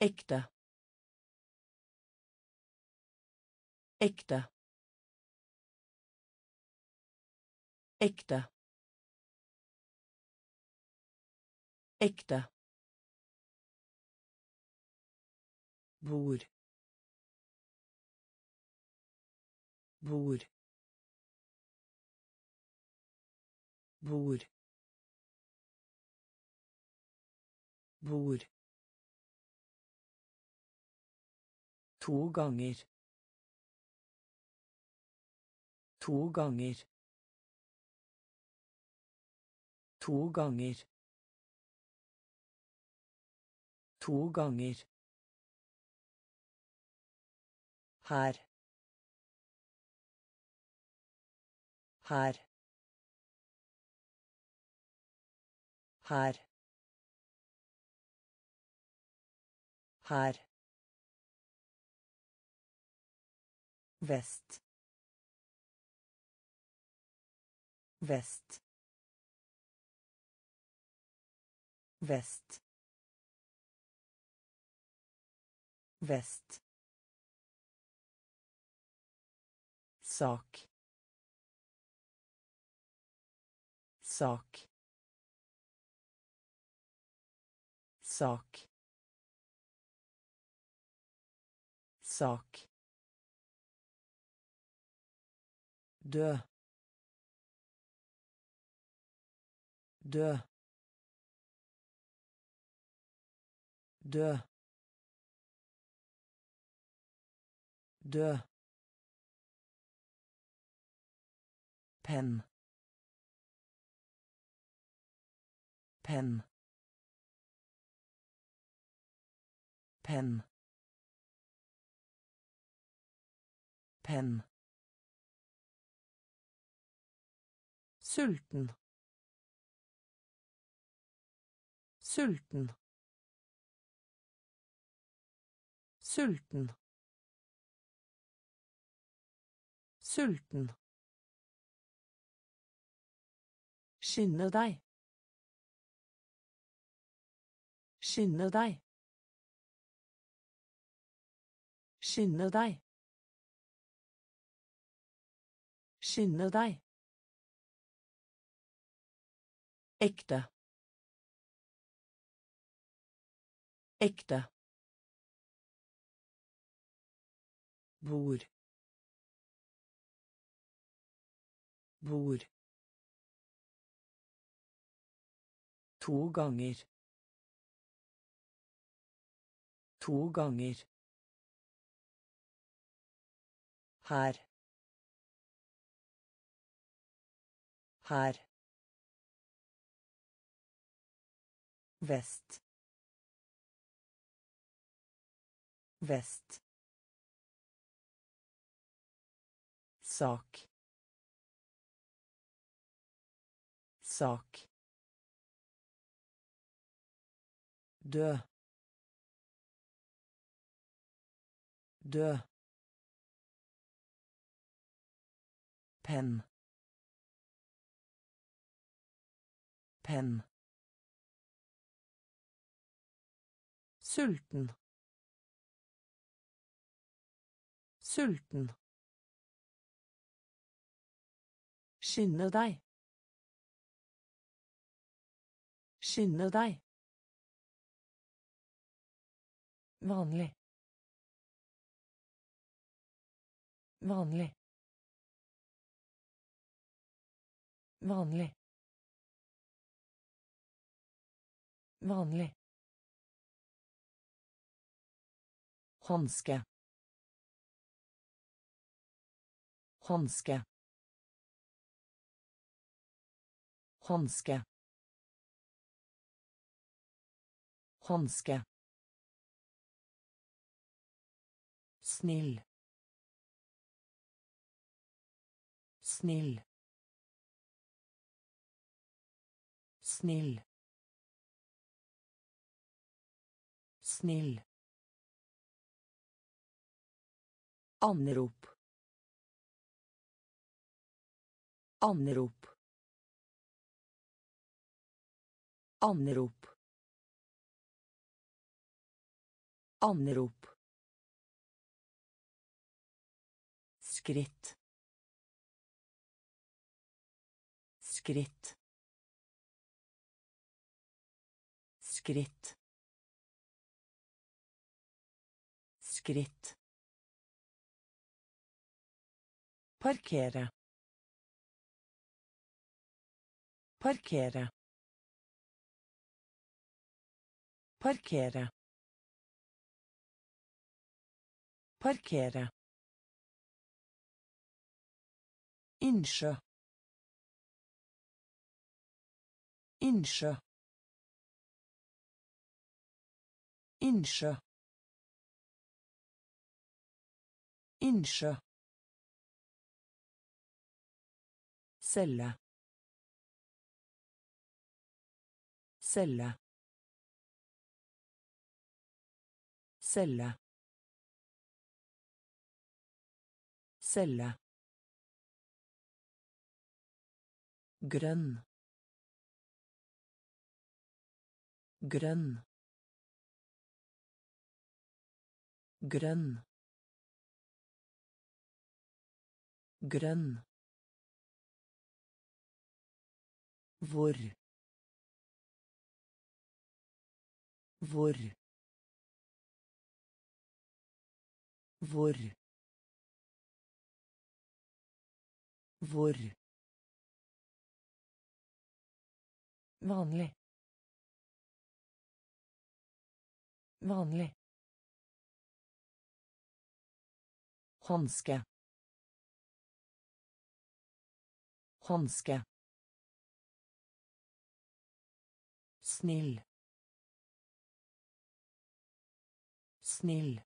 Ekte. Ekte. Ekte. Ekte. Bor. Bor. Bor. bord to ganger. To ganger. To ganger. To ganger. Her. Her. Her. Her vest. Vest. Vest. Vest. Sak. Sak. Sak. Sak dø. Dø. Dø. Dø. Penn. Penn. Penn. Penn sulten sulten sulten sulten Skynde deg. Skynde deg. Skynde deg. Skynde deg. Ekte. Ekte. Bor. Bor. To ganger. To ganger. Her. Her. Vest. Vest. Sak. Sak. dø dø penn penn sulten sulten skynde deg skynde deg Vanlig. Vanlig. Vanlig. Vanlig. Hanske. Hanske. Hanske. Hanske. snill snill snill snill Anrop. Anrop. Anrop. Anrop. Skritt. Skritt. Skritt. Skritt. Parkere. Parkere. Parkere. Parkere. Innsjø. Innsjø. Innsjø. Innsjø. Celle. Celle. Celle. Celle. grønn grønn grønn grønn hvor hvor hvor hvor Vanlig. Vanlig. Hanske. Hanske. Snill. Snill.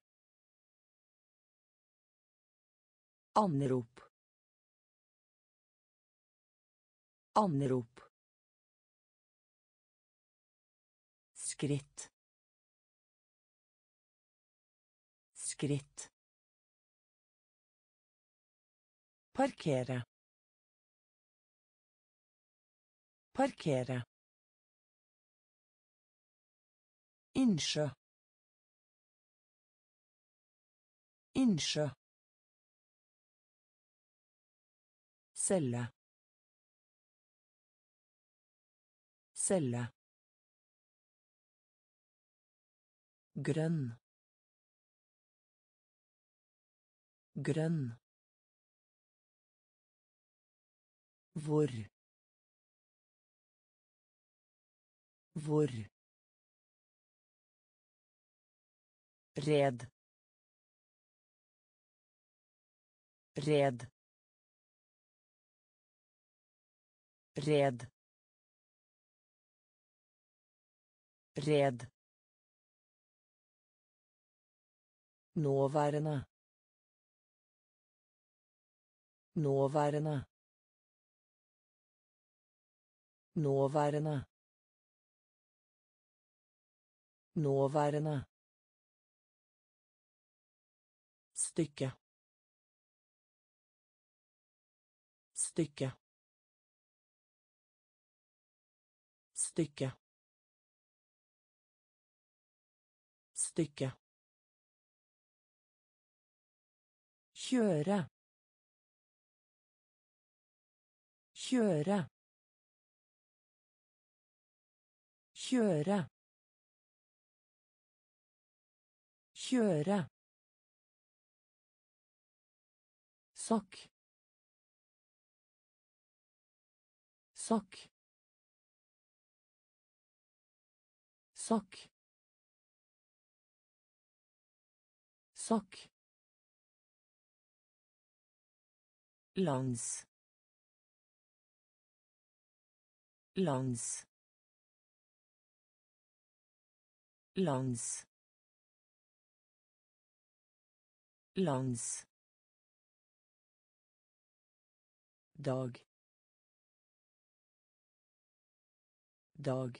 Anrop. Anrop. Skritt. Skritt. Parkere. Parkere. Innsjø. Innsjø. Celle. Celle. grønn grønn hvor hvor red red red red Nåværende. Nåværende. Nåværende. Nåværende. Stykke. Stykke. Stykke. Stykke. Kjøre. Kjøre. Kjøre. Kjøre Sok. Sok. Sok. Sok. Lons. Lons. Lons. Lons. Dag dag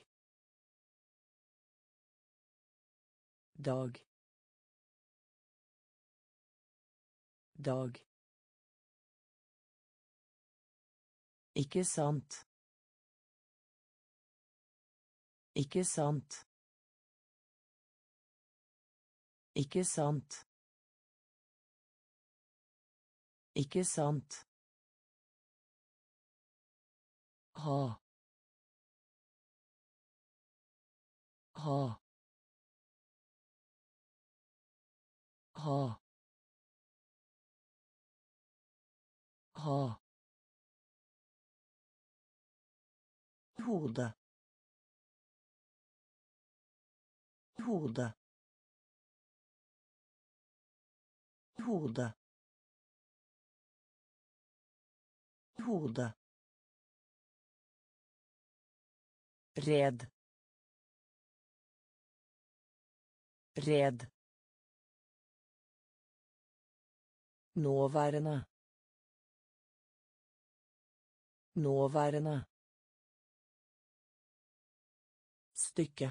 dag dag Ikke sant. Ikke sant. Ikke sant. Ikke sant. 好。好。好。好。好的。好的。好的。好的。Red. Red. Nåværende. Nåværende. stykke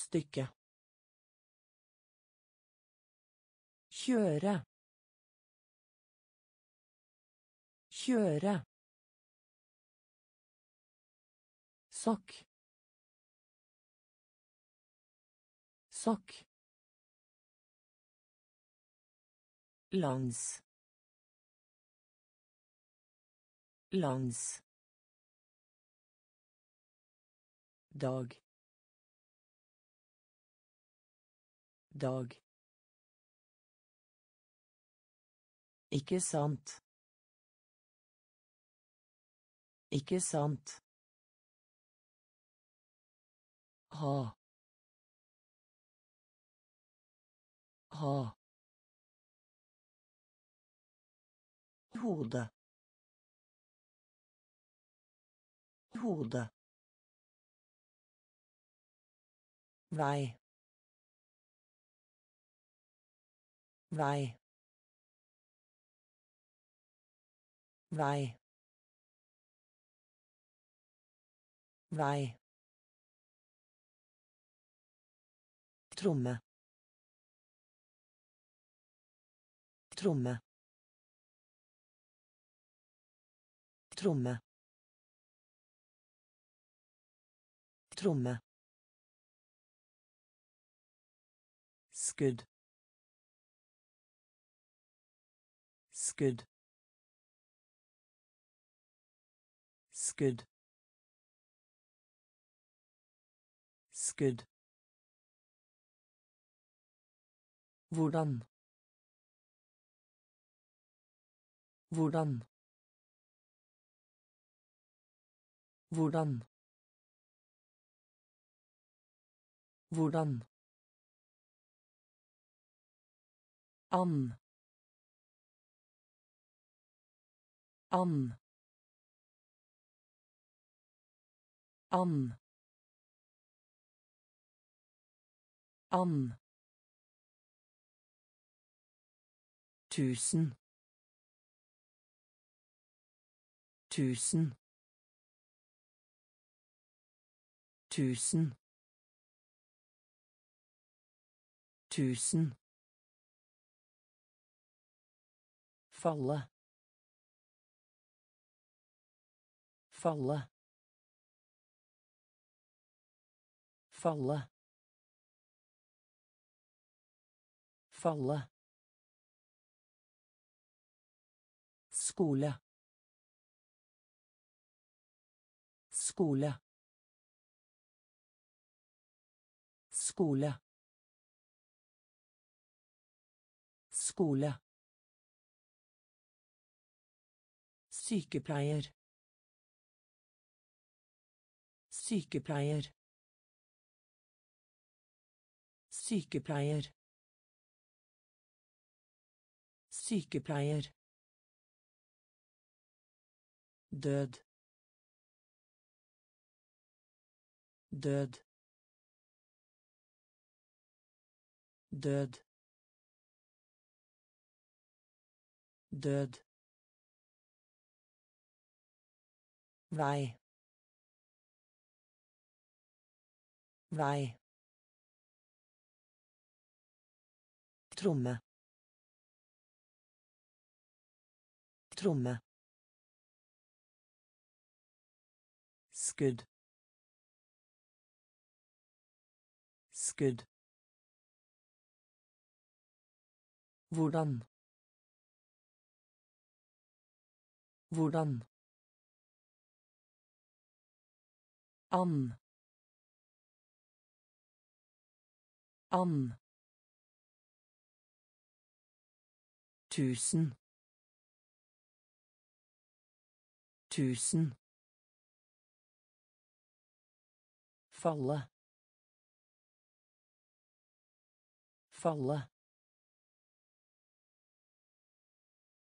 stykke kjøre kjøre sokk sokk Lands. Lands. dag dag Ikke sant. Ikke sant. Ha. Ha. Hode. Hode. Vei. Vei. Vei. Vei. Tromme. Tromme. Tromme. Tromme. skudd skudd skudd skudd hvordan hvordan hvordan hvordan An. An. An. An. Tusen. Tusen. Tusen. Tusen. Falle. Falle. Falle. Falle. Skole. Skole. Skole. Skole. Sykepleier. Sykepleier. Sykepleier. Sykepleier. Død. Død. Død. Død. Vei. Vei. Tromme. Tromme. Skudd. skudd Hvordan. Hvordan. An. An. Tusen. Tusen. Falle. Falle.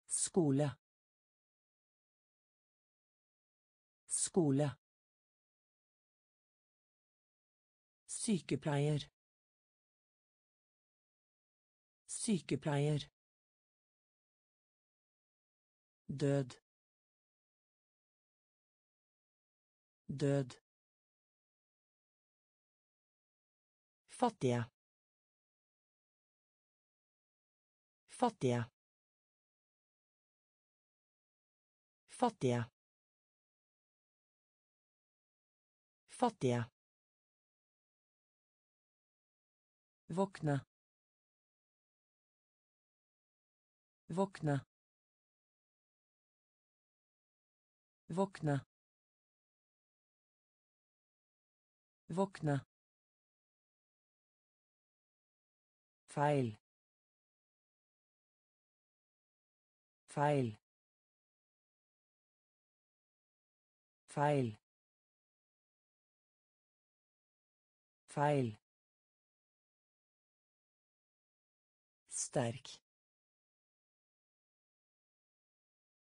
Skole. Skole. Sykepleier. Sykepleier. Død. Død. Fattige. Fattige. Fattige. Fattige. Våkne. Våkne. Våkne. Våkne. Feil. Feil. Feil. Feil. Sterk.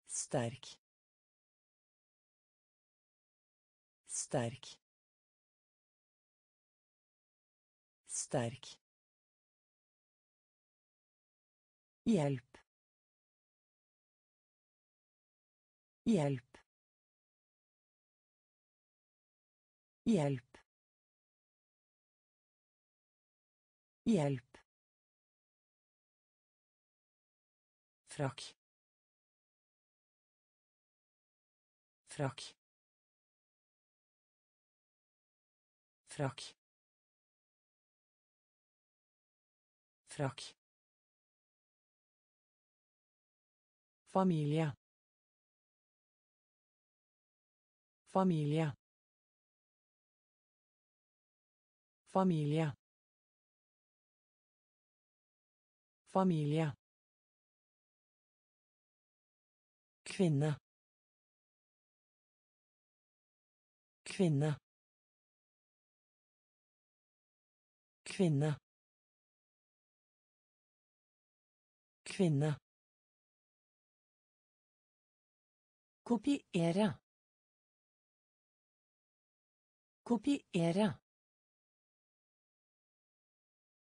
Sterk. Sterk. Sterk. Hjelp. Hjelp. Hjelp. Hjelp. Frakk. Frakk. Frakk. Frakk. Familie. Familie. Familie. Familie. Kvinne. Kvinne. Kvinne. Kvinne. Kopiere. Kopiere.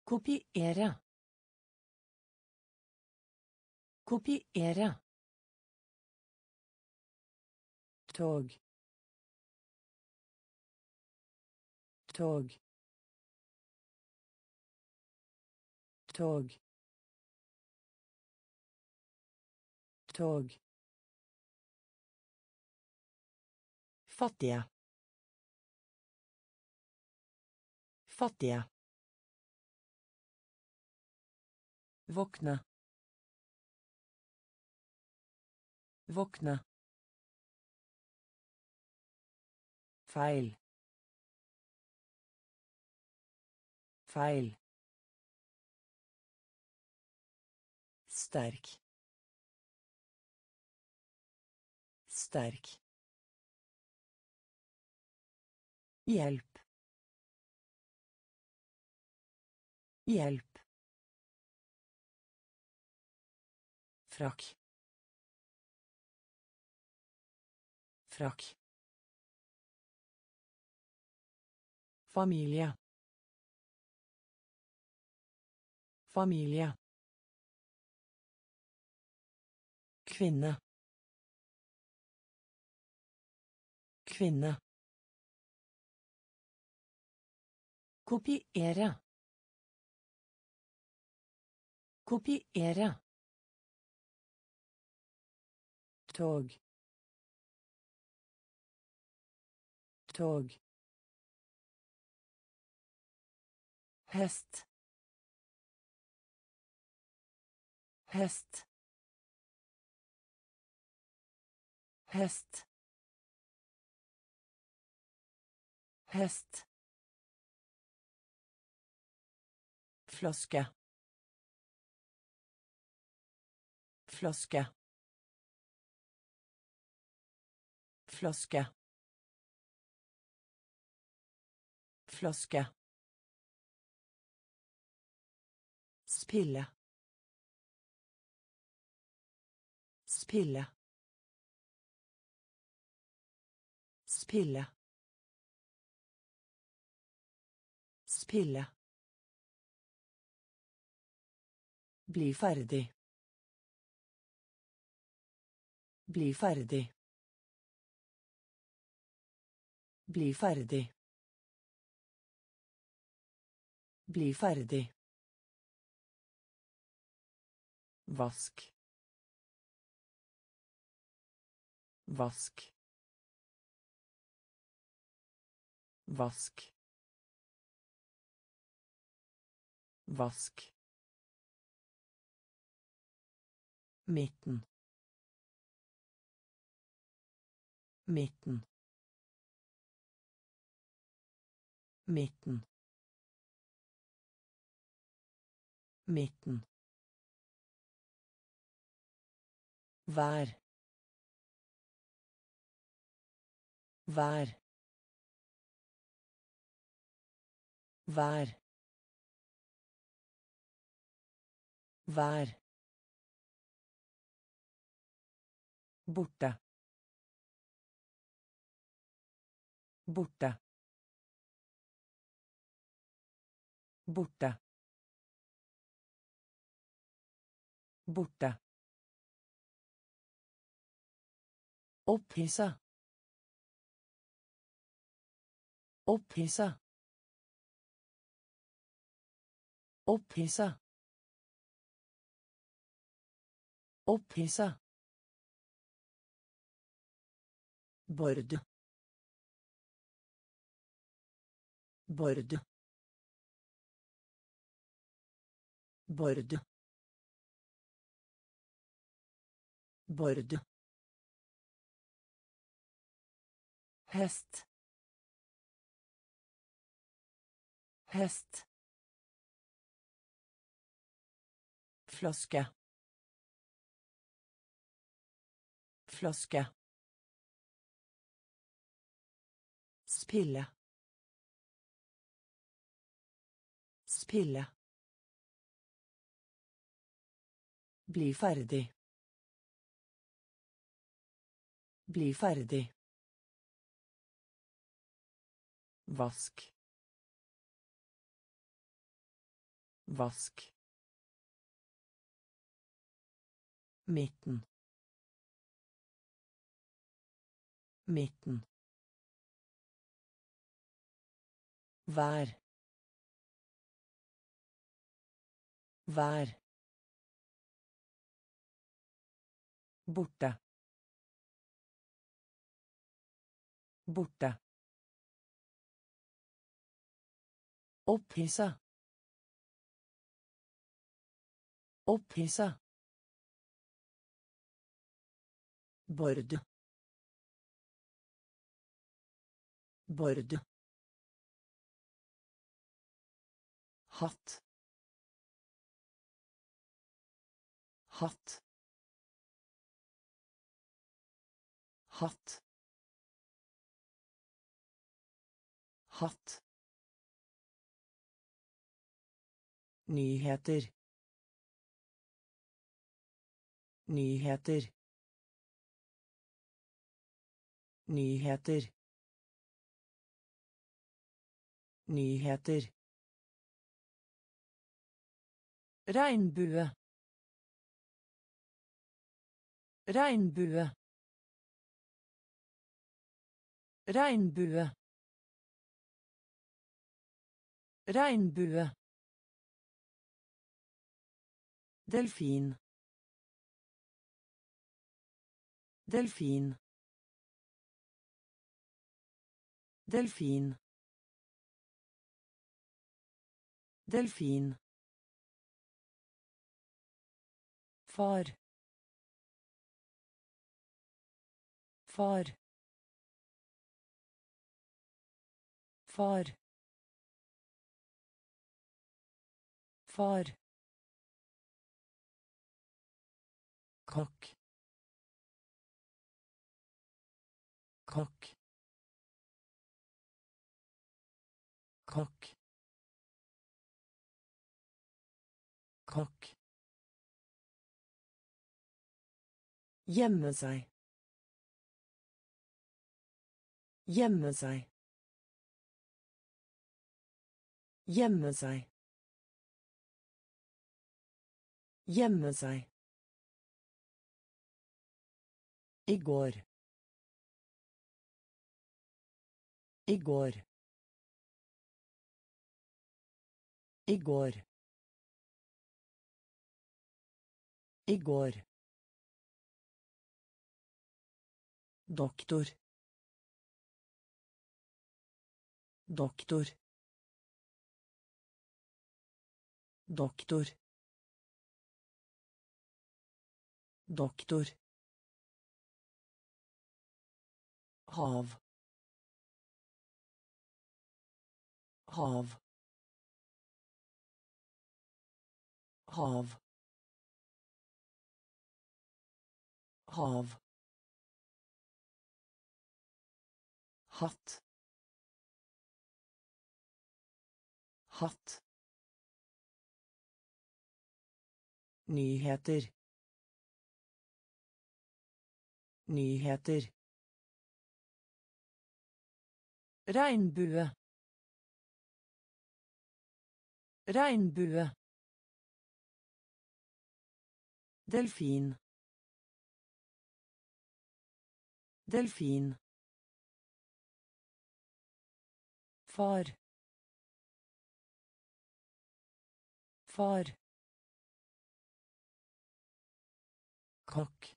Kopiere. Kopiere. tog tog tog tog fattige fattige våkne våkne Feil. Feil. Sterk. Sterk. Hjelp. Hjelp. Frakk. Frakk. Familie. Familie. Kvinne. Kvinne. Kopiere. Kopiere. Tog. Tog. hest hest hest hest flaske. Flaske. Flaske. Flaske. Spille. Spille. Spille. Spille bli ferdig bli ferdig bli ferdig bli ferdig Vask. Vask. Vask. Vask. Midten. Midten. Midten. Midten. Vær. Vær. Vær. Vær. Borte. Borte. Borte. Borte. Opphissa. Opphissa. Opphissa. Opphissa. Bord. Bord. Bord. Bord. hest hest flaske flaske spille spille bli ferdig bli ferdig Vask. Vask. Midten. Midten. Vær. Vær. Borte. Borte. Opphissa. Opphissa. Bord. Bord. Hatt. Hatt. Hatt. Hatt. Nyheter. Nyheter. Nyheter. Nyheter. Regnbue. Regnbue. Regnbue. Regnbue. Delfin. Delfin. Delfin. Delfin. Far. Far. Far. Far. kokk kokk Gjemme seg. Gjemme seg. Gjemme seg. Gjemme seg. I går. I går. I går. I går. Doktor. Doktor. Doktor. Doktor. hav hav hav hav hatt hatt nyheter nyheter Regnbue. Regnbue. Delfin. Delfin. Far. Far. kokk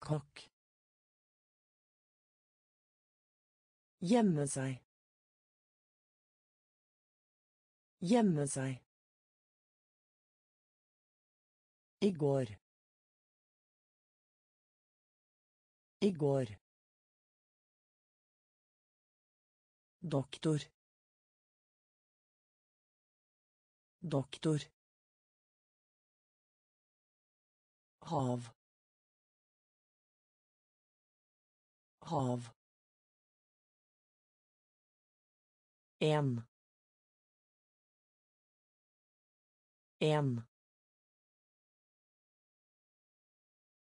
kokk Gjemme seg. Gjemme seg. I går. I går. Doktor. Doktor. Hav. Hav. En. En.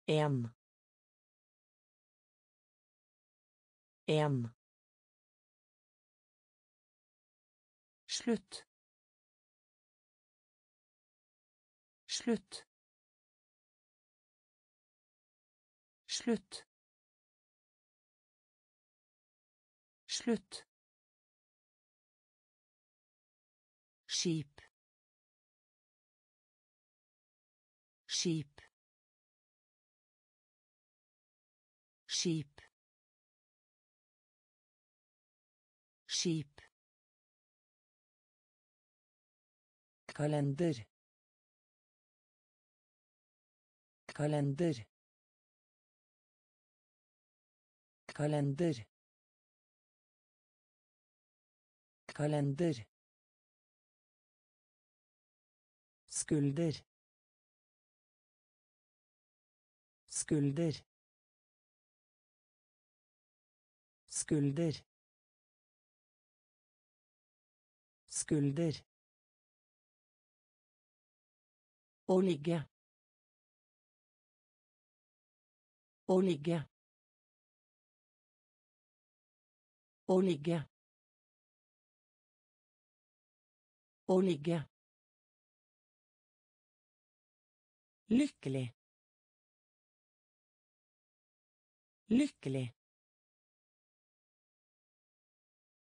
En. En. Slutt. Slutt. Slutt. Slutt. skip skip skip skip kalender kalender kalender kalender. Skulder skulder. Skulder skulder å ligge å ligge å ligge å ligge Lykkelig. Lykkelig.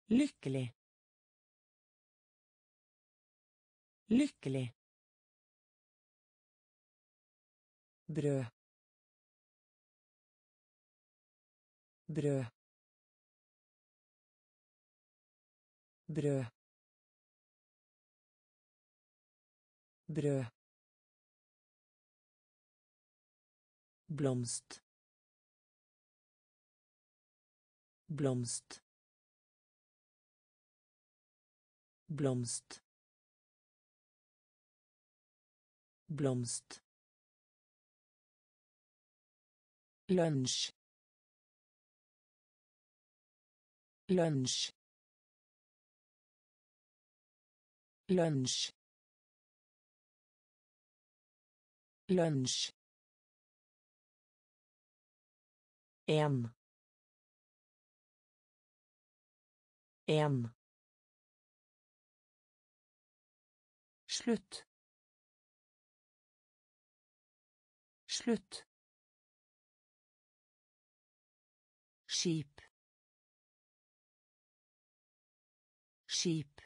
Lykkelig. Lykkelig. Brød. Brød. Brød. Brød. Blomst. Blomst. Blomst. Blomst lunsj lunsj lunsj lunsj en en slutt slutt skip. Skip.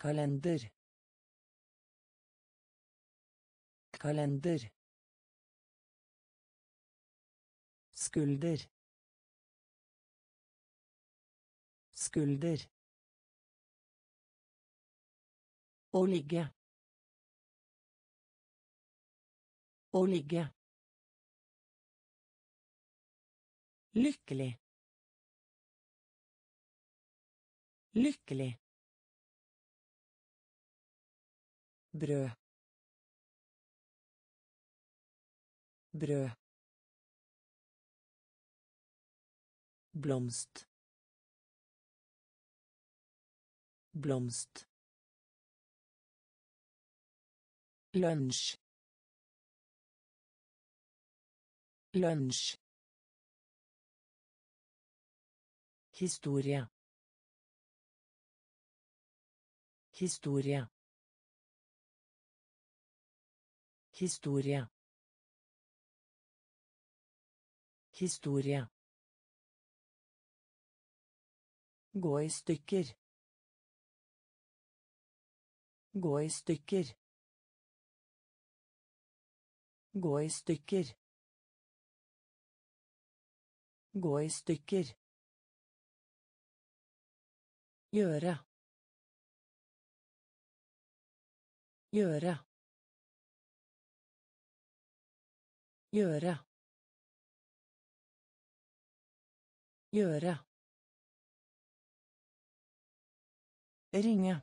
Kalender. Kalender. Skulder. Skulder. Å ligge. Å ligge Lykkelig. Lykkelig. Brød. Brød. Blomst. Blomst. Lunsj. Lunsj. Historie. Historie. Historie. Historie. Gå i stykker. Gå i stykker. Gå i stykker. Gå i stykker. Gjøre. Gjøre. Gjøre. Gjøre. Ringe.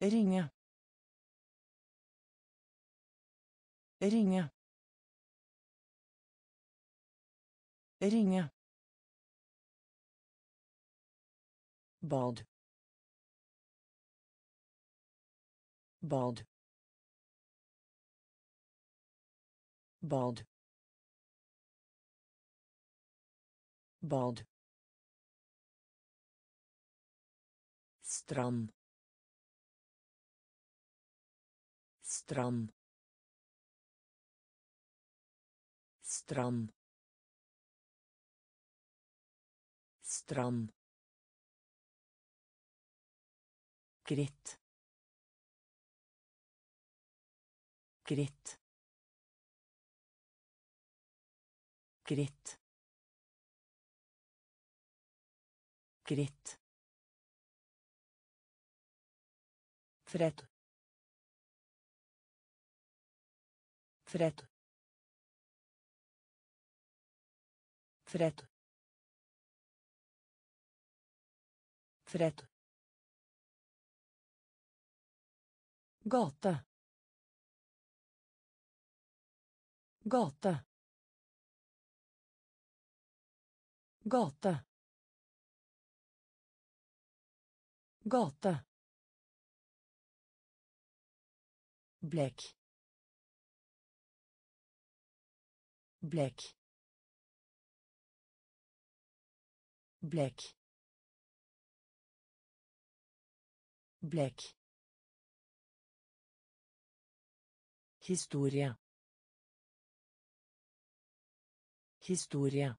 Ringe. Ringe. Ringe. Bad bad bad bad strand strand strand strand Gritt. Gritt. Gritt. Gritt. Fred. Fred. Fred. Fred. Gata. Gata. Gata. Gata. blek blek Black. Black. Historie. Historie.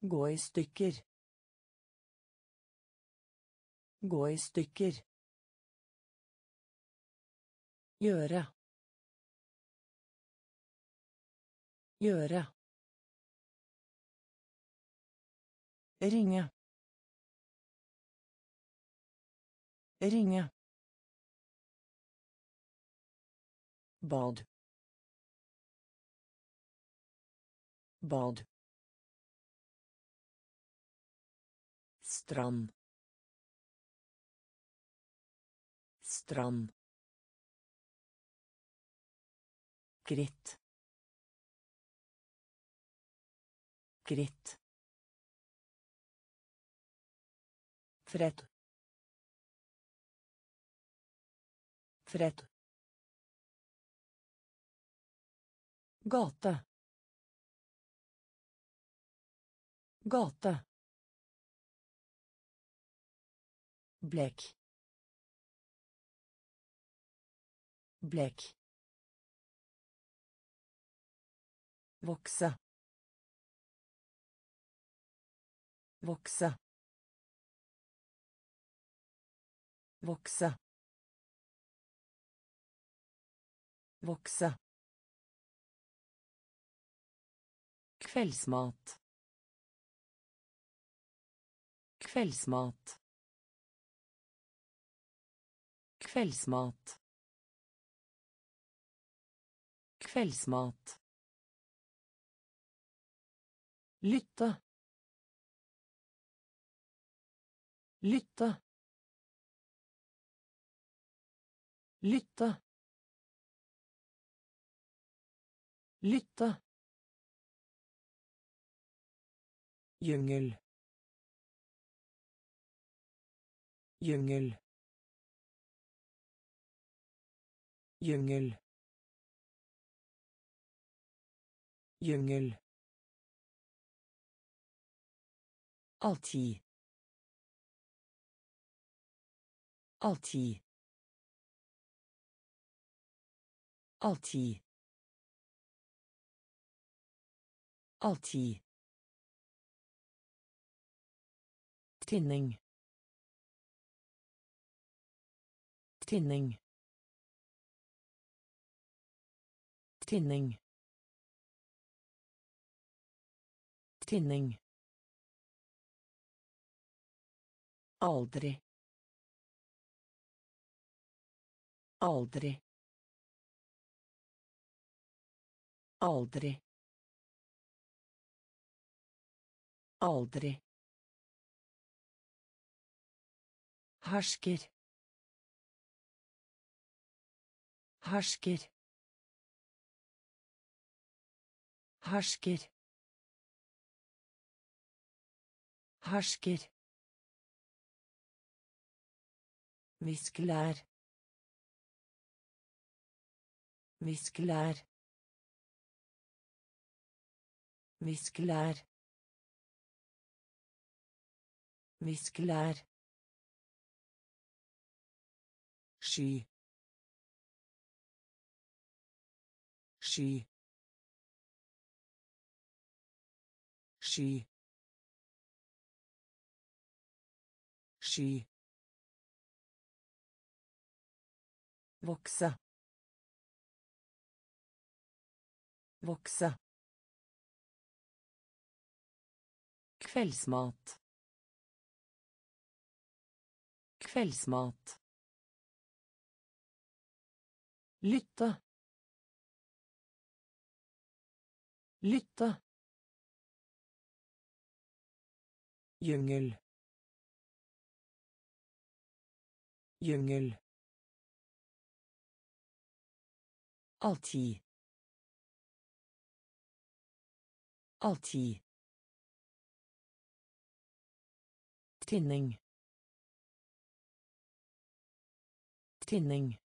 Gå i stykker. Gå i stykker. Gjøre. Gjøre. Ringe. Ringe. Bad. Bad. Strand. Strand. Gritt. Gritt. Fred. Fred. Gata. Gata. blek blek Vokse. Vokse. Vokse. Vokse. Kveldsmat. Kveldsmat. Kveldsmat. Kveldsmat. Lytte. Lytte. Lytte. Lytte. Jungel. Jungel. Jungel. Jungel. Alltid. Alltid. Alltid. Alltid. Tinning. Tinning. Tinning. Tinning. Aldri. Aldri. Aldri. Aldri. Hersker. Hersker. Hersker. Hersker. Misklar. Misklar. Misklar. Muskler. Ski. Ski. Ski. Ski. Vokse. Vokse. Kveldsmat. Kveldsmat. Lytte. Lytte. Jungel. Jungel. Alltid. Alltid. Tinning. Tinning.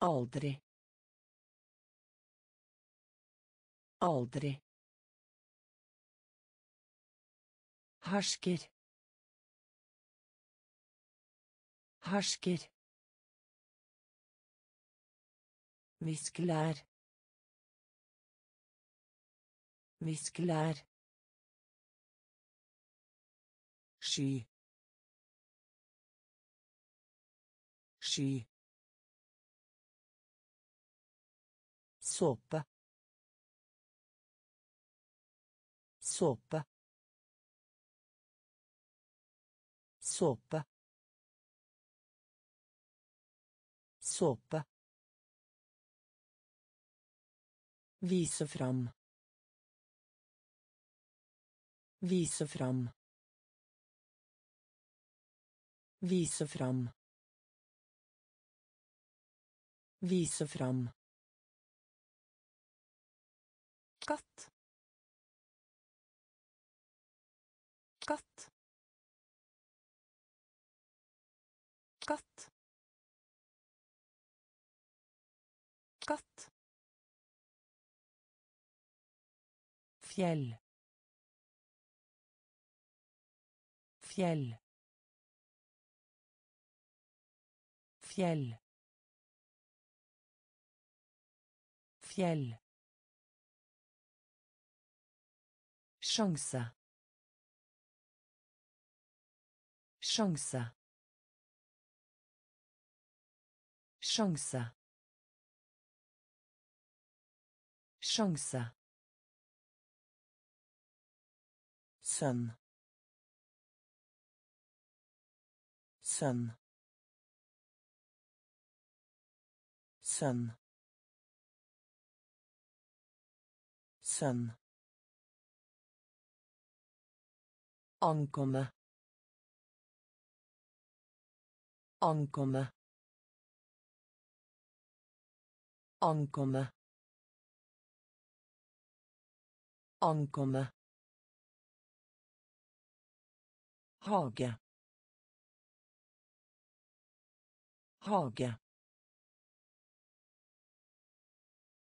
Aldri. Aldri. Hersker. Hersker. Viskelær. Viskelær. Sky. Sky. Såpe såpe såpe såpe Vise fram. Vise fram. Vise fram. Vise fram. Katt. Katt. Katt. Katt. Fjell. Fjell. Fjell. Fjell. Sjanse. Sjanse. Sjanse. Sjanse. Sønn. Sønn. Sønn. Sønn. Ankomme. Ankomme. Ankomme. Ankomme. Hage. Hage.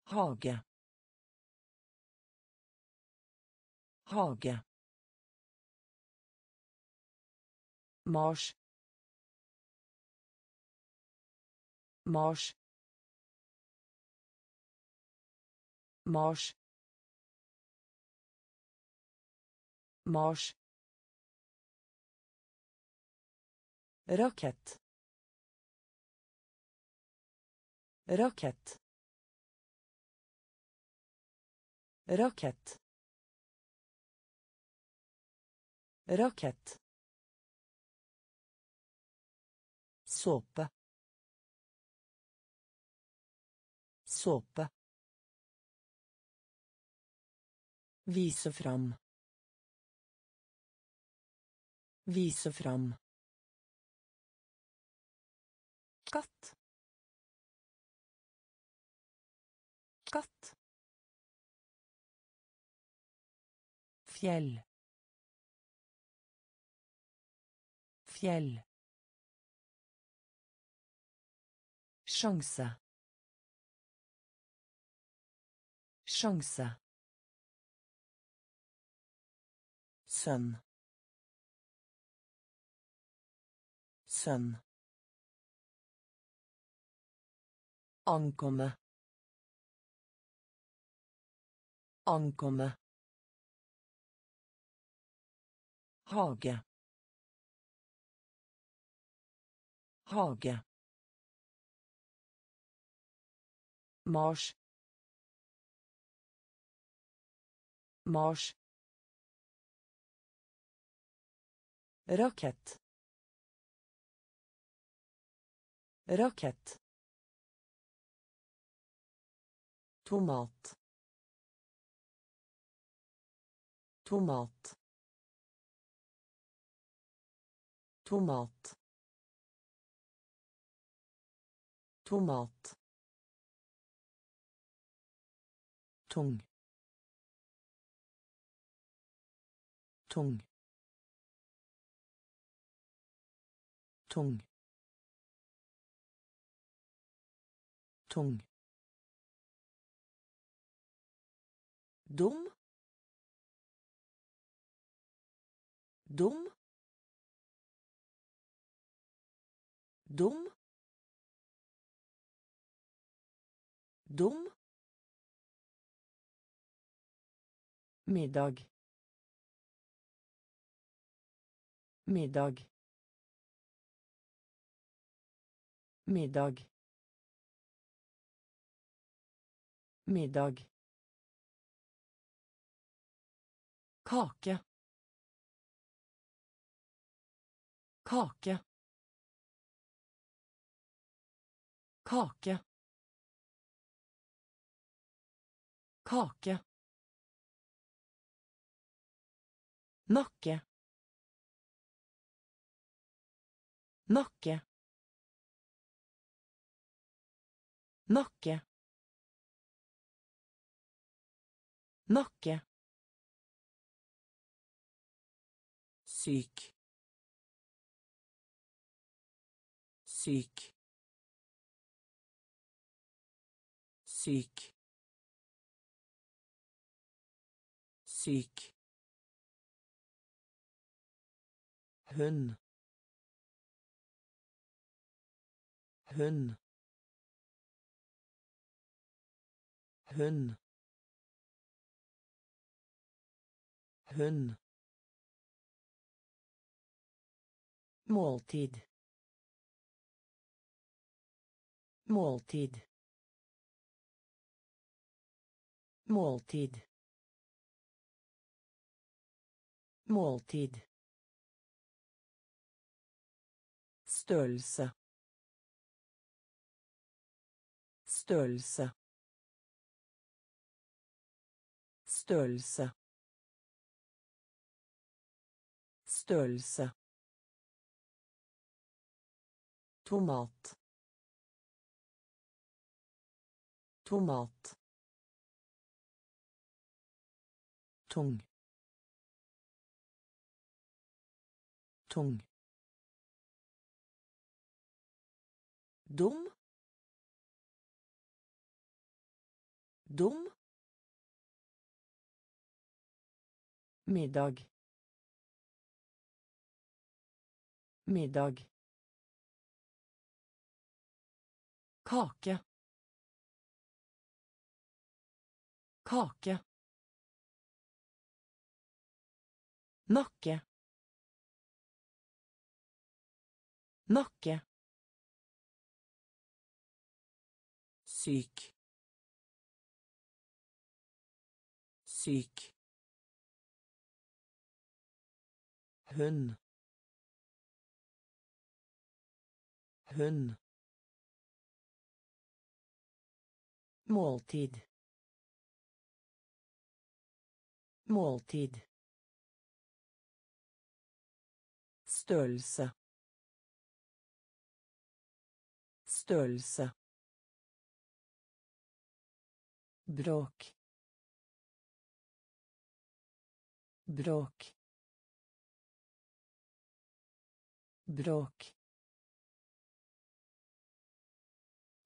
Hage. Hage. Mors. Mors. Mors. Mors. Rakett. Rakett. Rakett. Rakett. Såpe. Såpe. Vise fram. Vise fram. Katt. Katt. Fjell. Fjell. Sjanse. Sjanse. Sønn. Sønn. Ankomme. Ankomme. Hage. Hage. Mars. Mars. Rakett. Rakett. Tomat. Tomat. Tomat. Tomat. Tung. Tung. Tung. Tung. Dum. Dum. Dum. Dum Middag. Middag. Middag. Middag. Kake. Kake. Kake. Kake. Nakke. Nakke. Nakke. Nakke. Syk. Syk. Syk. Syk. Hund. Hund. Hund. Hund. Måltid. Måltid. Måltid. Måltid. Størrelse. Størrelse. Størrelse. Størrelse. Tomat. Tomat. Tung. Tung. Dum. Dum. Middag. Middag. Kake. Kake. Nakke. Nakke. Syk. Syk. Hund. Hund. Måltid. Måltid. Størrelse. Størrelse. Bråk. Bråk. Bråk.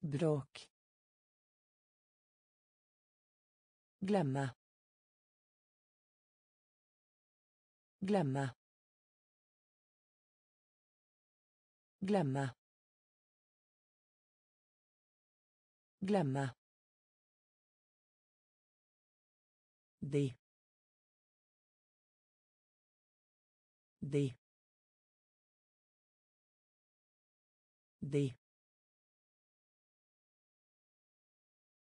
Bråk. Glemme. Glemme. Glemme. Glemme. De. De. De.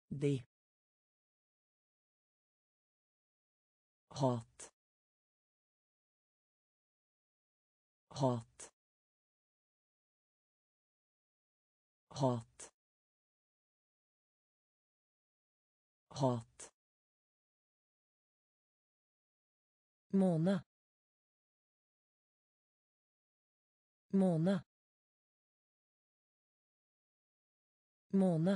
De. hat hat hat hat måne måne måne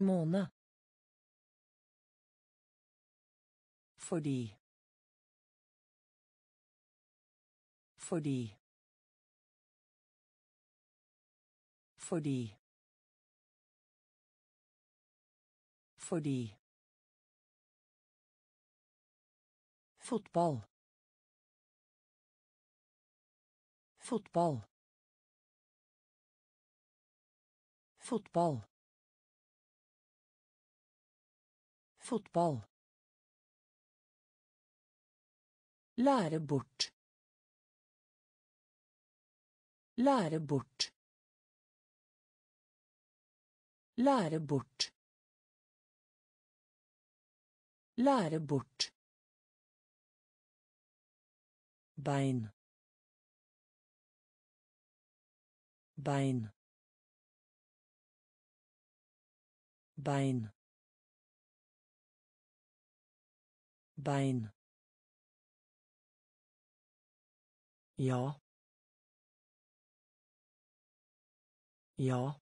måne Fordi. Fordi. Fordi. Fordi. Fotball. Fotball. Fotball. Fotball. Lære bort. Lære bort. Lære bort. Lære bort. Bein. Bein. Bein. Bein. Ja. Ja.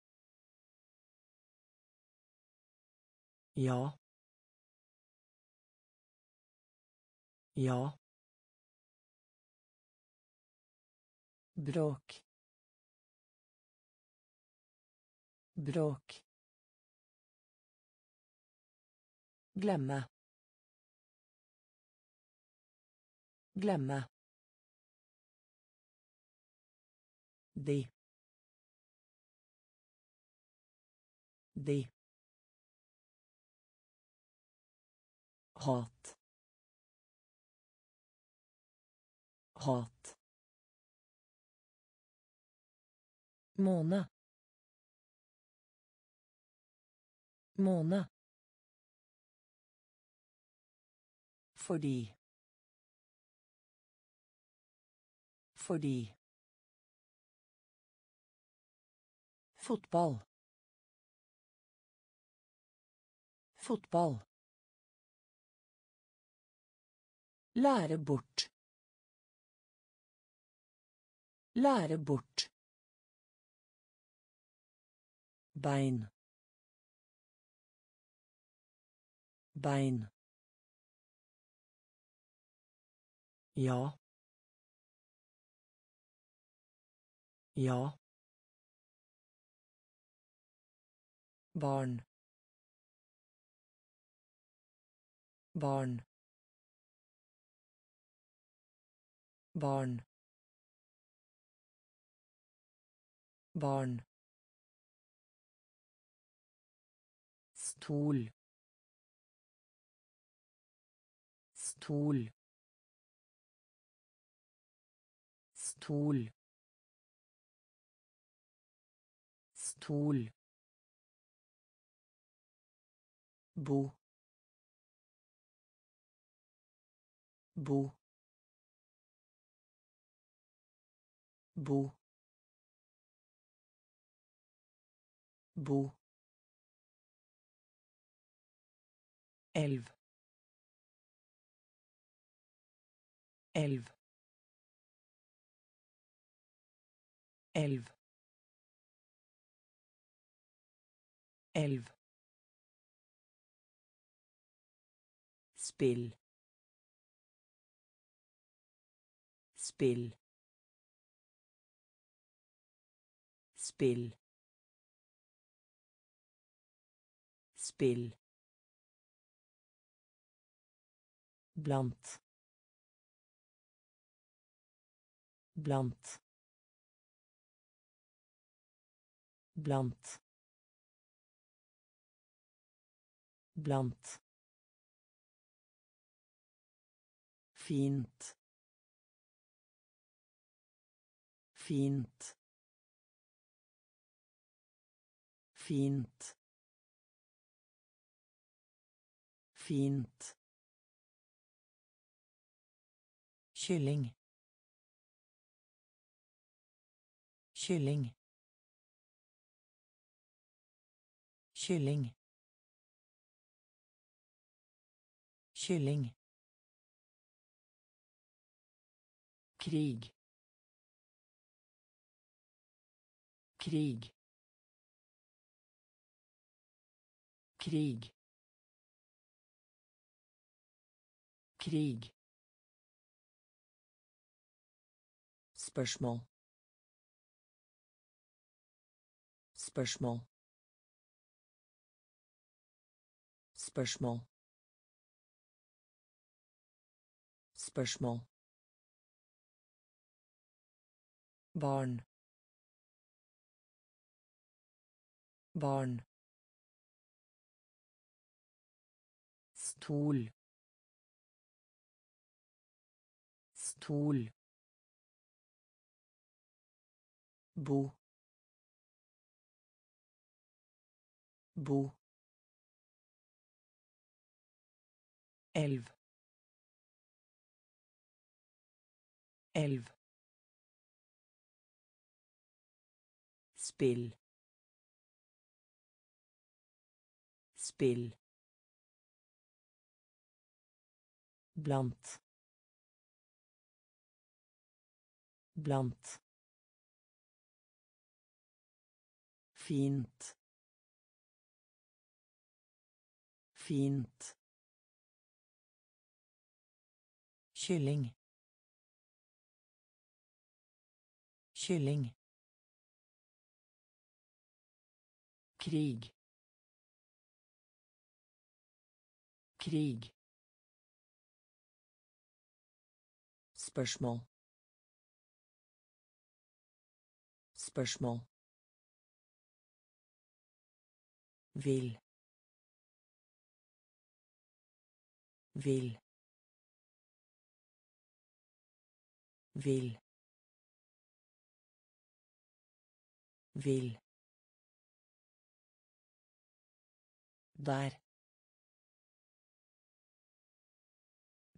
Ja. Ja. Bråk. Bråk. Glemme. Glemme. De. De. hat hat måne måne fordi. Fordi. Fotball. Fotball. Lære bort. Lære bort. Bein. Bein. Ja. Ja. Barn. Barn. barn barn stol. Stol. Stol. Stol. Bo. Bo. Bo. Bo elv. Elv. Elv. Elv. Spill. Spill. Spill. Spill. Blant. Blant. Blant. Blant. Fint. Fint. Fint. Fint. Kylling. Kylling. Kylling. Kylling. Krig. Krig. krig krig spørsmål spørsmål spørsmål spørsmål barn barn Stol. Stol. Bo. bo. Elv. Elv. Spill. Spill. Blant. Blant fint. Fint. Kylling. Kylling. Krig. Krig. Spørsmål. Spørsmål vil. Vil. Vil. Vil. Der.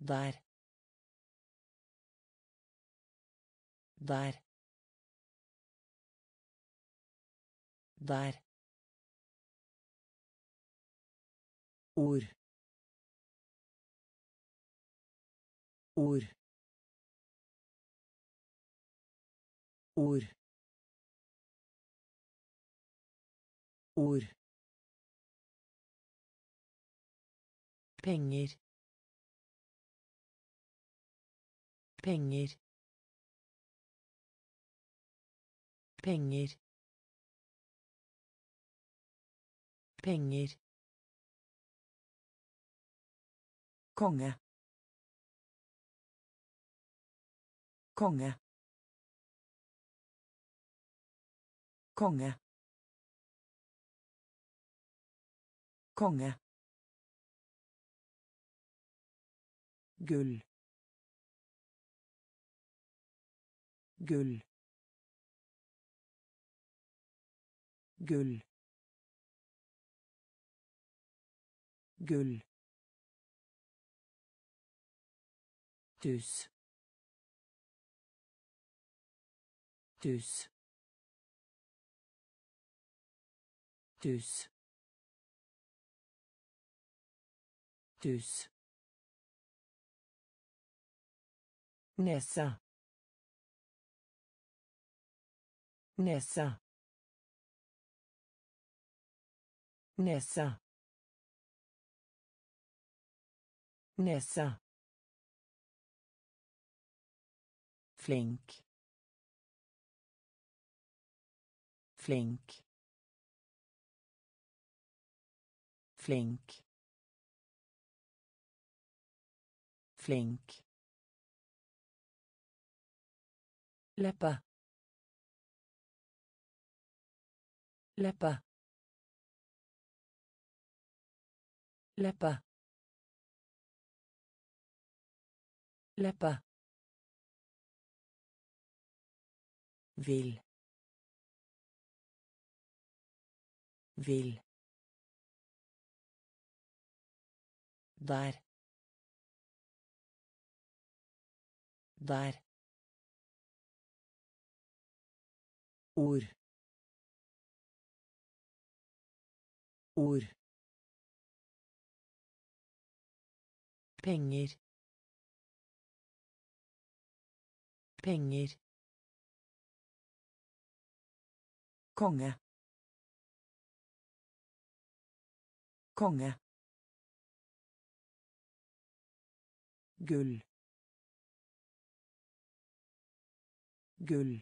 Der. Der. Der ord. Ord. Ord. Ord. Penger. Penger. Penger. Penger konge. Konge. Konge. Konge. Gull. Gull. Gull. Gull Tus. Tus. Tus. Tus. nessa, nessa, nessa, Näsa. Flink. Flink. Flink. Flink. Lapin. Lapin. Lapin. Lapin. Ville. Vil. Der. Der. ord ord penger penger konge. Konge. Gull. Gull.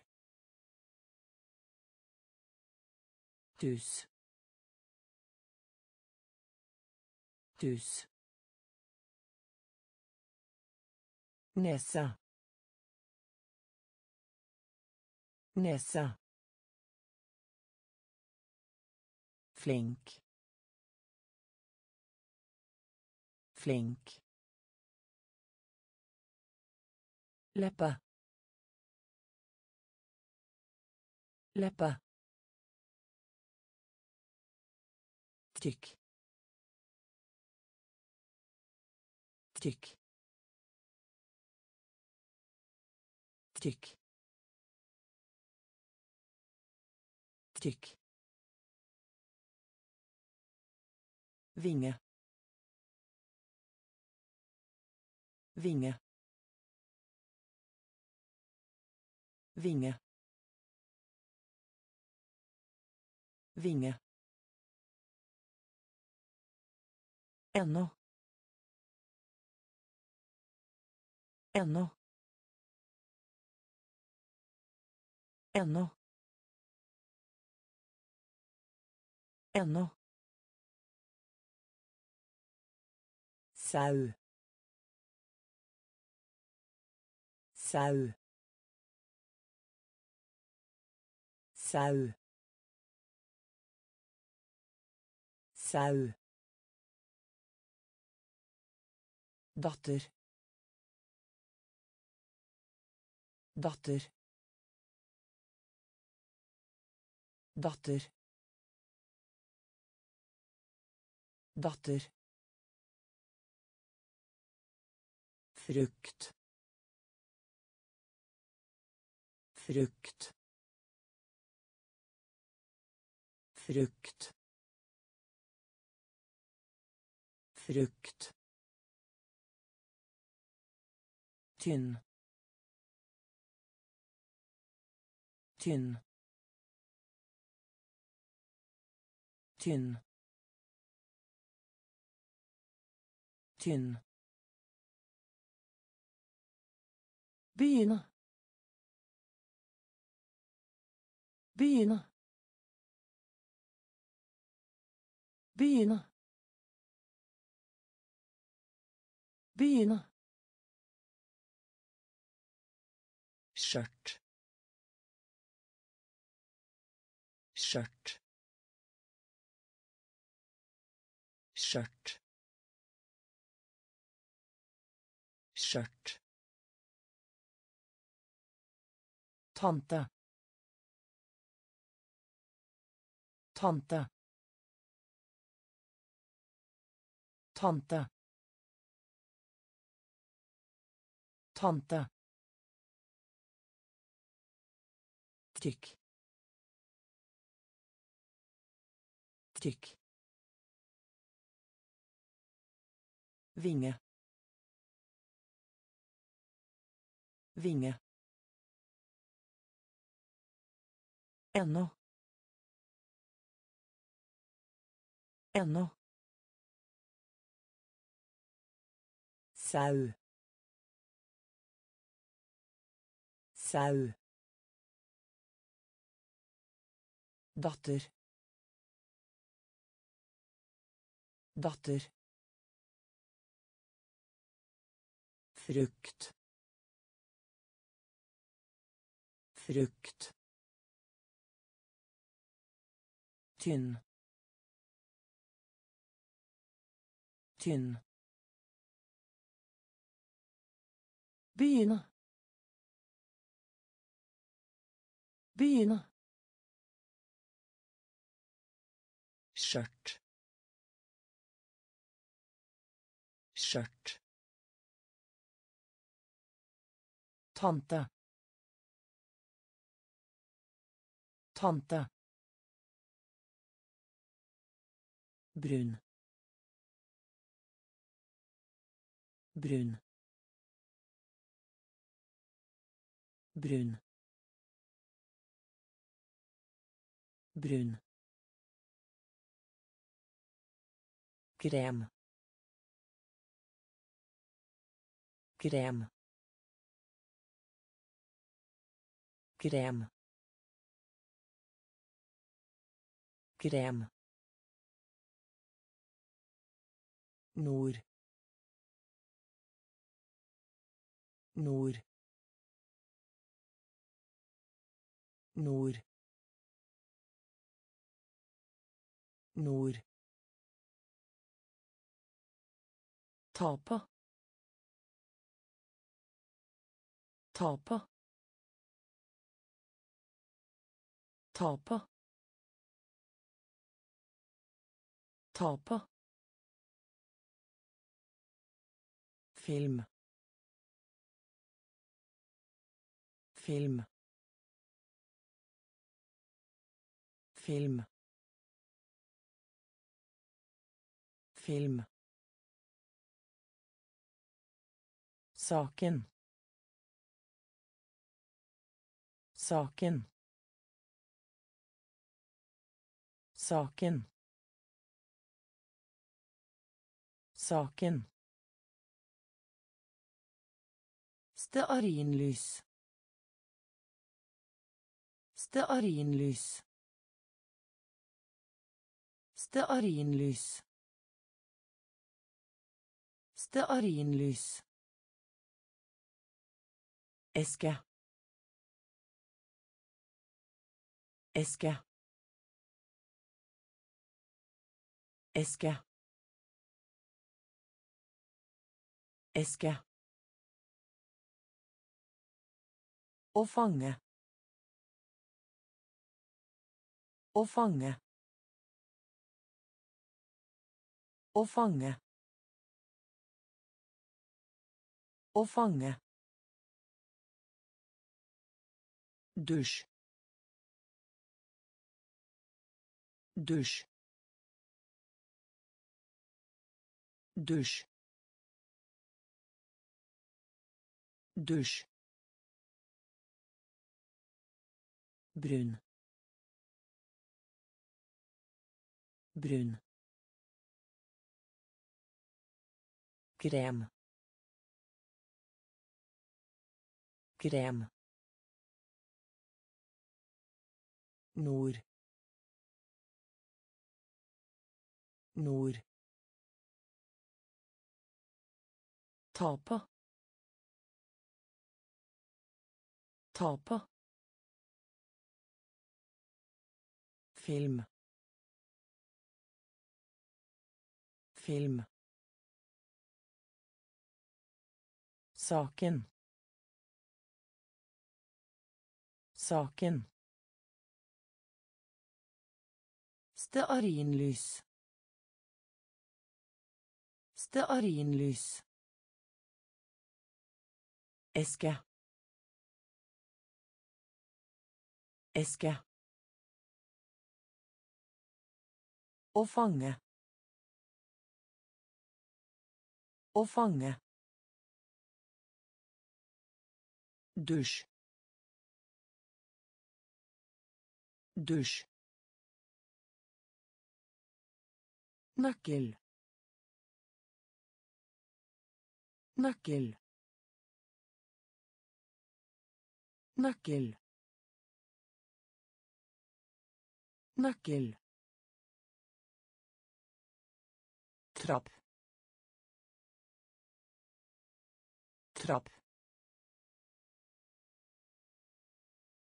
Dus. Dus. Nessa. Nessa. Flink. Flink. Leppe. Leppe. tykk tykk tykk tykk vinge vinge vinge vinge Ennå. Ennå. Ennå. Ennå. Sau. Sau. Sau. Sau. datter datter datter datter frukt. Frukt. Frukt. Frukt. Tynn. Tynn. Tynn. Tynn begynne. Begynne. Begynne. Begynne. Skjørt. Skjørt. Skjørt. Skjørt tante. Tante. Tante. Tante. Tykk Trykk. vinge. Vinge ennå ennå sau. Sau. Datter. Datter. Frukt. Frukt tynn. Tynn. Begynne. Begynne. Skjørt. Skjørt. Tante. Tante brun brun brun brun krem krem krem krem nord. Nord. Nord. Nord. Tape. Tape. Tape. På. Film. Film. Film. Film. Saken. Saken. Saken. Saken. Stearinlys. Stearinlys. Stearinlys. Stearinlys. Eske. Eske. Eske. Eske. Å fange. Å fange. Å fange. Å fange. Dusj. Dusj. Dusj. Dusj. Brun. Brun. Krem. Krem. Nord. Nord. Ta på film film saken saken Stearinlys. Stearinlys. Eske. Eske. Å fange. Å fange. Dusj. Dusj. Nøkkel. Nøkkel. Nøkkel. Nøkkel. Trapp. Trapp.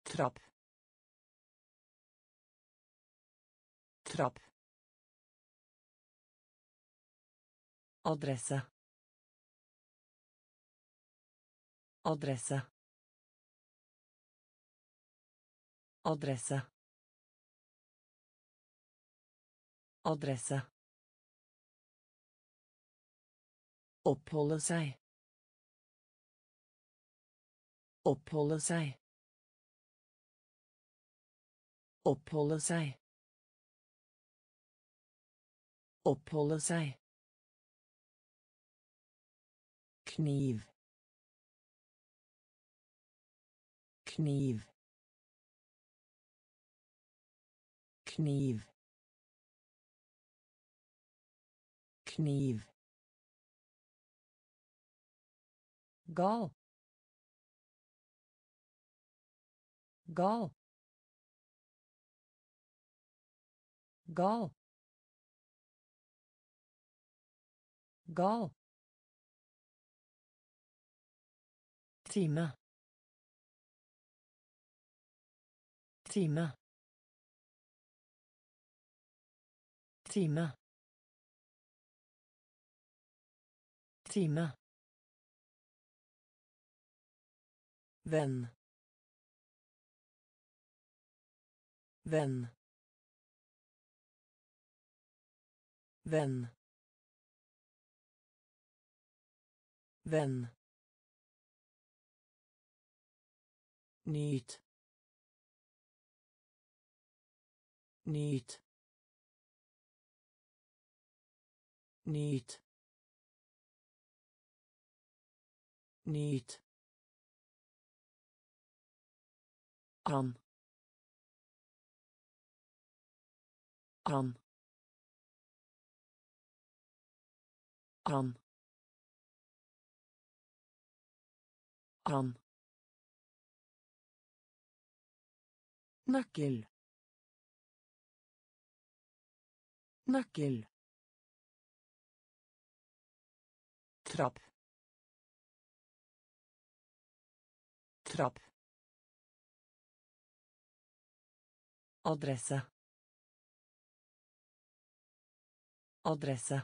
Trapp. Trapp. Adresse. Adresse. Adresse. Adresse. Oppholde seg. Oppholde seg. Oppholde seg. Oppholde seg. kniv kniv kniv kniv gal gal gal gal time. Time. Time. Time Venn. Venn. Venn. Venn. Neat. Neat. Neat. Niet. Raum Raum Raum Raum Nøkkel. Nøkkel. Trapp. Trapp. Adresse. Adresse.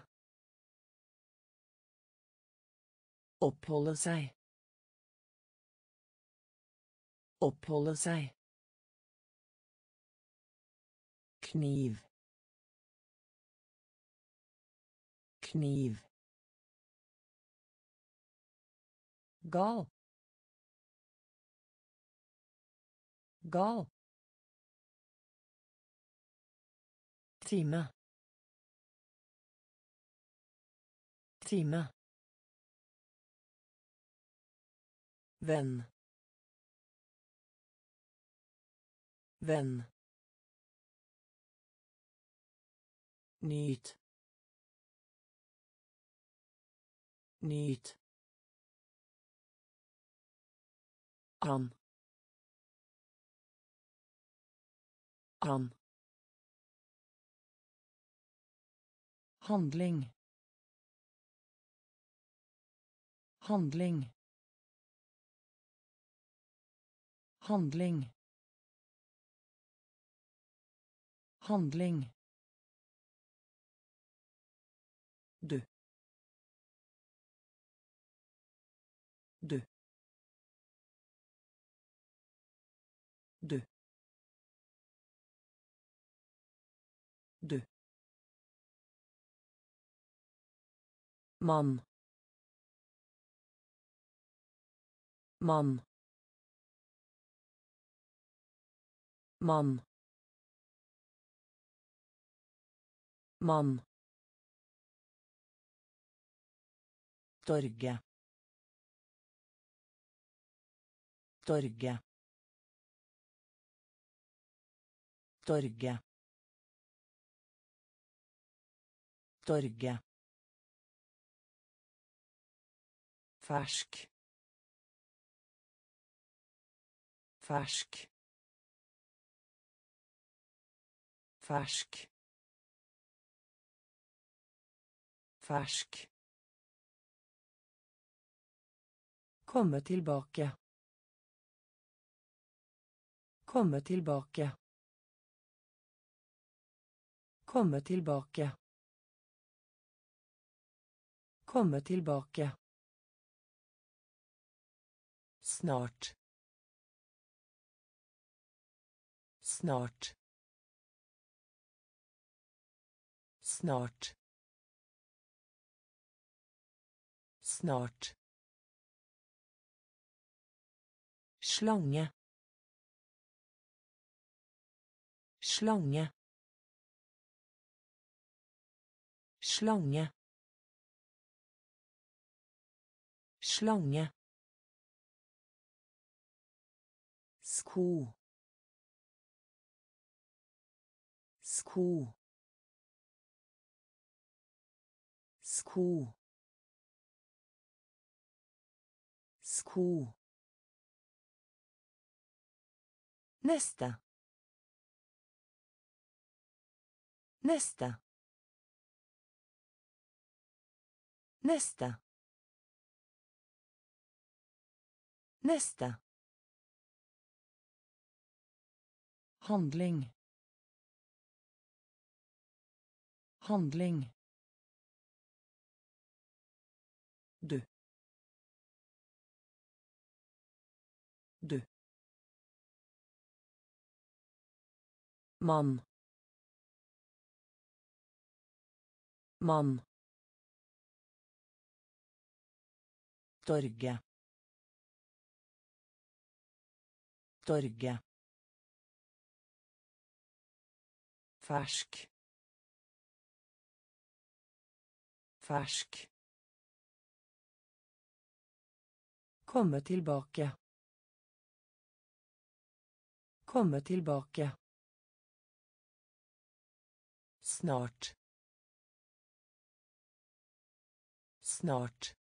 Oppholde seg. Oppholde seg. kniv kniv gal gal تيمة تيمة vän vän nyt nyt an an Handling. Handling. Handling. Handling. Deux. Mann. Mann. Mann. Mann. Torget. Torget. Torget. Torget. Fersk. Fersk. Fersk. Fersk. Komme tilbake. Komme tilbake. Komme tilbake. Komme tilbake. Snart. Snart. Snart. Snart. Slange. Slange. Slange. Slange. Scu. Scu. Scu. Scu. Nesta. Nesta. Nesta. Nesta. Handling. Handling. Du. Du. Mann. Mann. Torge. Torget. Fersk. Fersk. Komme tilbake. Komme tilbake. Snart. Snart.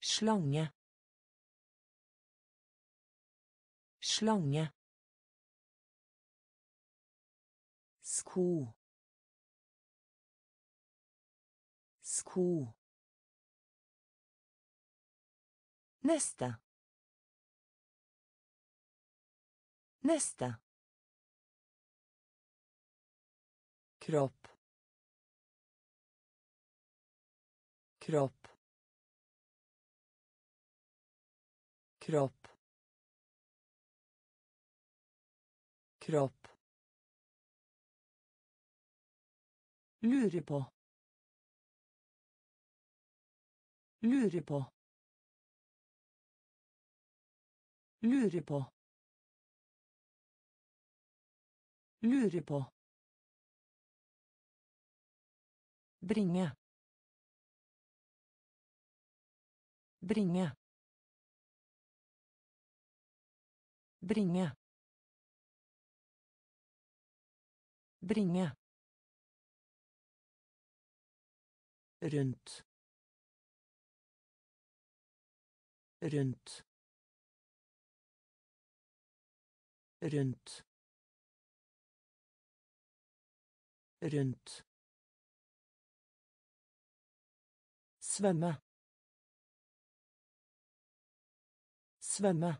Slange. Slange. Sko. Sko. Neste. Neste. kropp kropp kropp kropp lure på lure på lure på lure på Bringe. Bringe. Bringe. Bringe. Rundt. Rundt. Rundt. Rundt. Svømme. Svømme.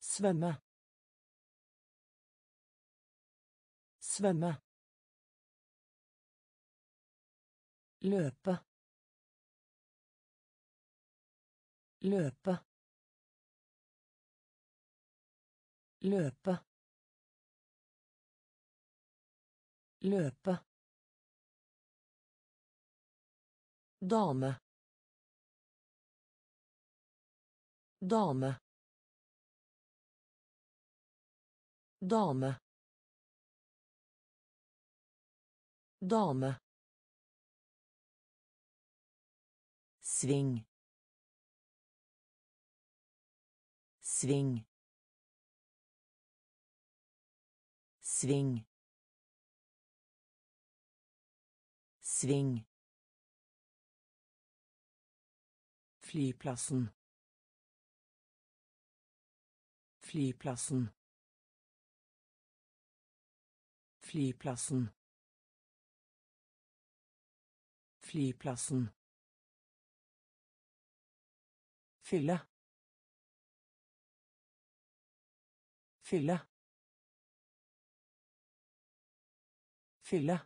Svømme. Svømme. Løpe. Løpe. Løpe. Løpe. Dame. Dame. Dame. Dame. Sving. Sving. Sving. Sving. Flyplassen. Flyplassen. Flyplassen. Flyplassen. Fylle. Fylle. Fylle.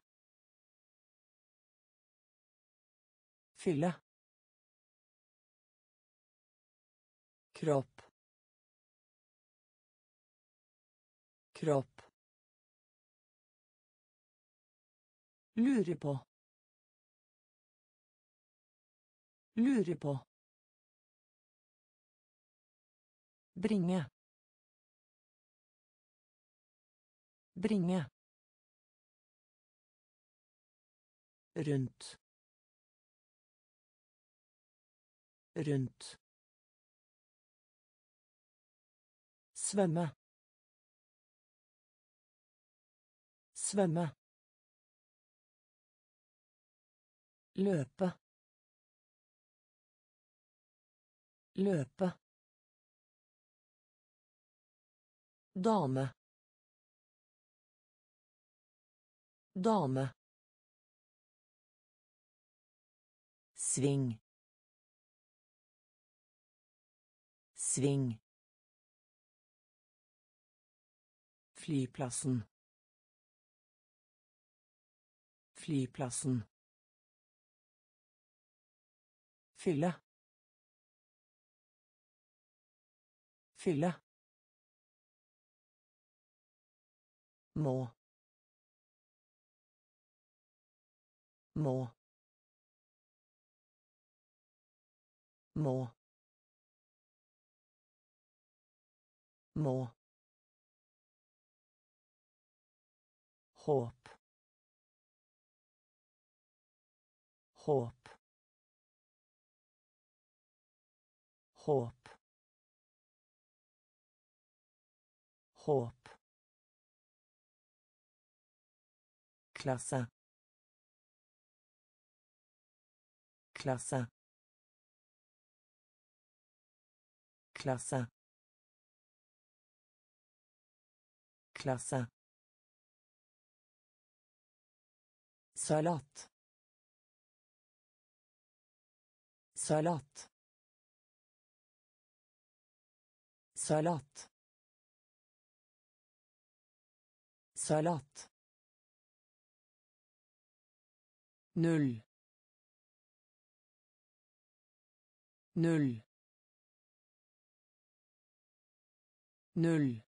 Fylle. kropp kropp lure på lure på bringe bringe rundt rundt Svømme. Svømme. Løpe. Løpe. Dame. Dame. Sving. Sving. Flyplassen. Flyplassen. Fylle. Fylle. Må må må må håp håp håp håp klasse. Klasse. Klasse. Klasse. Salat. Salat. Salat. Salat Nul. Nul. Nul.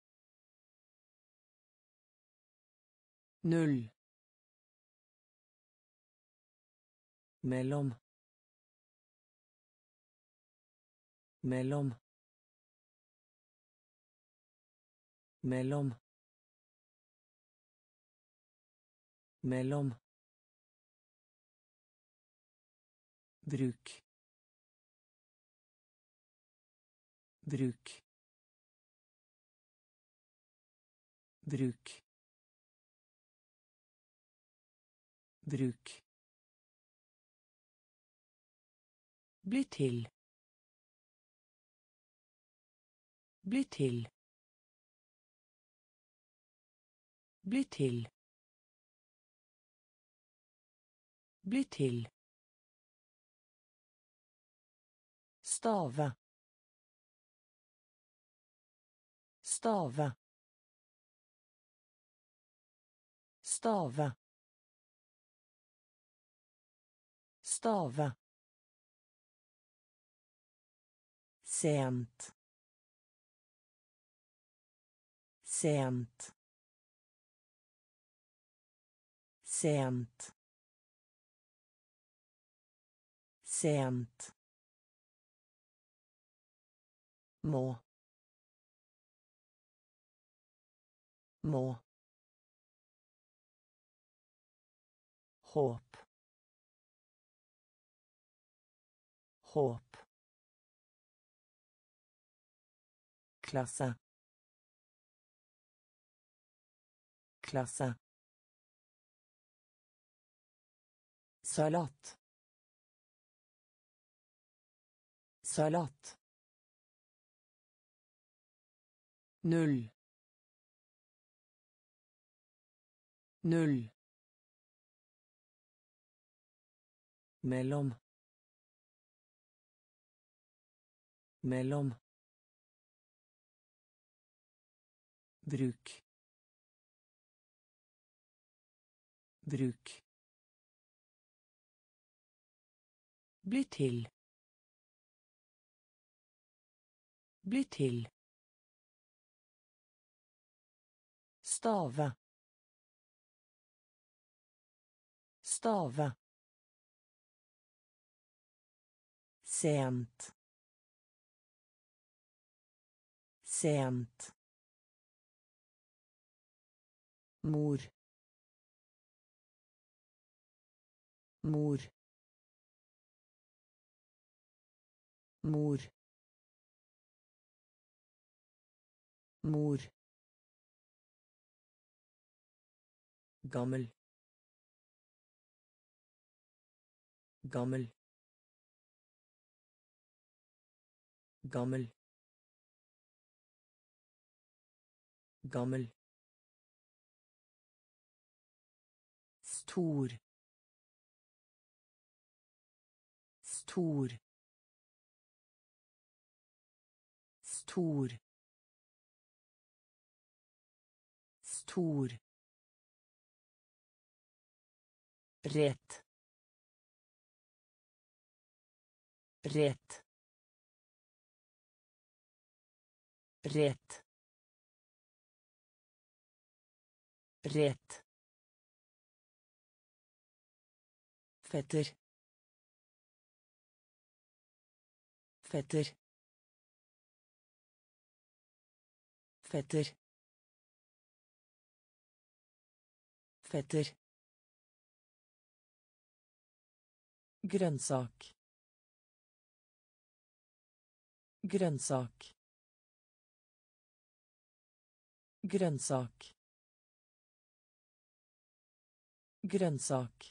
Nul. Mellom. Mellom. Mellom. Mellom. Bruk bruk bruk bruk Bli til. Bli til. Bli til. Bli til. Stave. Stave. Stave. Stave. Sent. Sent. Sent. Sent. Må. Må. Håp. Håp. klasse klasse salat salat null. Null. Mellom. Mellom. Bruk. Bruk. Bli til. Bli til stave. Stave. Sent. Sent. Mor. Mor. Mor. Mor gammel. Gammel. Gammel. Gammel. Stor. Stor. Stor. Stor rett rett rett Rett. Fetter. Fetter. Fetter. Fetter. Grønnsak. Grønnsak. Grønnsak. Grønnsak.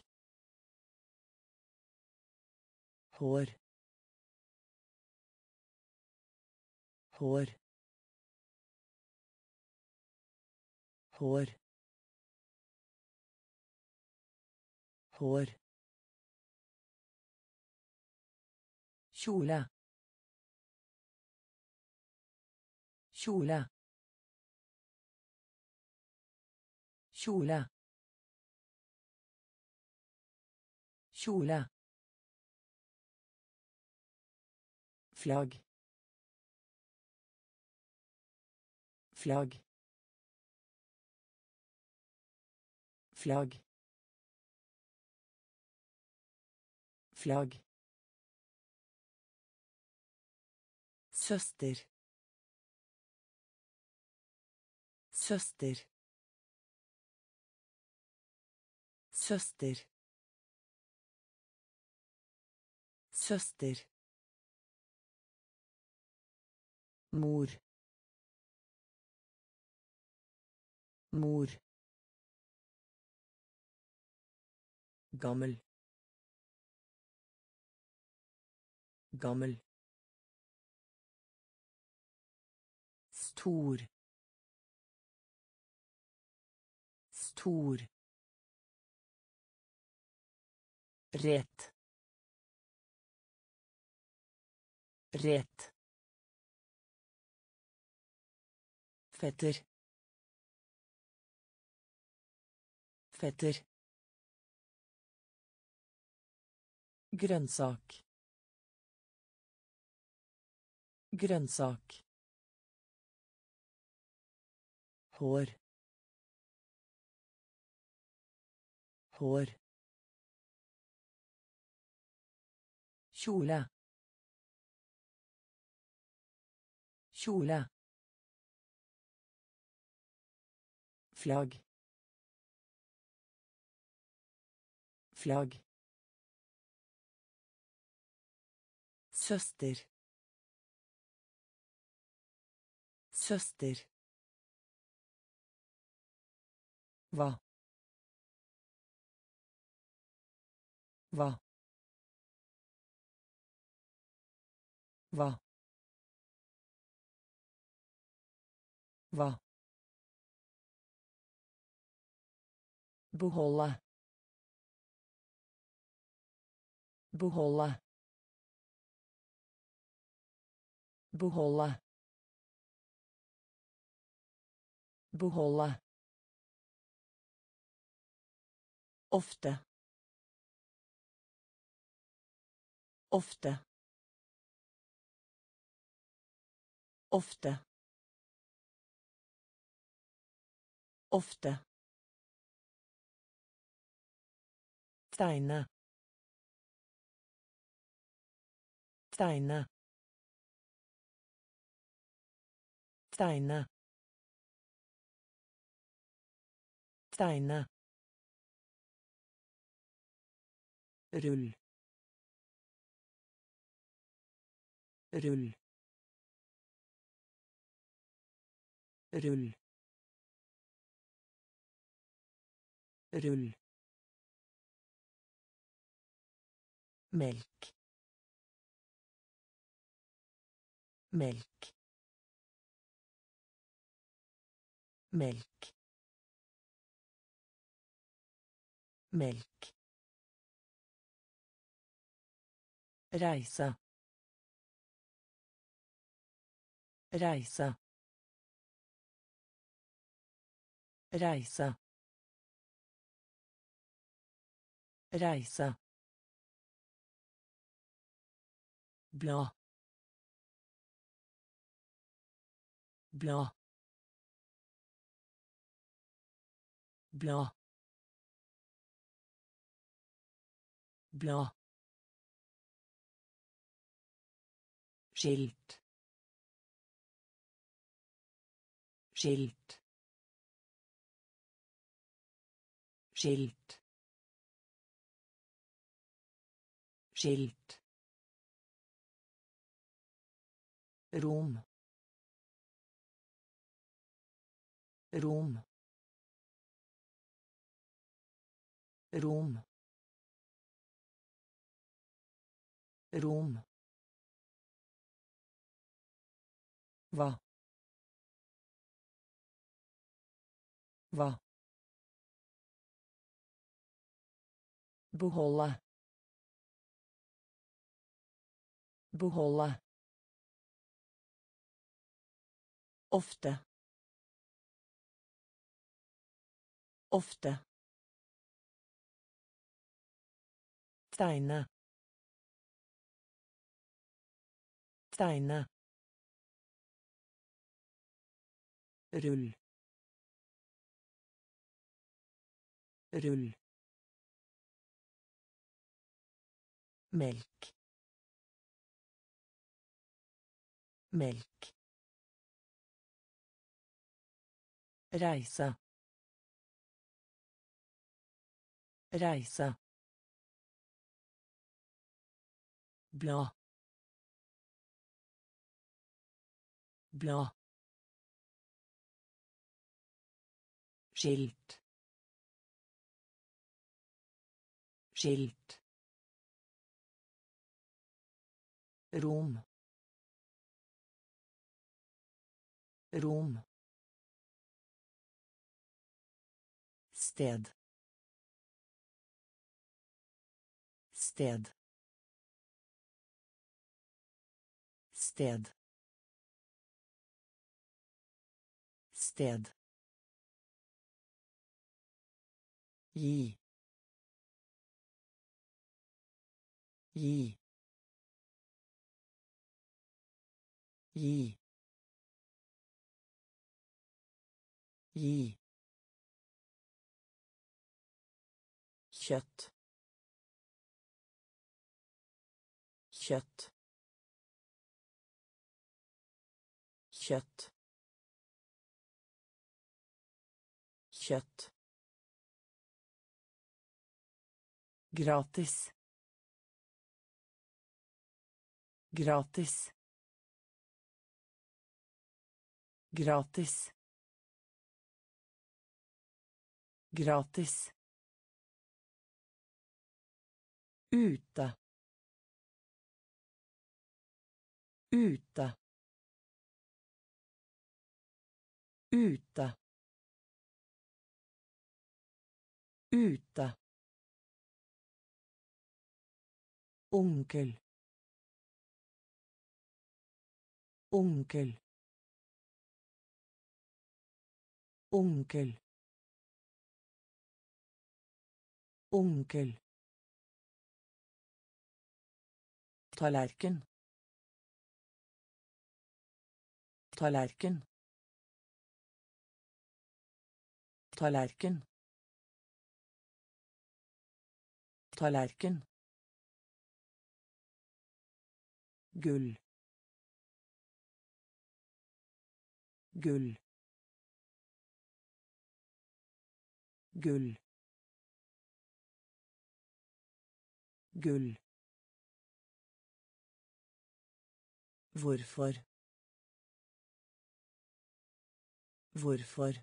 Hår. Hår. Hår. Hår. Kjole kjole kjole kjole flagg flagg flagg flagg Søster. Søster. Søster. Søster. Mor. Mor. Gammel. Gammel. Stor. Stor. Rett. Rett. Fetter. Fetter. Grønnsak. Grønnsak. Hår. Hår. Kjole. Kjole. Flagg. Flagg. Søster. Søster va. Va. Va. Va. Buhola buhola beholde beholde Ofte. Ofte. Ofte. Ofte. Deine. Deine. Deine. Deine. Rull. Rull. Rull. Rull. Melk. Melk. Melk. Melk Reise. Reise. Reise. Reise. Bla. Bla. bla bla skilt. Skilt. Skilt. Skilt. Rom. Rom. Rom. Rom Hva? Hva? Beholde. Beholde. Ofte. Ofte. Tegne. Tegne. Rull. Rull. Melk. Melk. Reise. Reise. Blå. bla skilt. Skilt. Rom. Rom. Sted. Sted. Sted. Sted gi. Gi. Gi. Gi. Kjøtt. Kjøtt. Kjøtt. Kjøtt Gratis. Gratis. Gratis. Gratis. Ute. Ute. Ute. Ute. Onkel. Onkel. Onkel. Onkel. Tallerken. Tallerken. Tallerken. Tallerken. Gull gull gull gull Hvorfor? Hvorfor?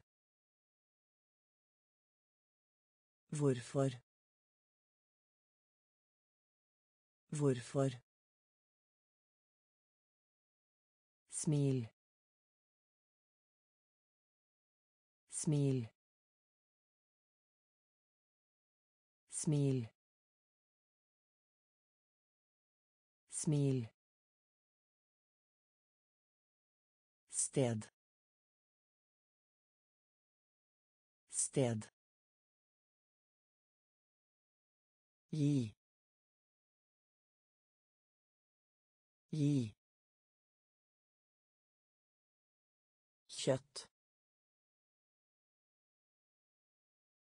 Hvorfor? Hvorfor? Smil. Smil. Smil. Smil. Sted. Sted. Gi. Gi. Kjøtt.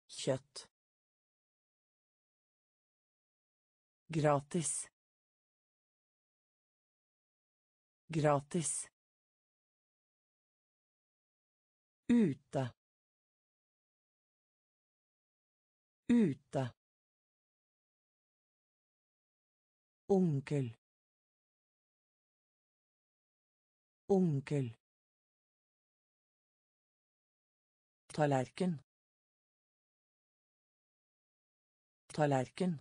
Kjøtt. Gratis. Gratis. Ute. Ute. Onkel. Onkel Tallerken. Tallerken.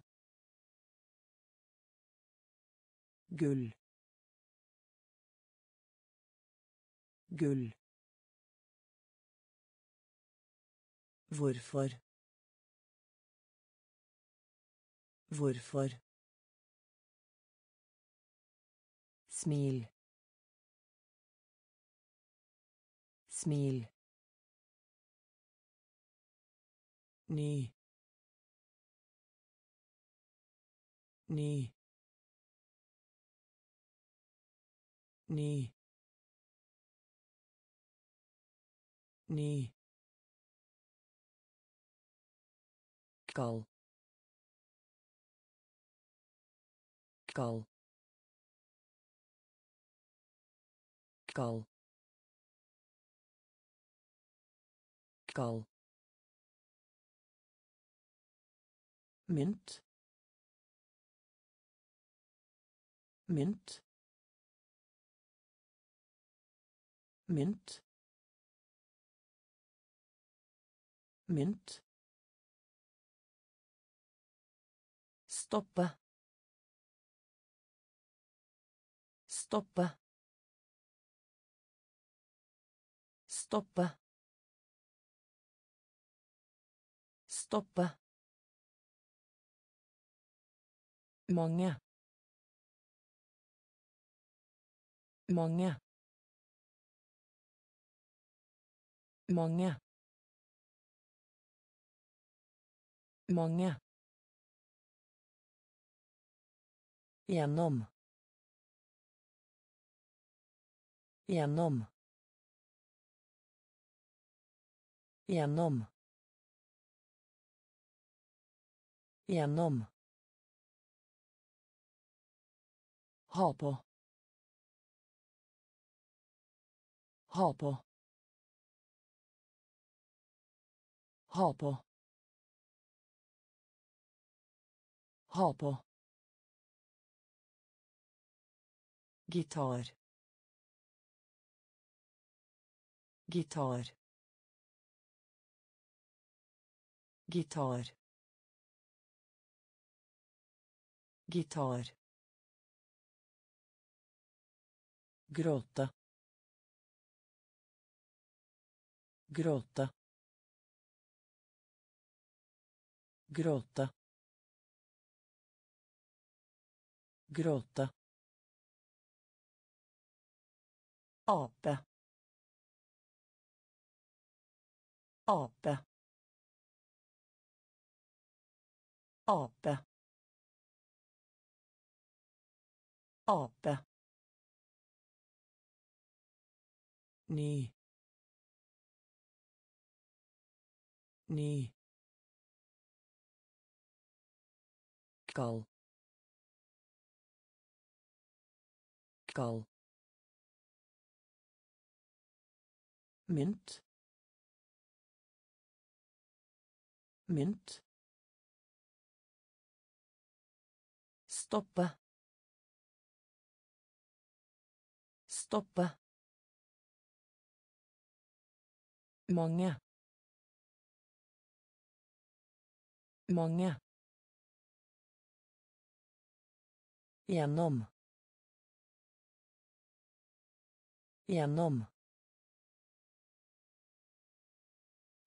Gull. Gull. Hvorfor? Hvorfor? Smil. Smil. Nee. Nee. Nee. Nee. Kal. Kal. Kal. Kal. mint mint mint mint stoppe stoppe stoppe stoppe mange. Mange. Mange. Mange. Gjennom. Gjennom. Gjennom. Gjennom Ha på. Ha på. Ha på. Ha på. Gitar. Gitar. Gitar. Gitar. Gråte. Gråte. Gråte. Gråte. Ape. Ape. Ape. Ape ny ny kal. Kal. Mynt mynt stoppe. Stoppe mange. Mange. Gjennom. Gjennom.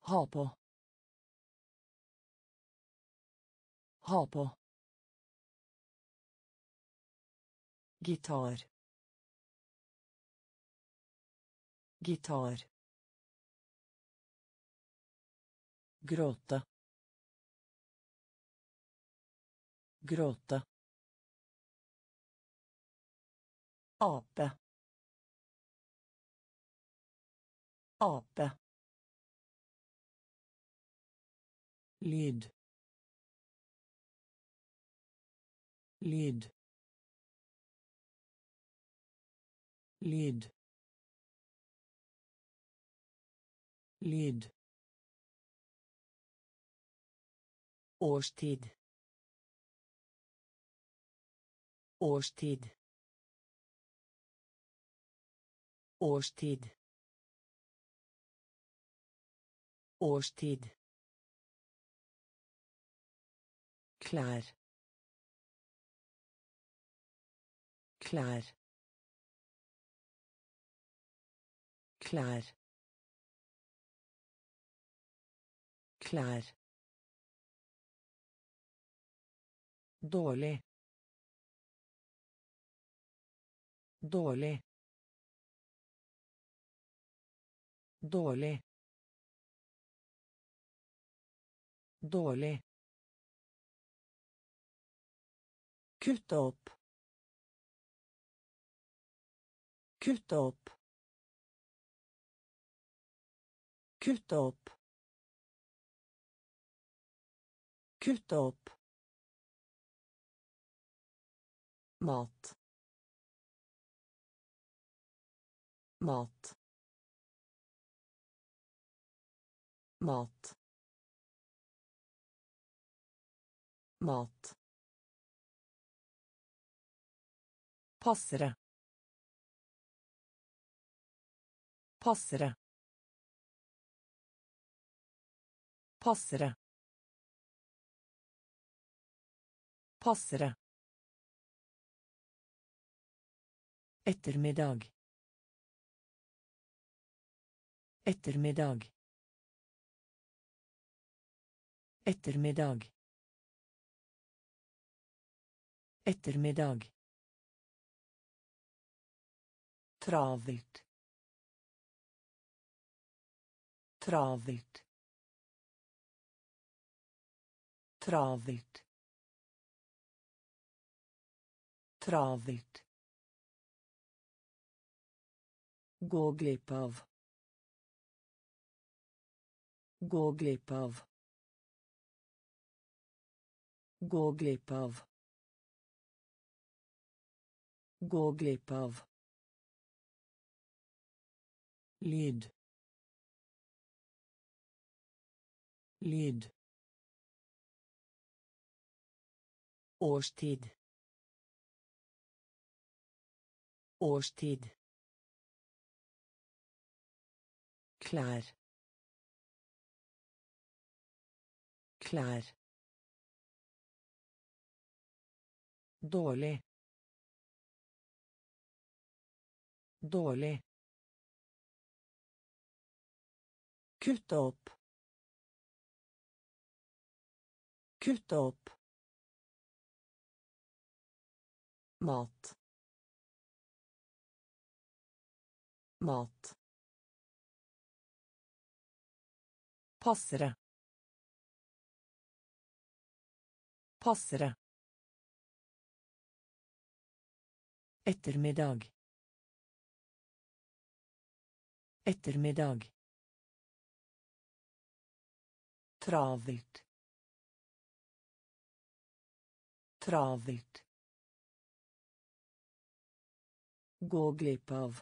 Ha på. Ha på. Gitar. Gitar gråte. Gråte. Ape. Ape. Lyd. Lyd. Lyd. Lyd årstid. Årstid. Årstid. Årstid. Klær. Klær. Klær. Klær dårlig dårlig dårlig dårlig Kutte opp. Kutte opp. Kutte opp. Kutte opp. Mat. Mat. Mat. Mat. Passere. Passere. Passere. Passere. Ettermiddag. Ettermiddag. Ettermiddag. Ettermiddag. Travelt. Travelt. Travelt. Travelt. Gå glipp av. Gå glipp av. Gå glipp av. Gå glipp av. lyd lyd årstid årstid klær klær dårlig dårlig Kutte opp. Kutte opp. Mat. Mat. Passere. Passere. Ettermiddag. Ettermiddag. Travelt. Travelt. Gå glipp av.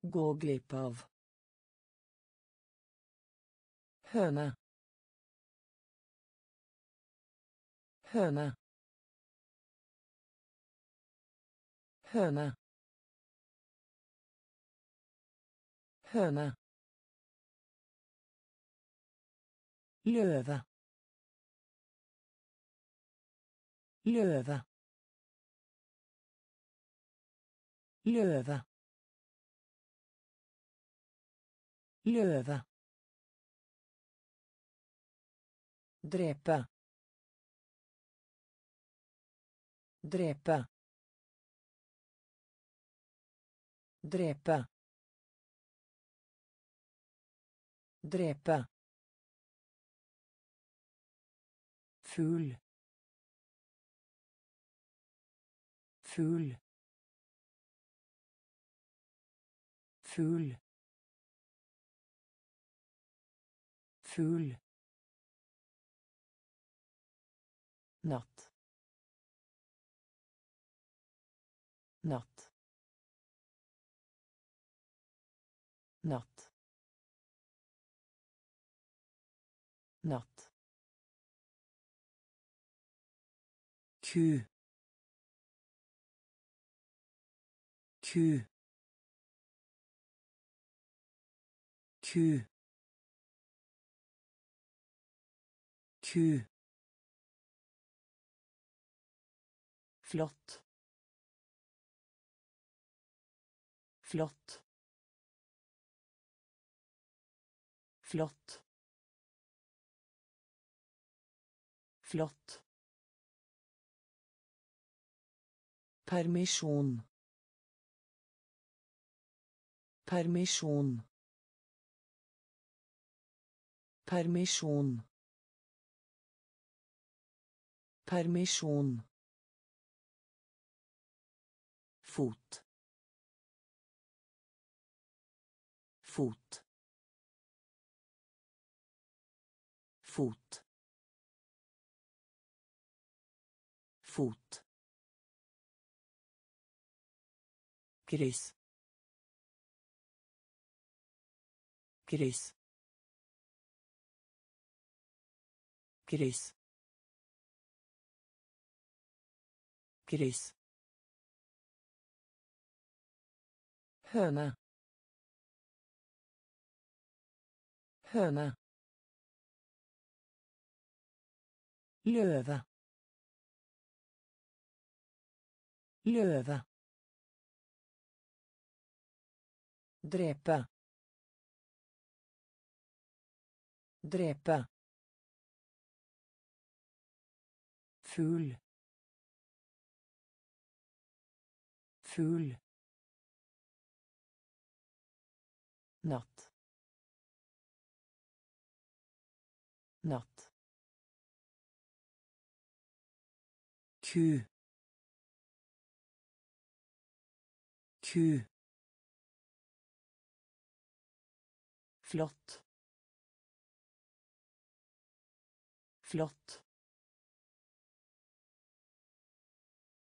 Gå glipp av. Høne. Høne. Høne. Høne. Løve. Løve. Løve. Løve. Drepe. Drepe. Drepe. Drepe. Fugl. Fugl. Fugl. Fugl. Natt. Natt. Natt. Natt. ku ku ku ku flott flott flott flott Permisjon. Permisjon. Permisjon. Permisjon. Fot. Fot. Fot. Fot. Gris. Gris. Gris. Gris. Høne høne løve løve drepe drepe fugl fugl natt. Natt. Ku. Ku. Flott. Flott.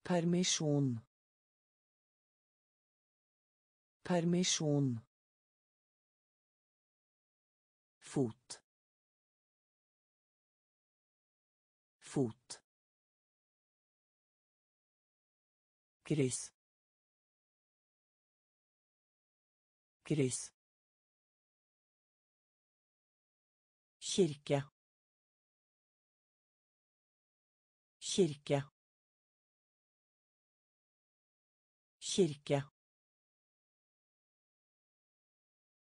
Permisjon. Permisjon. Fot. Fot. Kryss. Kryss. Kirke. Kirke. Kirke.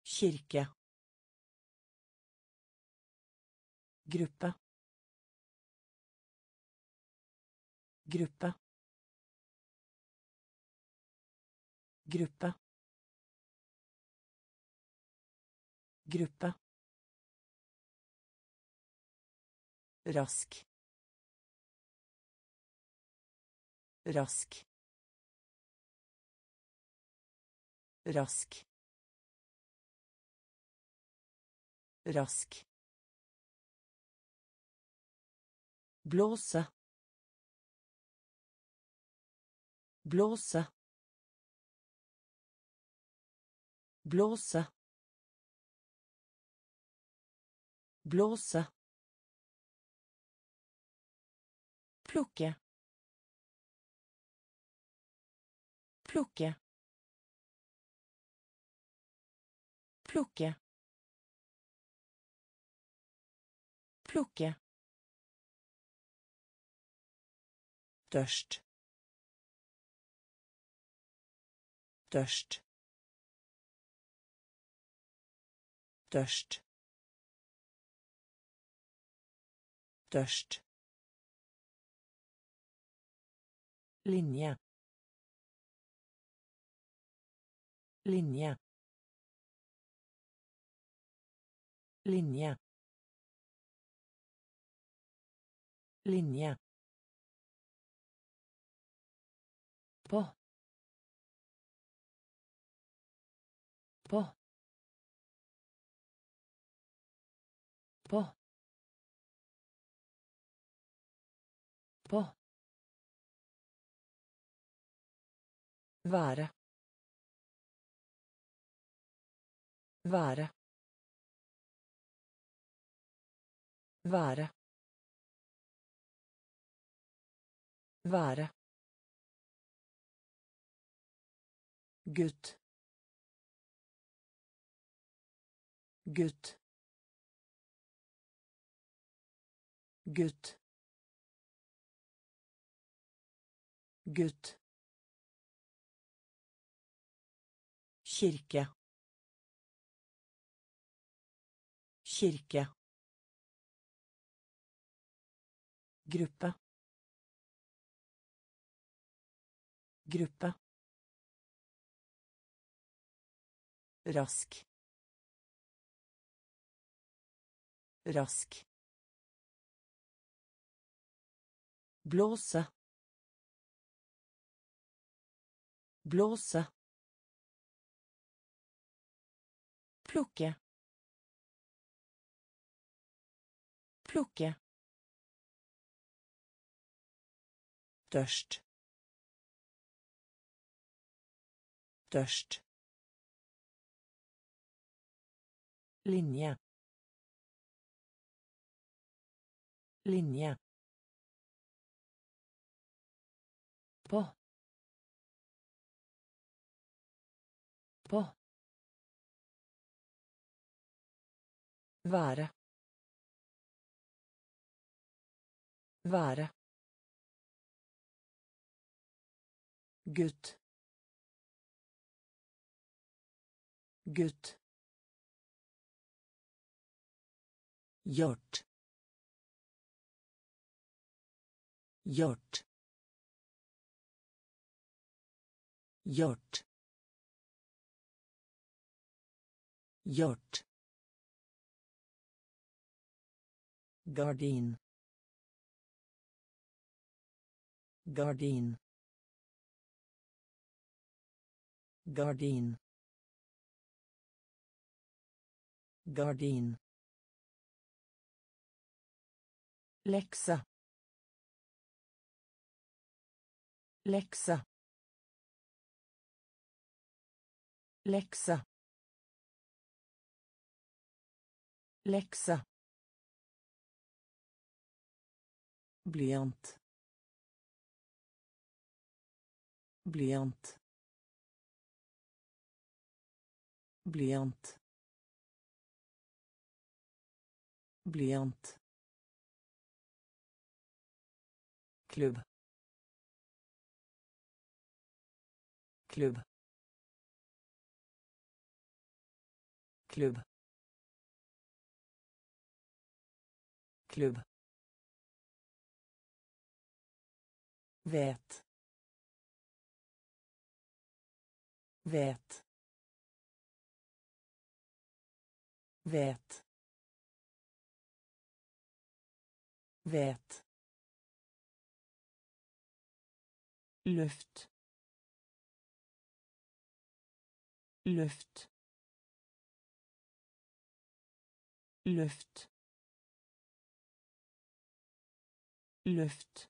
Kirke. Gruppe. Gruppe. Gruppe. Gruppe. Rask. Rask. Rask. Rask blåse. Blåse. Blåse. Blåse. Plukke. Plukke. Plukke. Plukke Størst. Størst. Størst. Størst. linje linje linje linje på på På. På. Være. Være. Være. Være. Gutt. Gutt. Gutt. Gutt. Kirke. Kirke. Gruppe. Gruppe. Rask. Rask. Blåse. Blåse. Plukke. Plukke. Tørst. Tørst. Linje. Linje. På. På. Være. Være. Gutt. Gutt Gjort. Gjort. Gjort. Gjort. Gardin. Gardin. Gardin. Gardin. Lekse. Lekse. Lekse. Lekse. Blyant. Blyant. Blyant. Blyant. Klubb klubb klubb klubb. Vet. Vet. Vet. Vet luft luft luft luft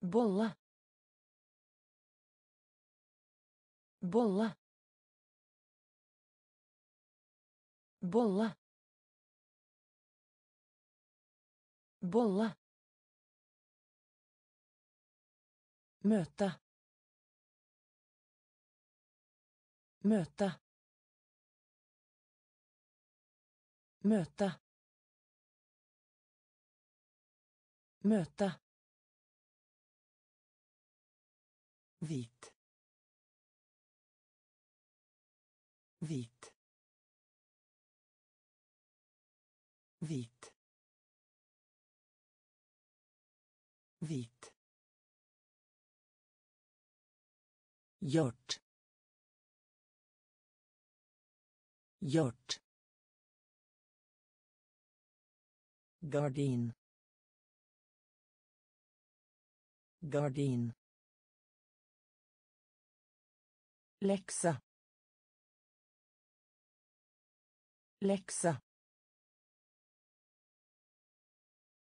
bolle bolle bolle bolle Møte. Møte. Møte. Møte. Hvit. Hvit. Hvit. Hvit. Gjort. Gjort. Gardin. Gardin. Lekse. Lekse.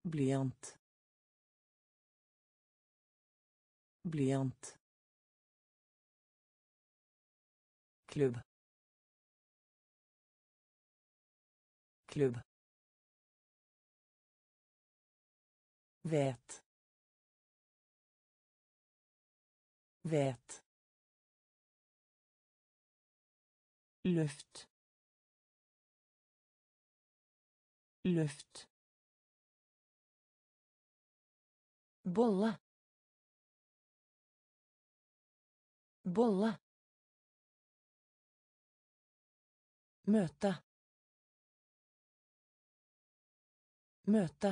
Blyant. Blyant. Klubb. Klubb. Vet. Vet. Luft. Luft. Bolle. Bolle. Møte. Møte.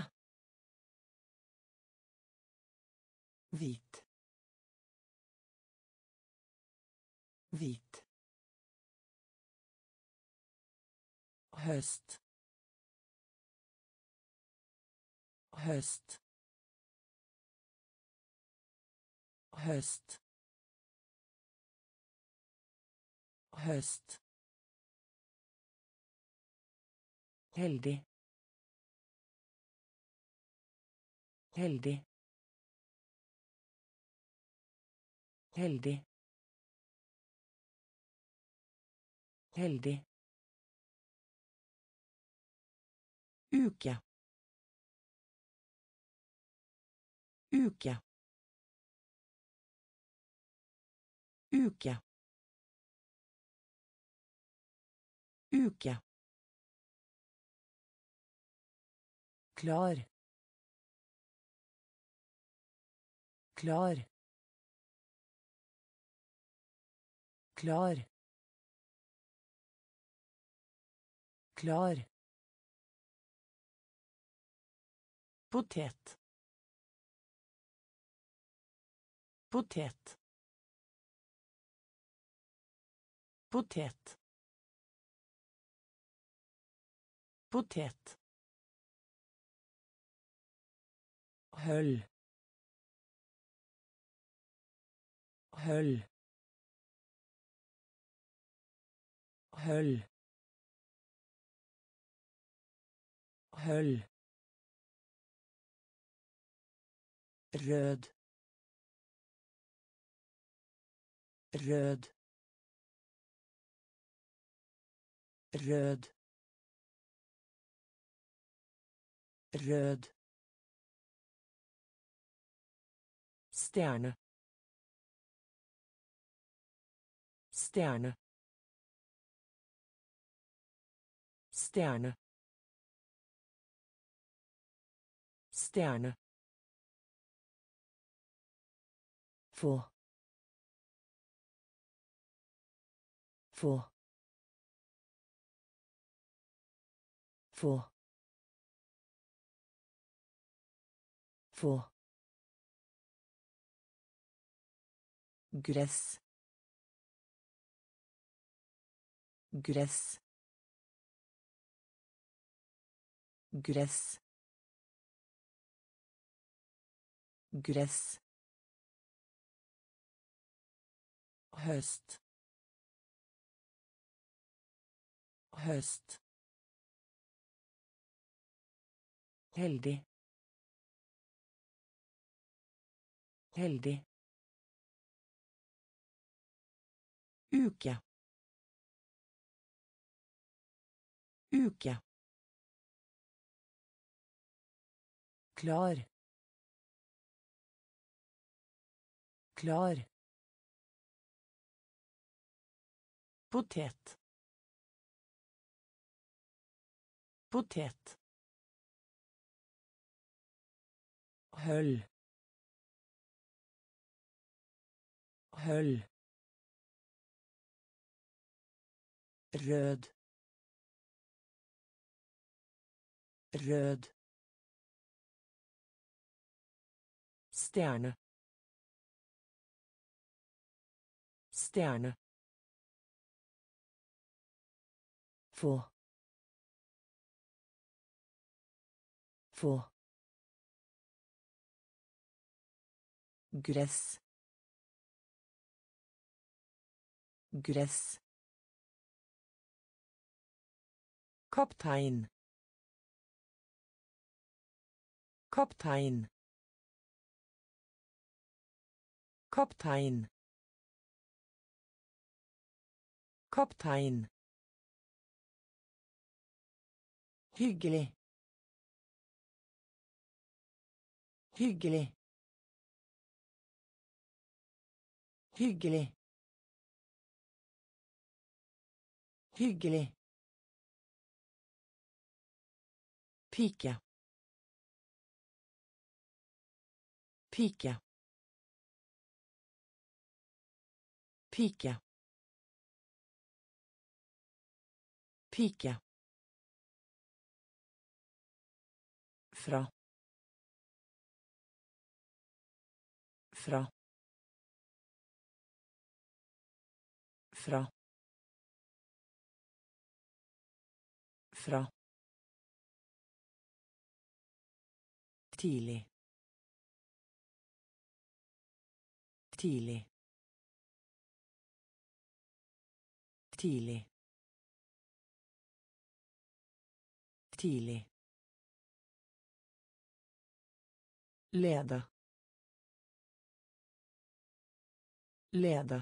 Hvit. Hvit. Høst. Høst. Høst. Høst. Heldig. Heldig. Heldig. Heldig. Uke. Uke. Uke. Uke. Klar. Klar. Klar. Klar. Potet. Potet. Potet. Potet. Høll. Høll. Høll. Høll. Rød. Rød. Rød. Rød. Stjerne. Stjerne. Stjerne. Stjerne. Få. Få. Få. Få. Gress. Gress. Gress. Gress. Høst. Høst. Heldig. Heldig uke uke klar klar Potet. Potet. Høll. Høll. Rød. Rød. Stjerne. Stjerne. Få. Få. Gress. Gress. Kaptein. Kaptein. Kaptein. Kaptein. Hyggelig. Hyggelig. Hyggelig. Hyggelig. Pike. Pike. Pike. Pike. Fra. Fra. Fra. Fra. Tidlig. Tidlig. Tidlig. Tidlig. Lede. Lede.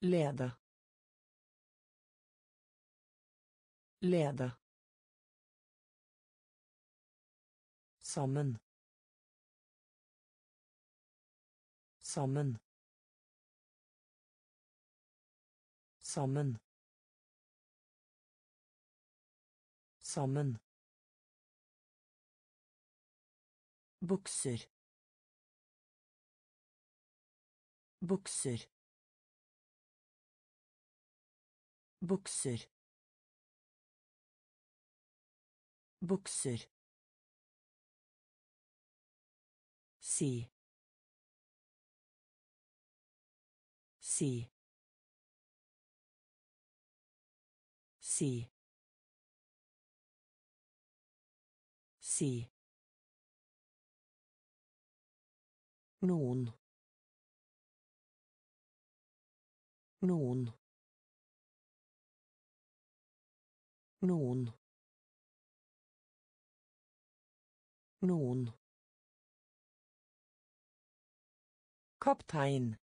Lede. Lede. Sammen. Sammen. Sammen. Sammen. Bukser. Bukser. Bukser. Bukser. Sì. Sì. Sì. Sì. Noen. Noen. Noen. Noen. Kaptein.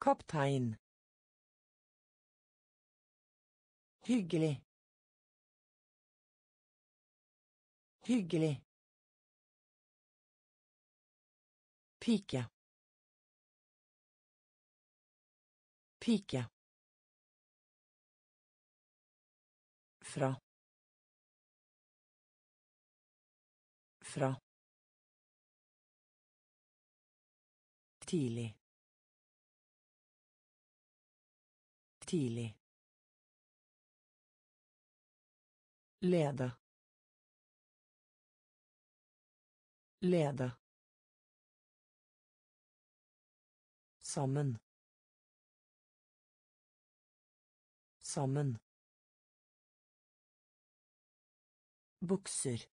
Kaptein. Hyggelig. Hyggelig. Pike. Pike. Fra. Fra. Tidlig. Tidlig. Lede. Lede. Sammen. Sammen. Bukser.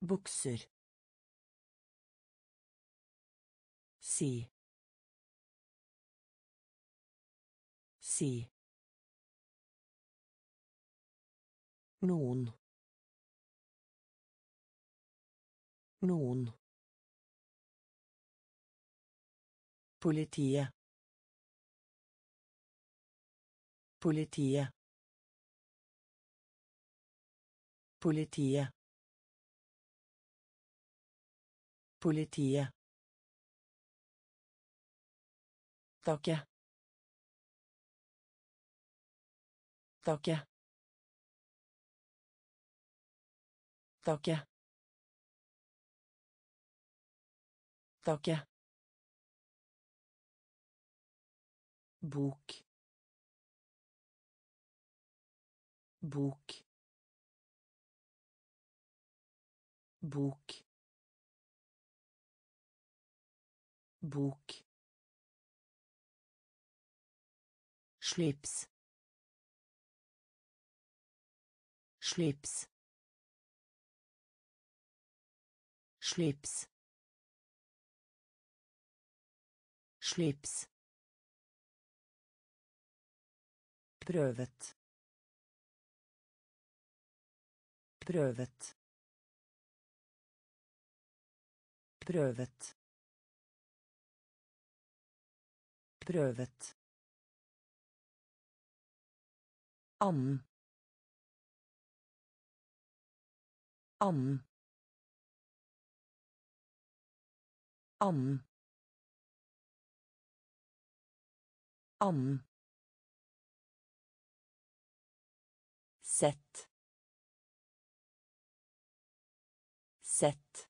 Bukser. Si. Si. Noen. Noen. Politiet. Politiet. Politiet. Politiet. Takke. Takke. taket. Taket. Bok. Bok. Bok. Bok slips. Slips. Slips. Slips. Prøvet. Prøvet. Prøvet. Prøvet annen annen annen annen sett. Sett.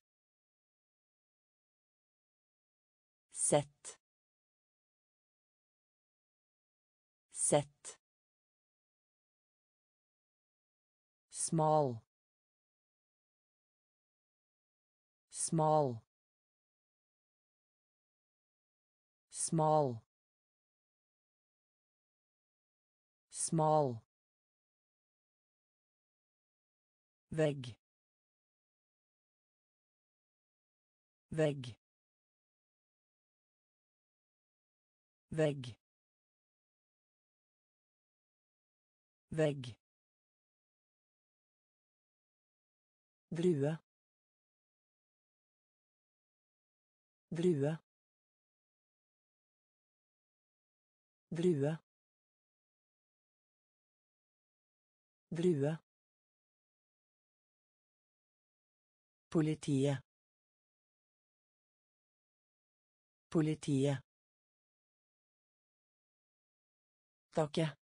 Sett. Sett small small small small. Vegg. Vegg. Vegg. Vegg drue drue drue drue Politiet. Politiet. Takke.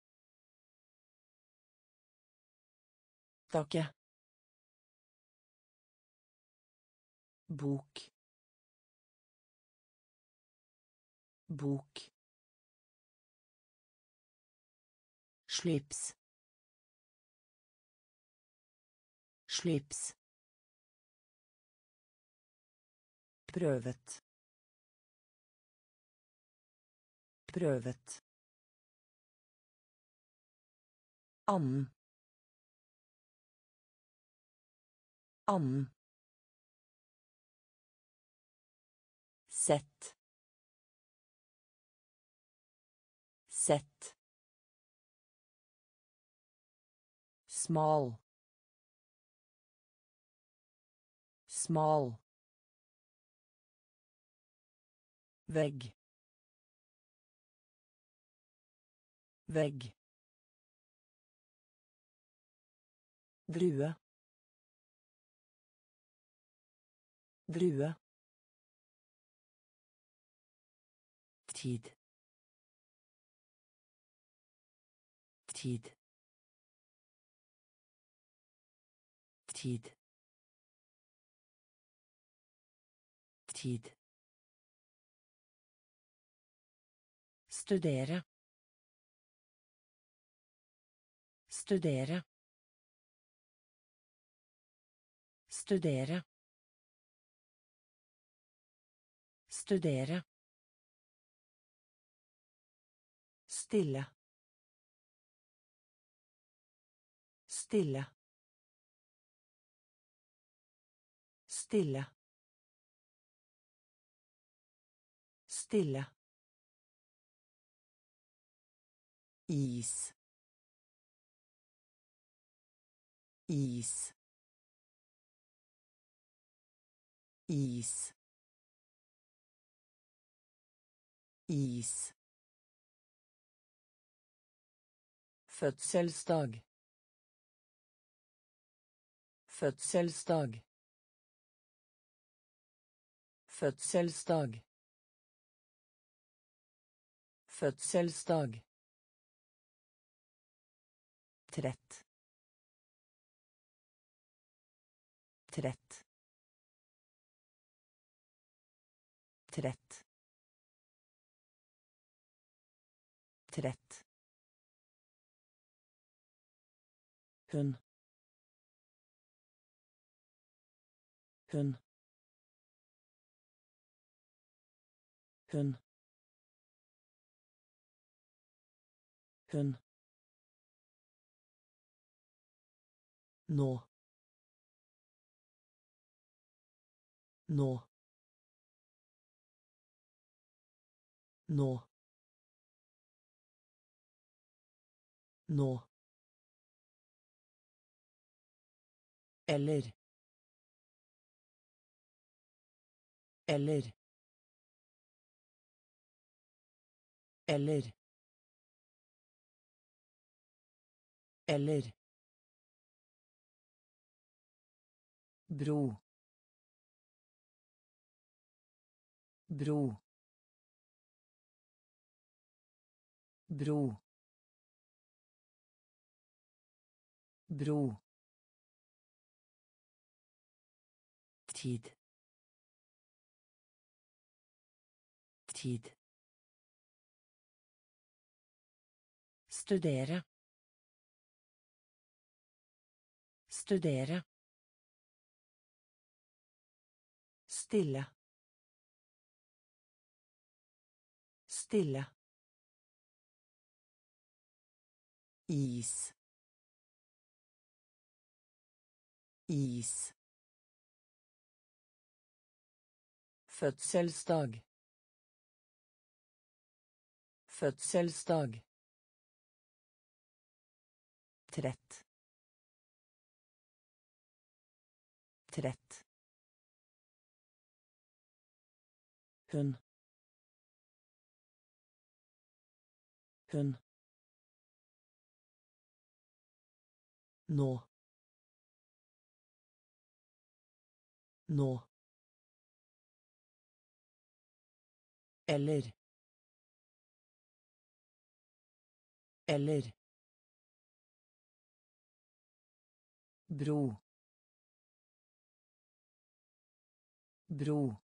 Takke. Bok. Bok. Slips. Slips. prøvet prøvet annen annen sett. Sett. Smal. Smal. Vegg. Vegg. Drue. Drue tid tid tid tid Studere. Studere. Studere. Studere. Stille. Stille. Stille. Stille. is is is is Fødselsdag. Fødselsdag. Fødselsdag. Fødselsdag trett trett trett trett hun hun hun hun Nå. Nå. Nå. Nå. Eller. Eller. Eller. Eller. Bro. Bro. Bro. Bro. Tid tid studere. Studere. Stille. Stille. Is. Is Fødselsdag. Fødselsdag. Trett. Trett. Hun. Hun. Nå. Nå. Eller. Eller. Bro. Bro.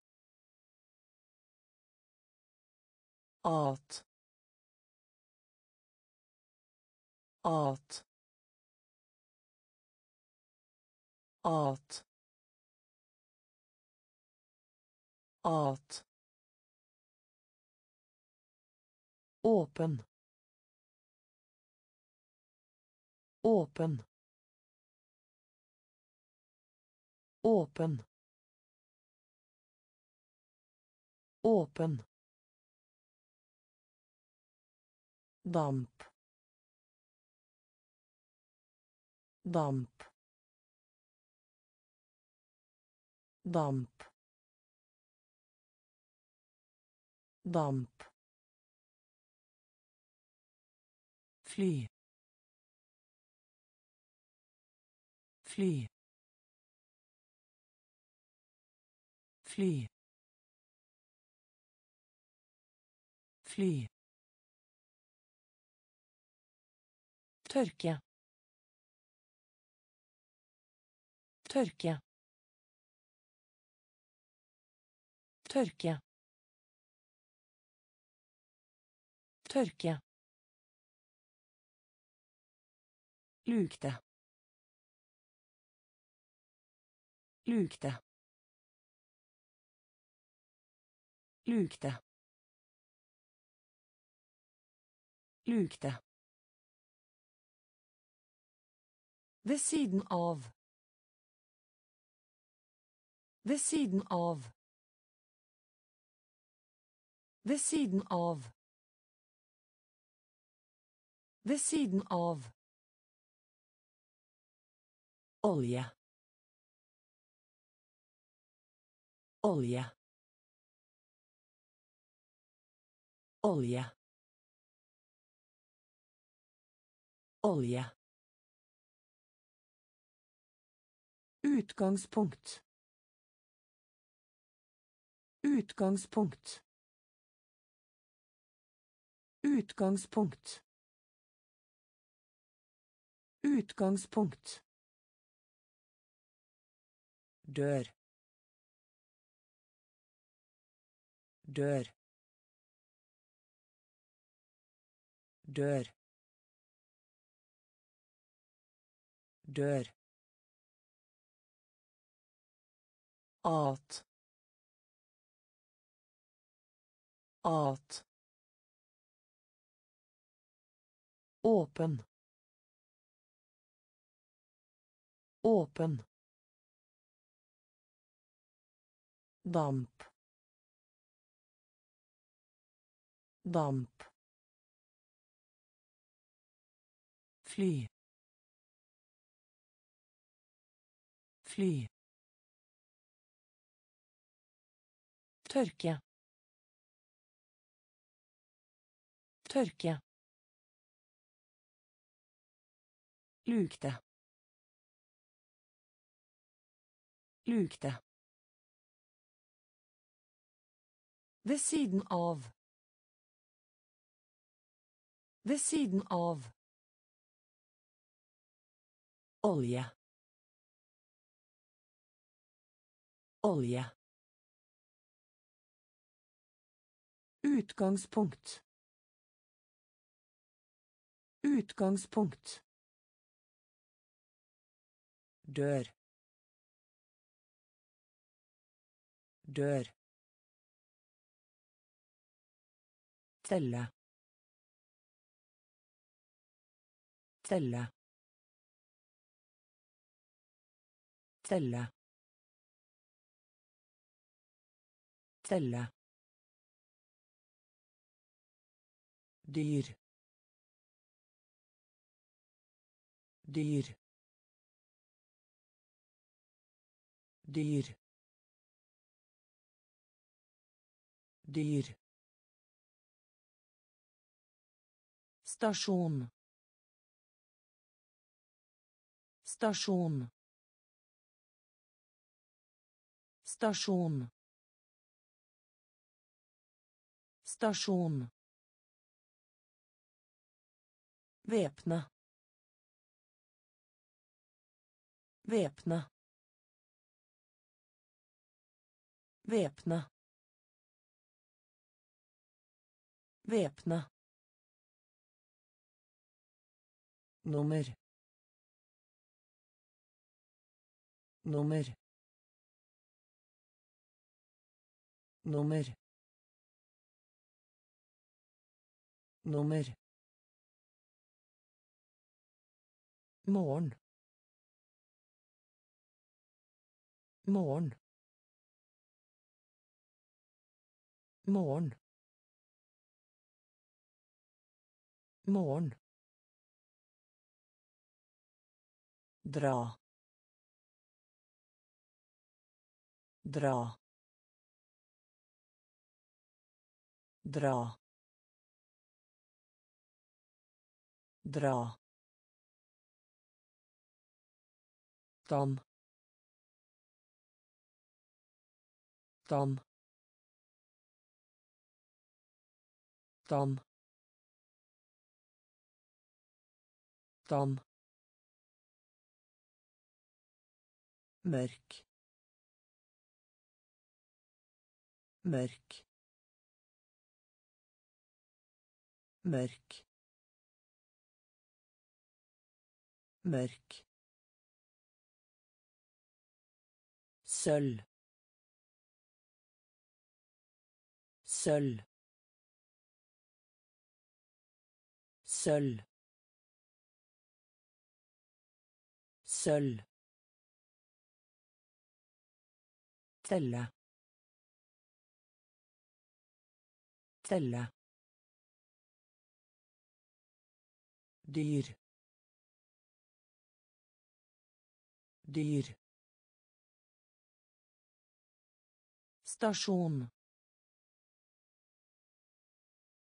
At. At. At. At. Åpen. Åpen. Åpen. Åpen. Damp. Damp. Damp. Damp. Fly. Fly. Fly. Fly. Tørke. Tørke. Tørke. Tørke Lukte. Lukte. Lukte. Lukte. Ved siden av. Ved siden av. Ved siden av. Ved siden av olje olje olje olje Utgangspunkt. Utgangspunkt. Utgangspunkt. Utgangspunkt dør. Dør. Dør. Dør. At at åpen. Åpen damp. Damp. Fly. Fly. Tørke. Tørke. Lukte. Lukte Ved siden av. Ved siden av. Olje. Olje. Utgangspunkt. Utgangspunkt. Dør. Dør. تلة. تلة. تلة. تلة. دير. دير. دير. دير. Stasjon. Stasjon. Stasjon. Stasjon. Væpne. Væpne. Væpne. Væpne. Nummer. Nummer. Nummer. Nummer. Morgen. Morgen. Morgen. Morgen dra. Dra. Dra. Dra. Dam. Dam. Dam. Dam mörk mörk mörk mörk seul seul seul seul Telle. Telle. Dyr. Dyr. Stasjon.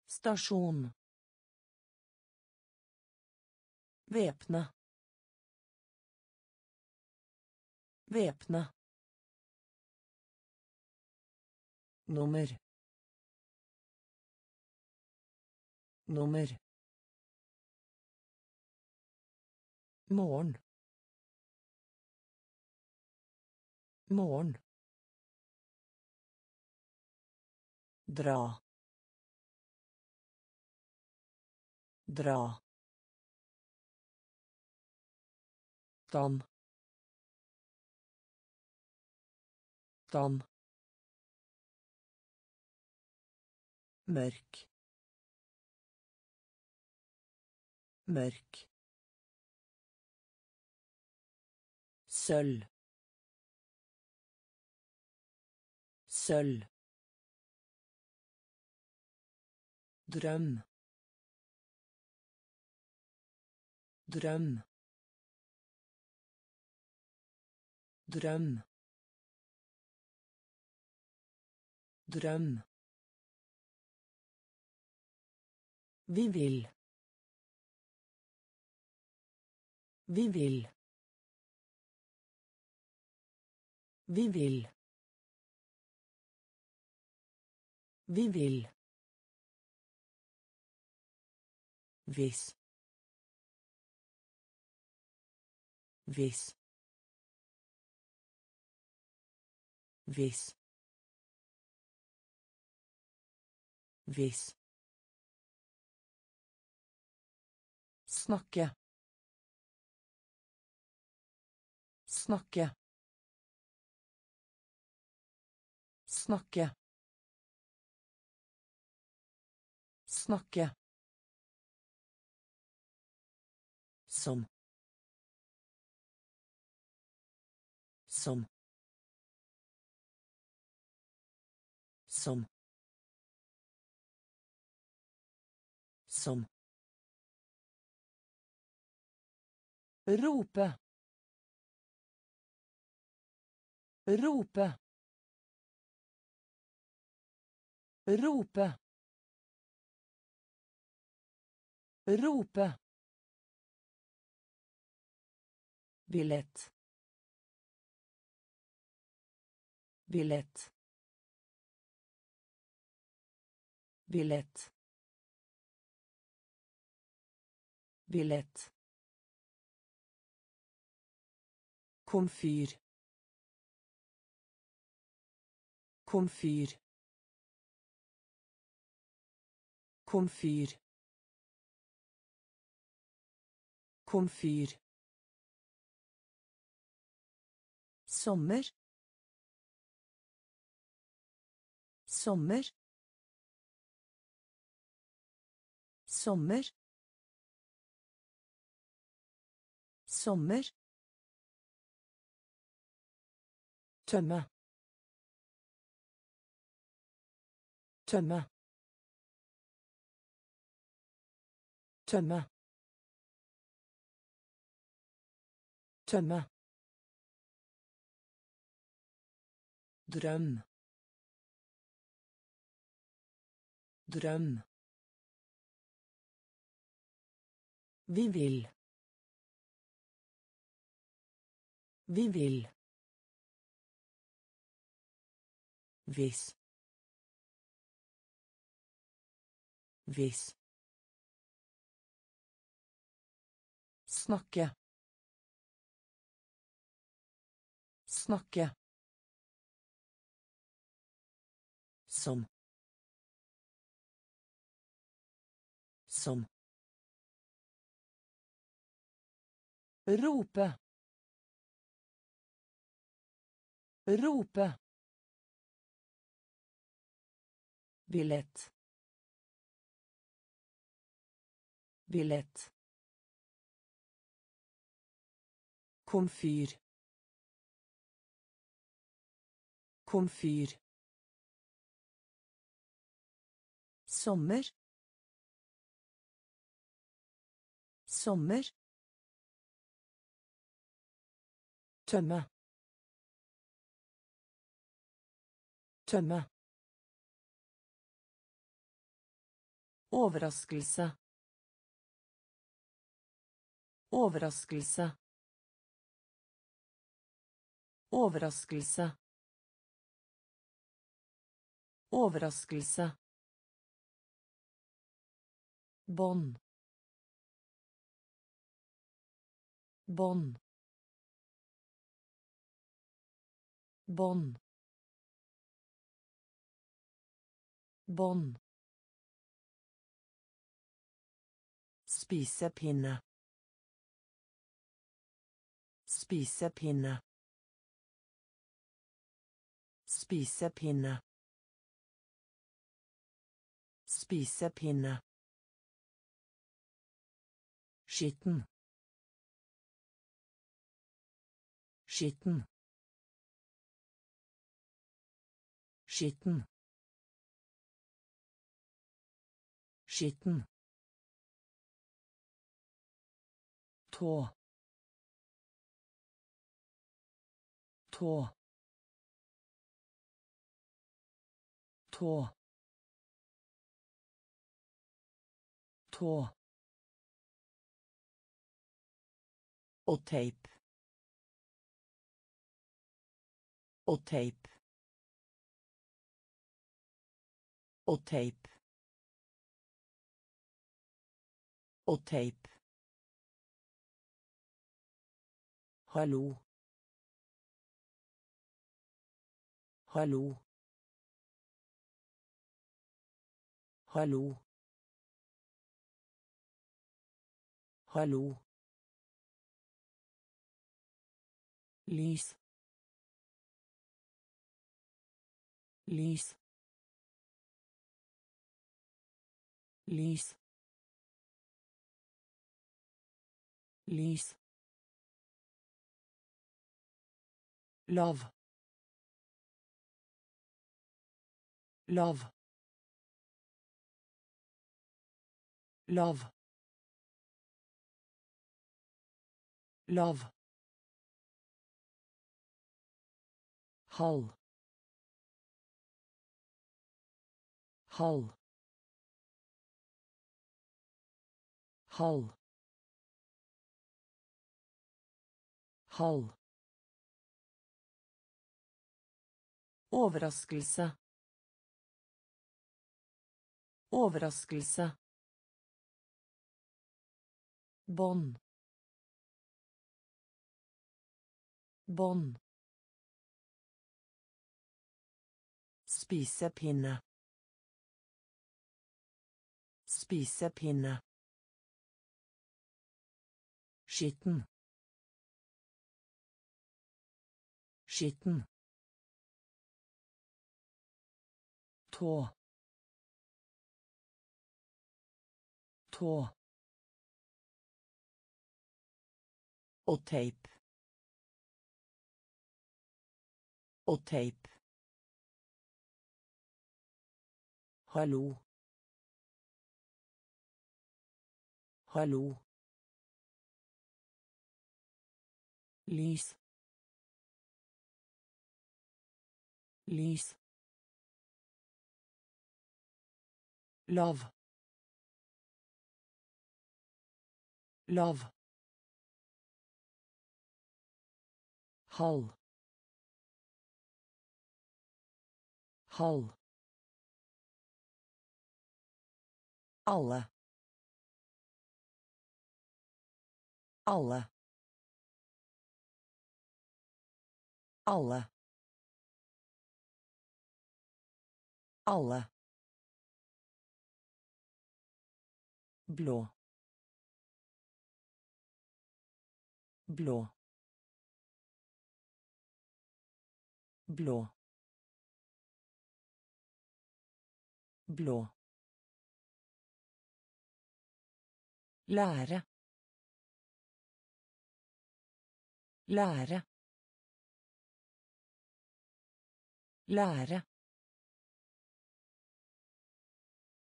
Stasjon. Væpne. Væpne. Nummer. Nummer. Morgen. Morgen. Dra. Dra. Dam. Dam mørk mørk sølv sølv drøm drøm drøm drøm Vi vil. Vi vil. Vi vil. Vi vil. Hvis. Hvis. Hvis. Hvis. Snakke. Snakke. Snakke. Snakke. Som. Som. Som. Som. Rope. Rope. Rope. Rope. Billett. Billett. Billett. Billett. Komfyr. Komfyr. Komfyr. Komfyr. Sommer. Sommer. Sommer. Sommer. Tømme. Tømme. Tømme. Tømme. Drøm. Drøm. Vi vil. Vi vil. Hvis. Hvis. Snakke. Snakke. Som. Som. Rope. Rope. Billett. Billett. Komfyr. Komfyr. Sommer. Sommer. Tømme. Tømme. Overraskelse. Overraskelse. Overraskelse. Overraskelse. Bånd. Bånd. Bånd. Bånd. Spisepinne. Spisepinne. Spisepinne. Spisepinne. Skitten. Skitten. Skitten. Skitten. Tå. Tå. Tå. Tå. Og teip. Og teip. Og teip. Og teip. hallo hallo hallo hallo lies lies lies lies love. Love. Love. Love. Hull. Hull. Hull. Hull. Overraskelse. Overraskelse. Bånd. Bånd. Spisepinne. Spisepinne. Skitten. Skitten. Tå. Tå. Og teip. Og teip. Hallo. Hallo. lys lys love. Love. Hal hal alle. Alle. Alle. Alle. Blå blå blå blå Lære. Lære. Lære.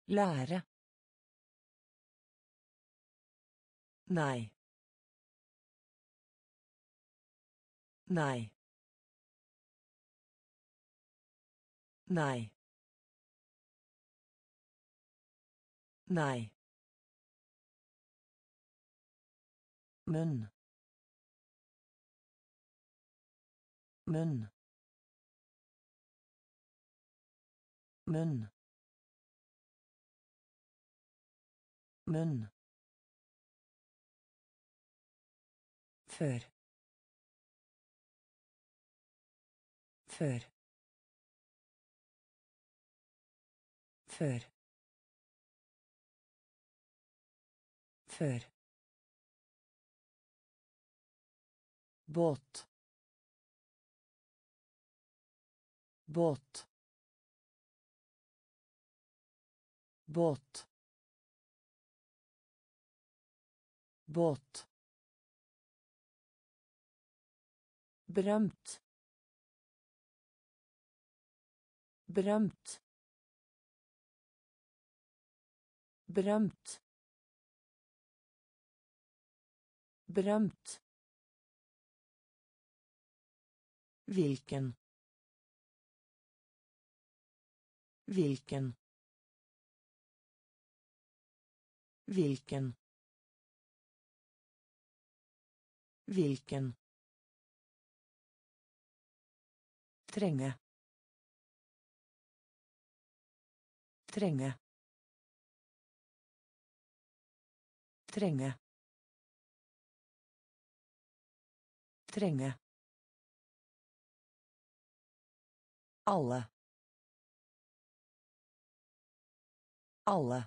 Lære. Nei. Nei. Nei. Nei. munn munn munn munn før. Før. Før. Før. Båt. Båt. Båt. Båt berømt berømt berømt berømt Hvilken. Hvilken. Hvilken. Hvilken. Trenge. Trenge. Trenge. Trenge. Alle. Alle.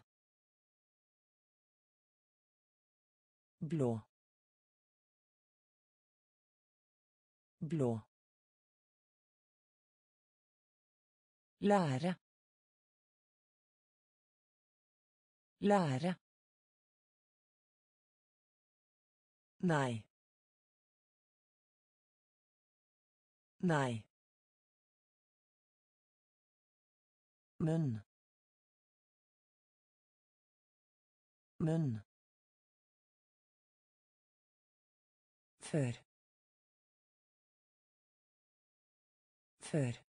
Blå. Blå. Lære. Lære. Nei. Nei. munn munn før før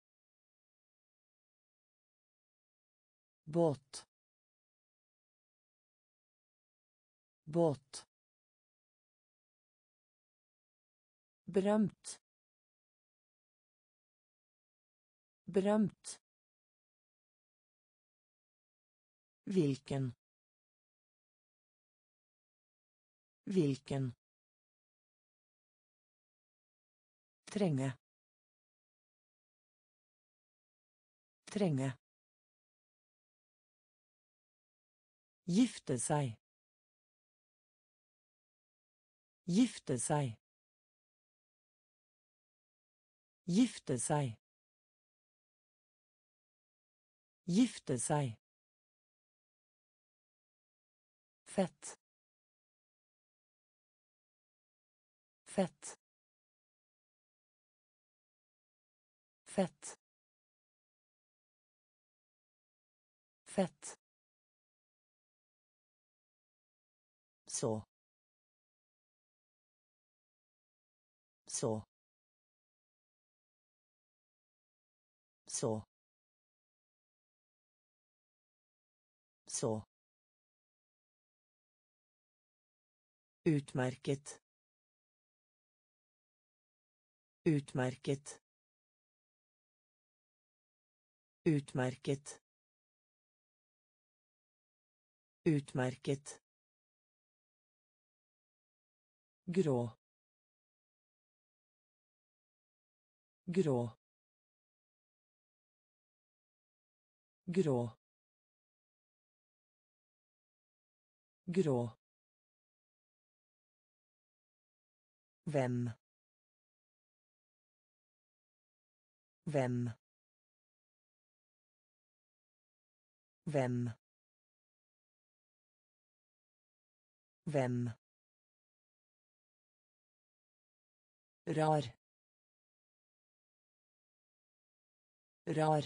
båt båt berømt berømt Hvilken. Hvilken. Trenge. Trenge. Gifte seg. Gifte seg. Gifte seg. Gifte seg. fett fett fett fett så så så så Utmerket. Utmerket. Utmerket. Utmerket. Grå. Grå. Grå. Grå. Hvem. Hvem. Hvem. Hvem. Rar. Rar.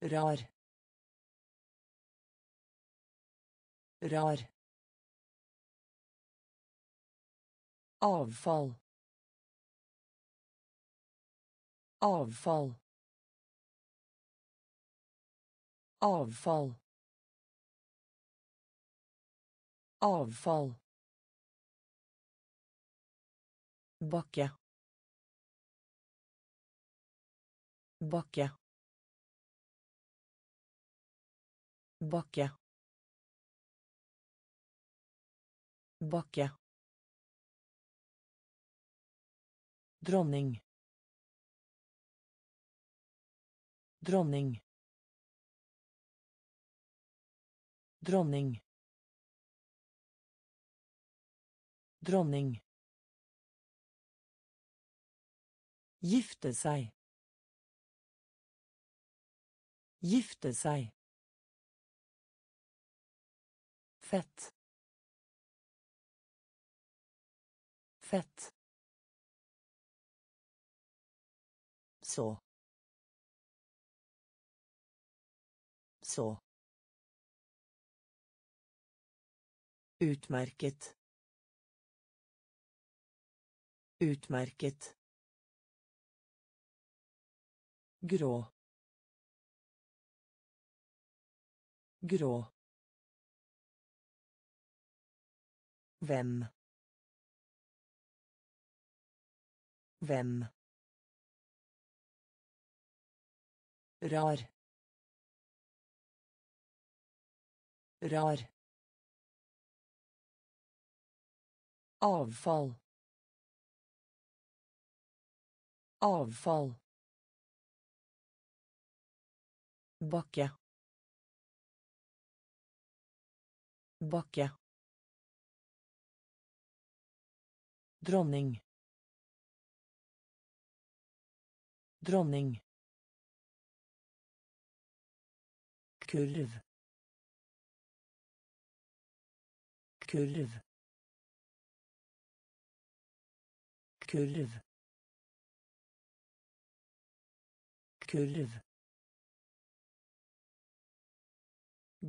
Rar. Rar. Avfall. Avfall. Avfall. Avfall. Bakke. Bakke. Bakke. Bakke. dronning dronning dronning dronning Gifte seg. Gifte seg. Fett. Fett. så Så. Utmerket. Utmerket. Grå. Grå. Hvem. Hvem. Rar. Rar. Avfall. Avfall. Bakke. Bakke. Dronning. Dronning. kurv kurv kurv kurv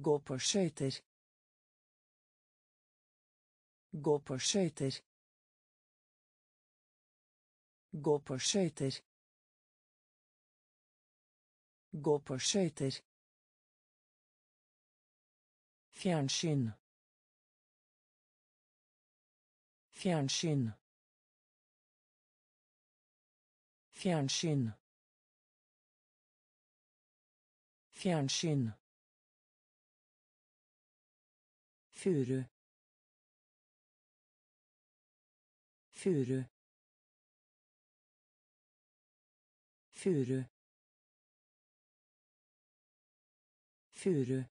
gå på skøyter gå på skøyter gå på skøyter gå på skøyter Fjernsyn. Fjernsyn. Fjernsyn. Fjernsyn. Furu. Furu. Furu. Furu.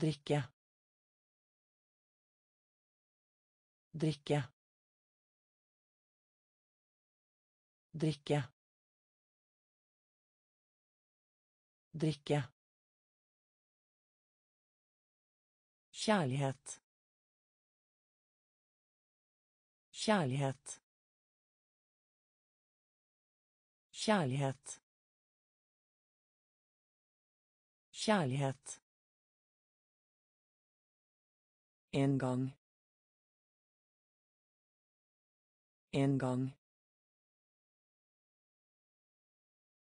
drikke drikke drikke drikke Kjærlighet. Kjærlighet. Kjærlighet. Kjærlighet. En gang. En gang.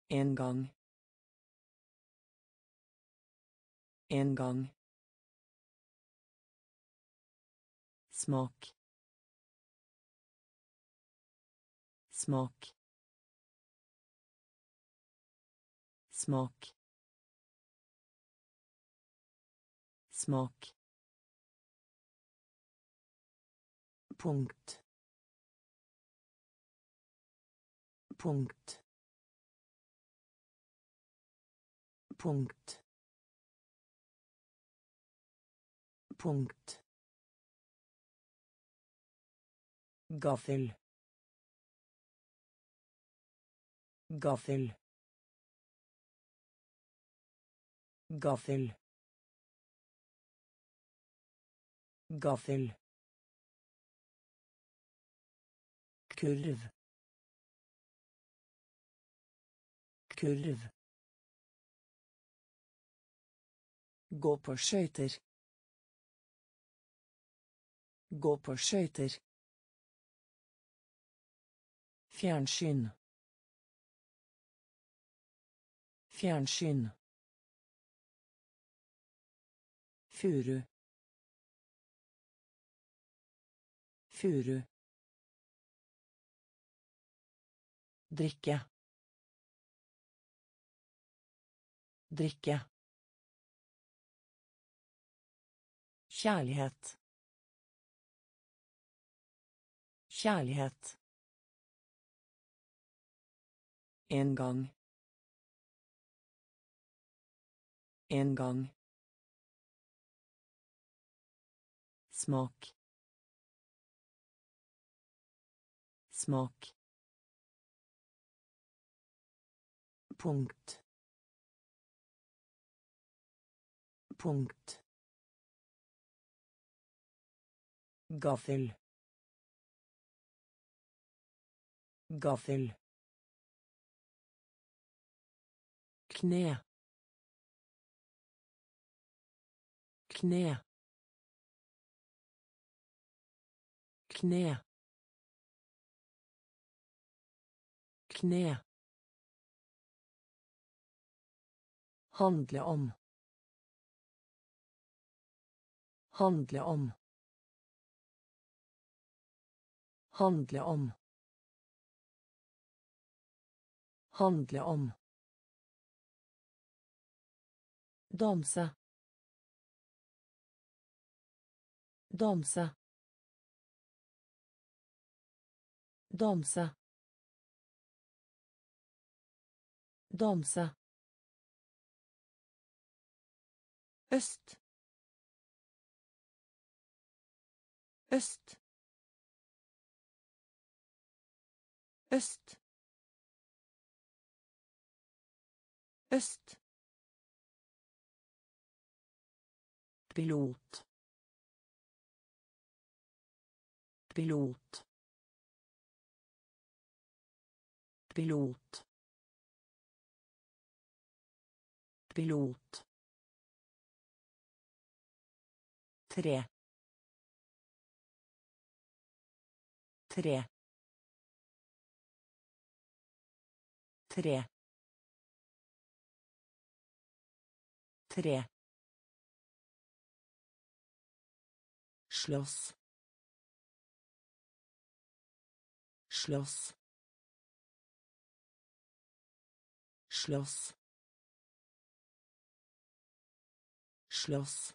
En gang. En gang. Smak. Smak. Smak. Smak. punkt punkt punkt punkt gaffel. Gaffel. Gaffel. Gaffel. Kurv. Kurv. Gå på skøyter. Gå på skøyter fjernsyn. Fjernsyn. Furu. Furu. Drikke. Drikke. Kjærlighet. Kjærlighet. En gang. En gang. Smak. Smak. punkt punkt gaffel gaffel kne kne kne kne Handle om. Handle om. Handle om. Handle om. Danse. Danse. Danse. Danse. øst øst øst øst pilot. Pilot. Pilot. Pilot. Tre. Tre. Tre. Tre Schloss. Schloss. Schloss. Schloss.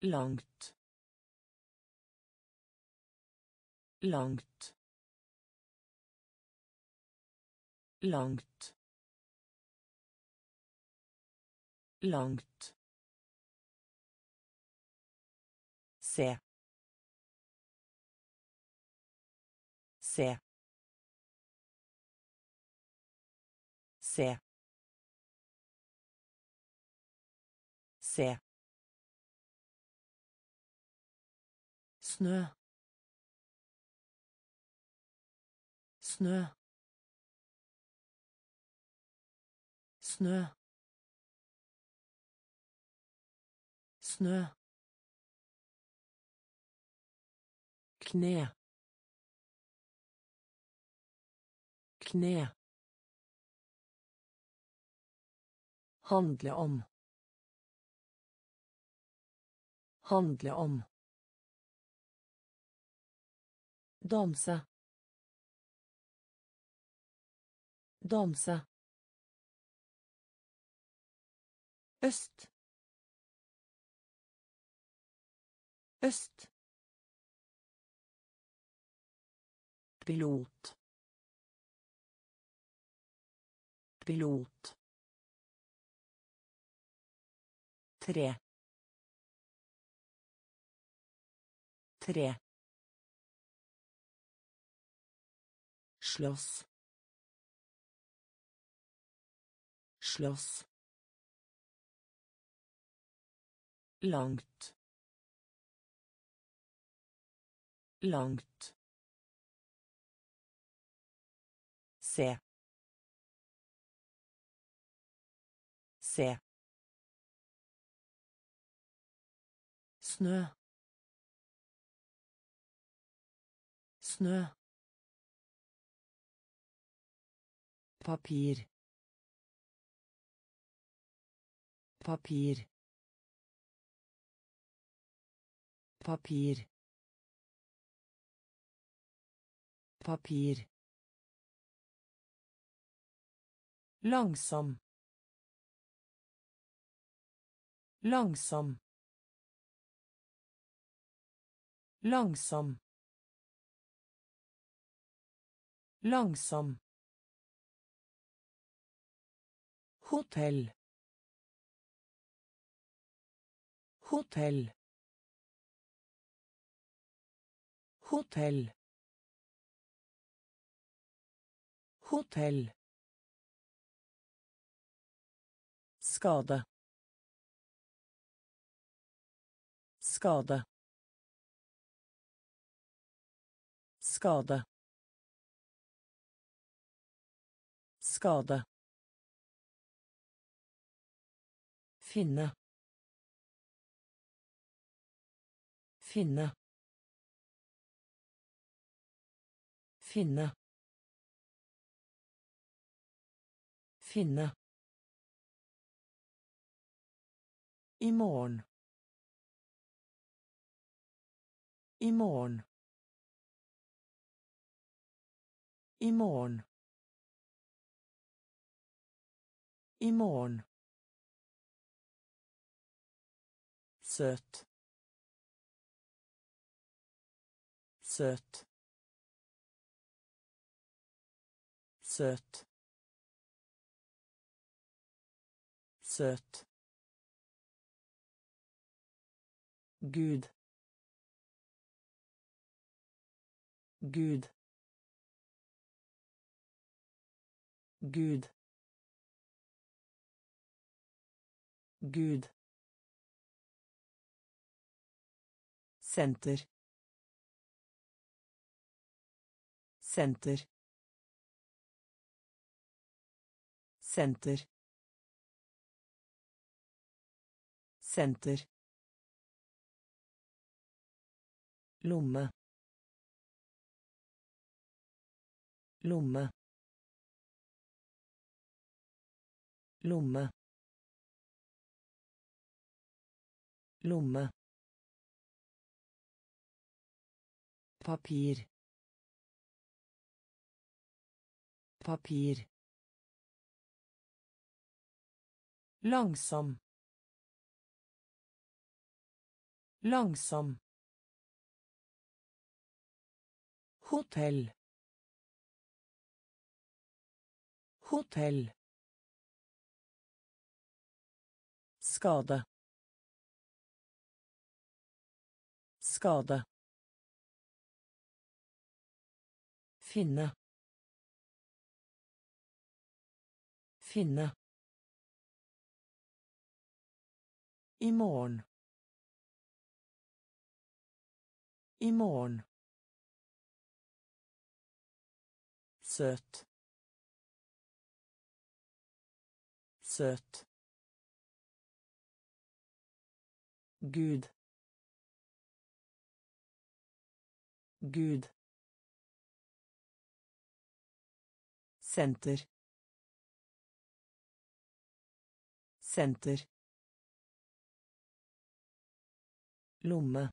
langt langt langt langt se. Se. Se. Se. Snø. Snø. Snø. Snø kne kne handle om handle om Danse. Danse. Øst. Øst. Pilot. Pilot. Tre. Tre. slåss slåss langt langt se. Se. Snø. Snø. Papir. Papir. Papir. Papir langsom langsom langsom langsom hotell hotell hotell hotell skade. Skade. Skade. Skade. Finne. Finne. Finne. Finne I morgen. I morgen. I morgen. I morgen. Gud. Gud. Gud. Gud. Senter. Senter. Senter. Senter. Lomme. Lomme. Lomme. Lomme. Papir. Papir. Langsom. Langsom hotell hotell skade. Skade. Finne. Finne. I morgen. I morgen. Søt. Søt. Gud. Gud. Senter. Senter. Lomme.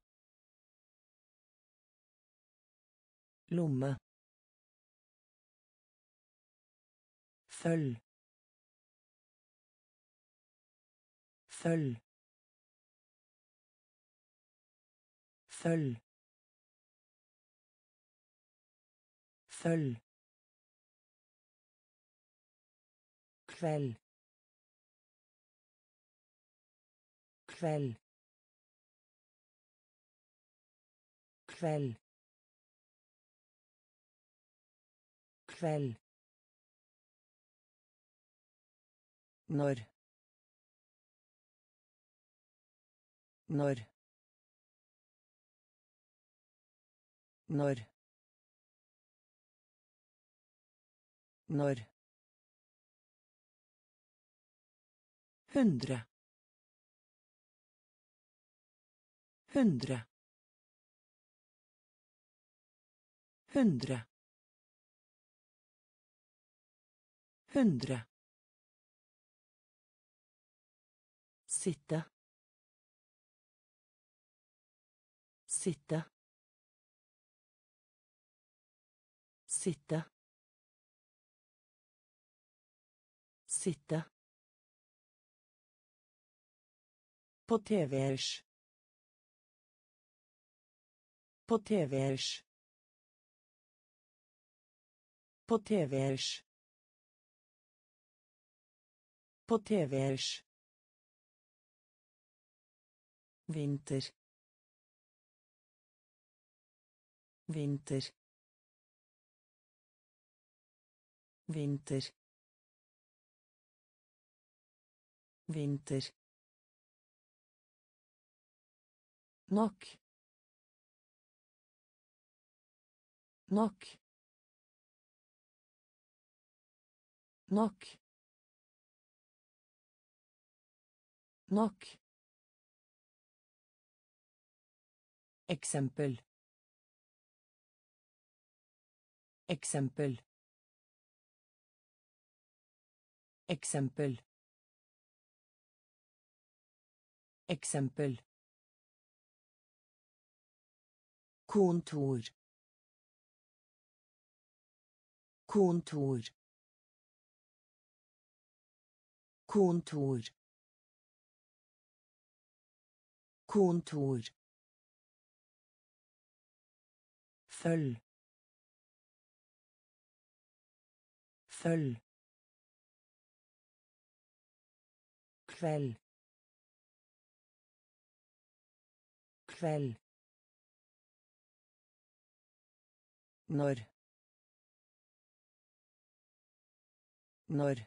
Lomme. Følg. Følg. Følg. Følg. kveld kveld kveld kveld Når. Når. Når. Når. Hundre. Hundre. Hundre. Hundre. Sitte. Sitte. Sitte. Sitte. På TV-ers. På TV-ers. På TV-ers. På TV-ers. Vinter. Vinter. Vinter. Vinter. Nok. Nok. nok nok eksempel. Eksempel. Eksempel. Eksempel. Kontor. Kontor. Kontor. Kontor følg følg kveld kveld Når. Når.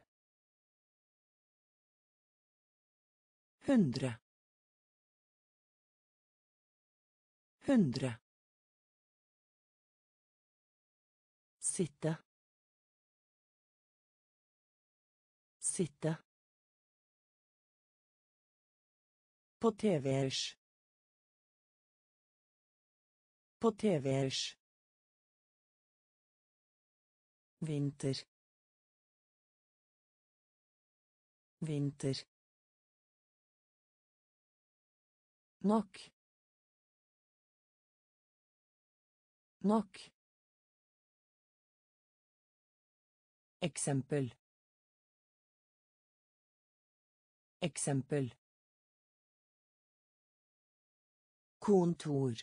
Hundre. Hundre. Sitte. Sitte. På TV-ers. På TV-ers. vinter vinter nok nok eksempel eksempel kontor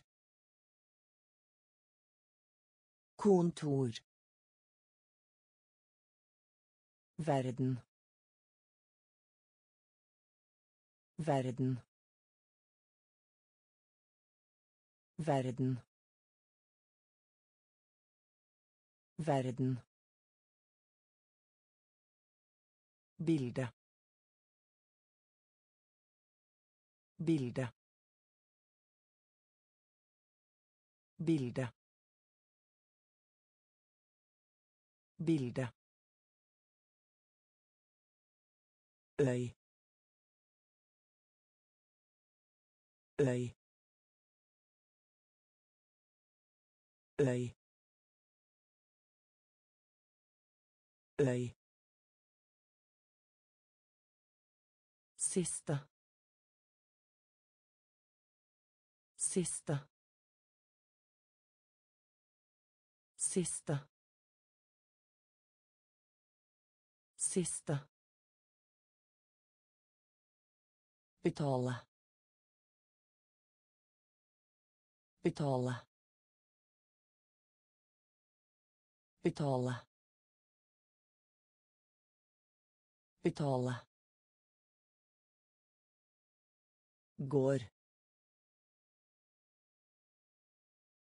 kontor Verden. Verden. Verden. Verden. Bilde. Bilde. Bilde. Bilde. øy øy øy øy siste siste siste siste Betale. Betale. Betale. Betale. Går.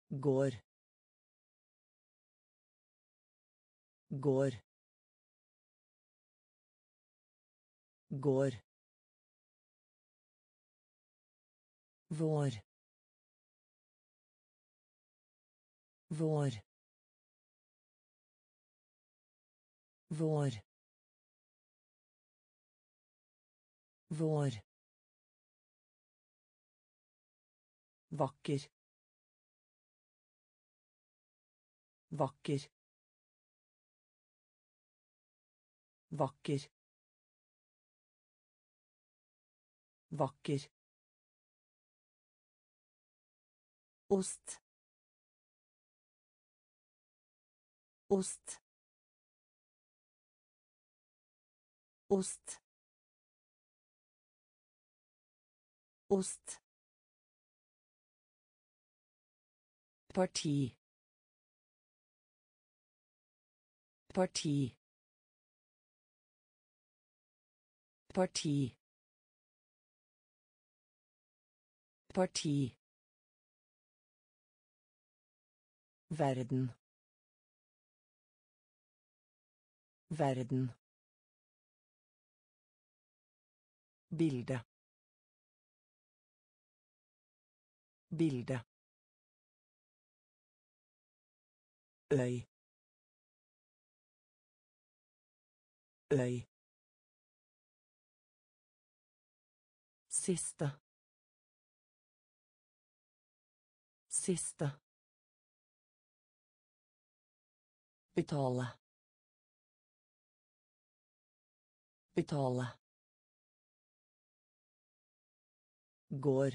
Går. Går. Går. Vår. Vår. Vår. Vår. Vakker. Vakker. Vakker. Vakker. ost ost ost ost parti parti parti parti Verden. Verden. Bilde. Bilde. Øy. øy. Siste. Siste. Betale. Betale. Går.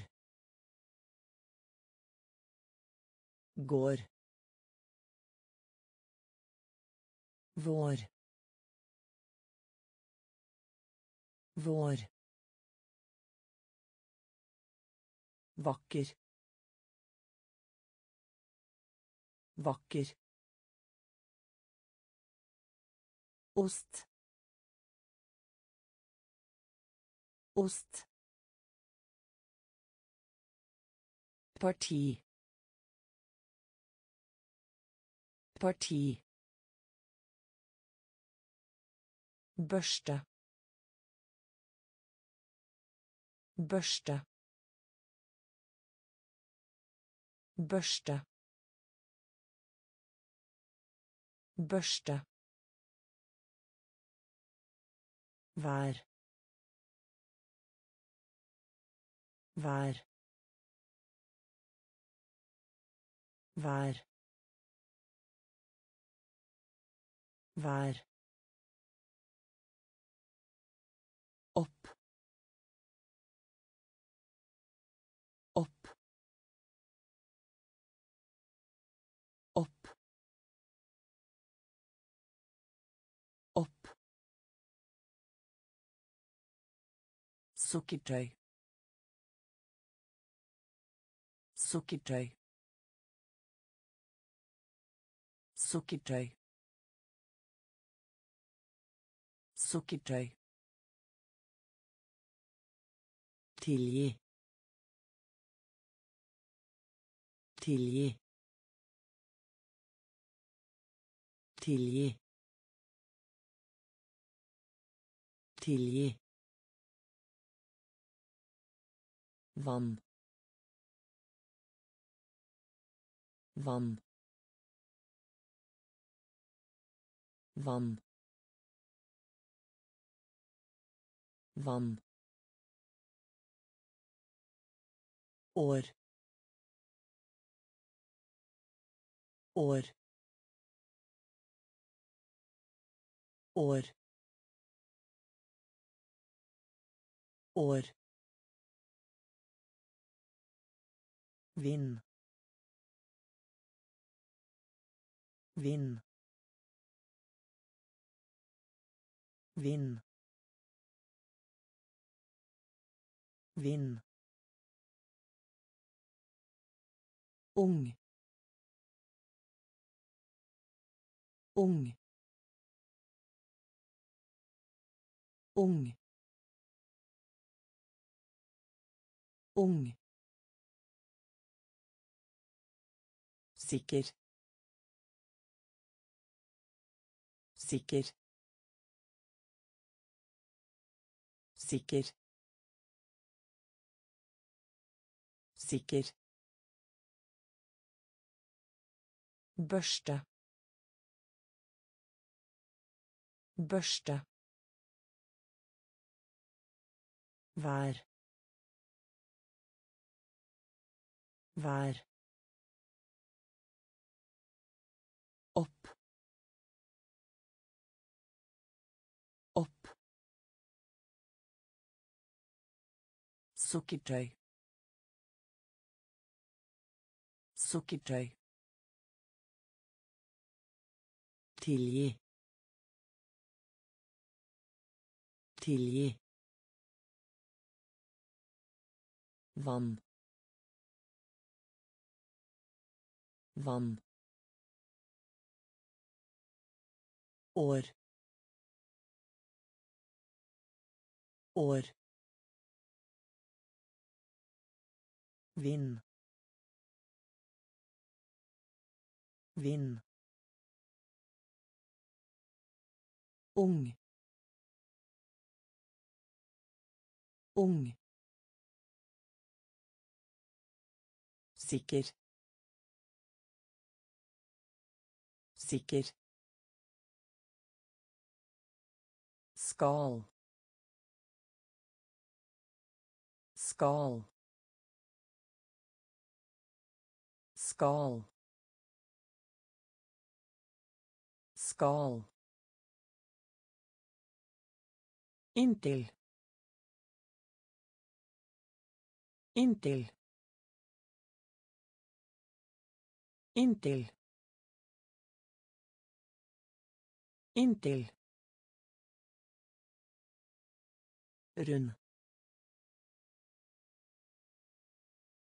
Går vår. Vår. Vakker. Vakker. Ost. Ost. Parti. Parti børste børste børste børste. Vær vær vær. Vær sukkertøy sukkertøy sukkertøy sukkertøy tilgi tilgi tilgi tilgi vann vann vann vann år år år år Vind. Vind. Vind. Vind. Ung. Ung. Ung. Ung. Sikker. Sikker. Sikker. Sikker. Børste. Børste. Vær. Vær sukkertøy sukkertøy tilgi. Tilgi. Vann. Vann. År. År Vind. Vind. Ung. Ung. Sikker. Sikker. skal skal skal. Skal. Inntil. Inntil. Inntil. Inntil. Rund.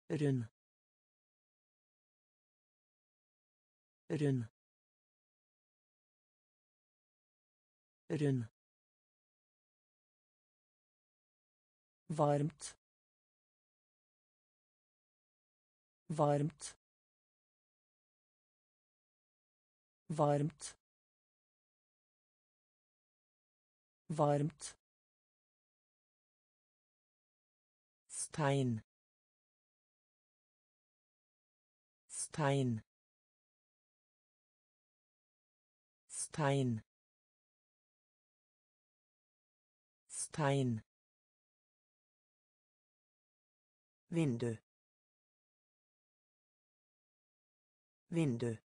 Rund rund. Rund. Varmt. Varmt. Varmt. Varmt. Stein. Stein stein. Stein. Vindu. Vindu.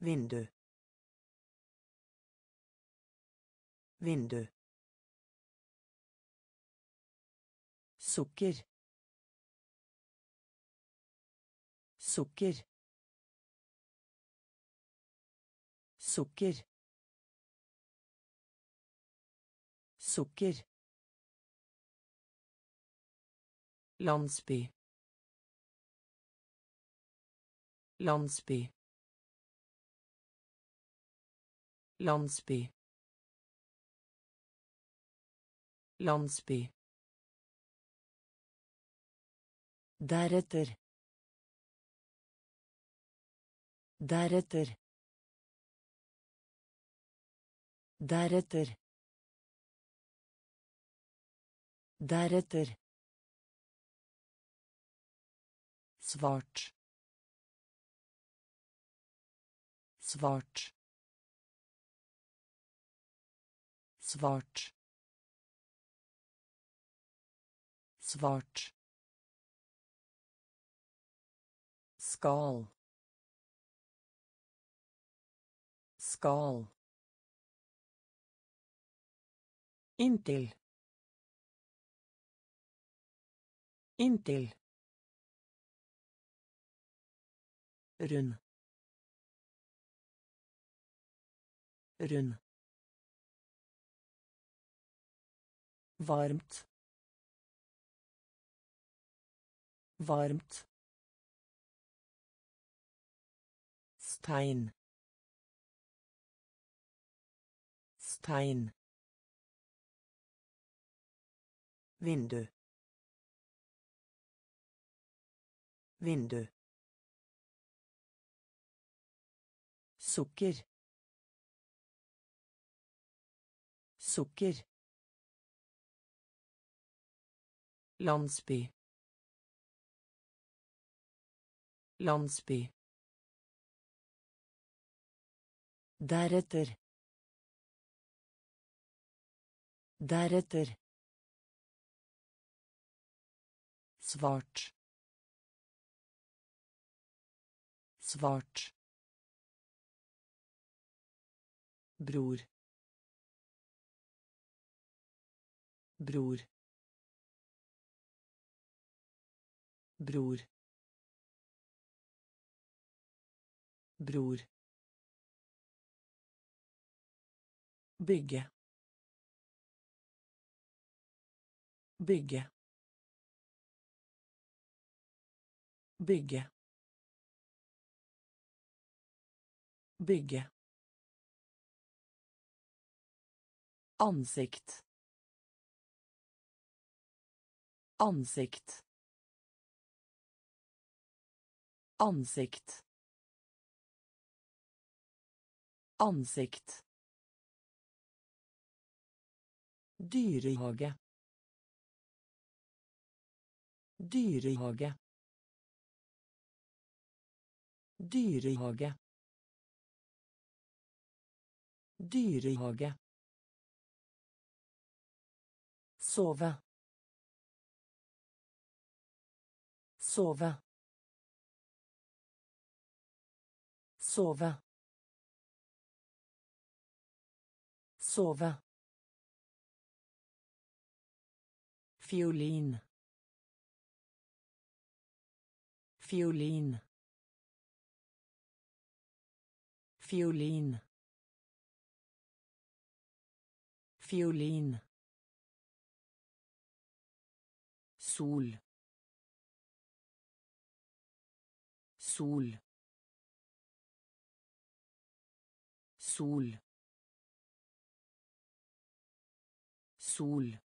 Vindu. Vindu. Sukker. Sukker sukker. Sukker. Landsby. Landsby. Landsby. Landsby. Deretter. Deretter deretter. Deretter. Svart. Svart. Svart. Svart. Skal. Skal inntil. Inntil. Rund. Rund. Varmt. Varmt. Stein. Stein vindu. Vindu. Sukker. Sukker. Landsby. Landsby. Deretter. Deretter svart. Svart. Bror. Bror. Bror. Bror. Bygge. Bygge bygge. Bygge. Ansikt. Ansikt. Ansikt. Ansikt. Dyrehage. Dyrehage dyrehage Dyrehage. Sove. Sove. Sove. Sove. Fiolin. Fiolin. Fiolin. Fiolin. Sol. Sol. Sol. Sol.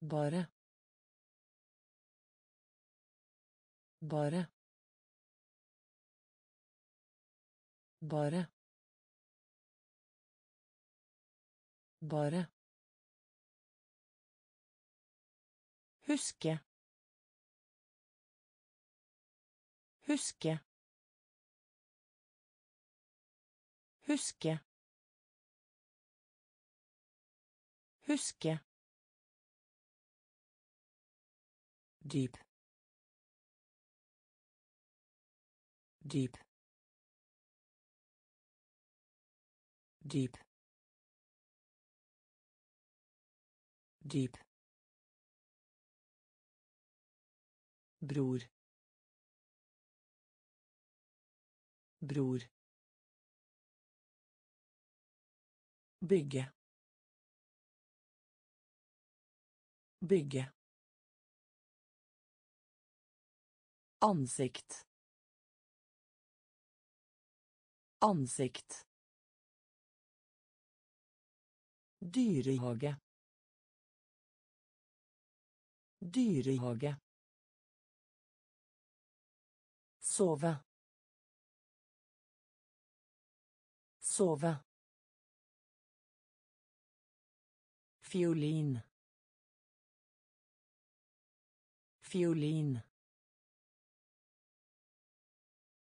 Bare. Bare. Bare. Bare. Huske. Huske. Huske. Huske. Dyp. Dyp. Dyp. Dyp. Bror. Bror. Bygge. Bygge. Ansikt. Ansikt. Dyrehage. Dyrehage. Sove. Sove. Fiolin. Fiolin.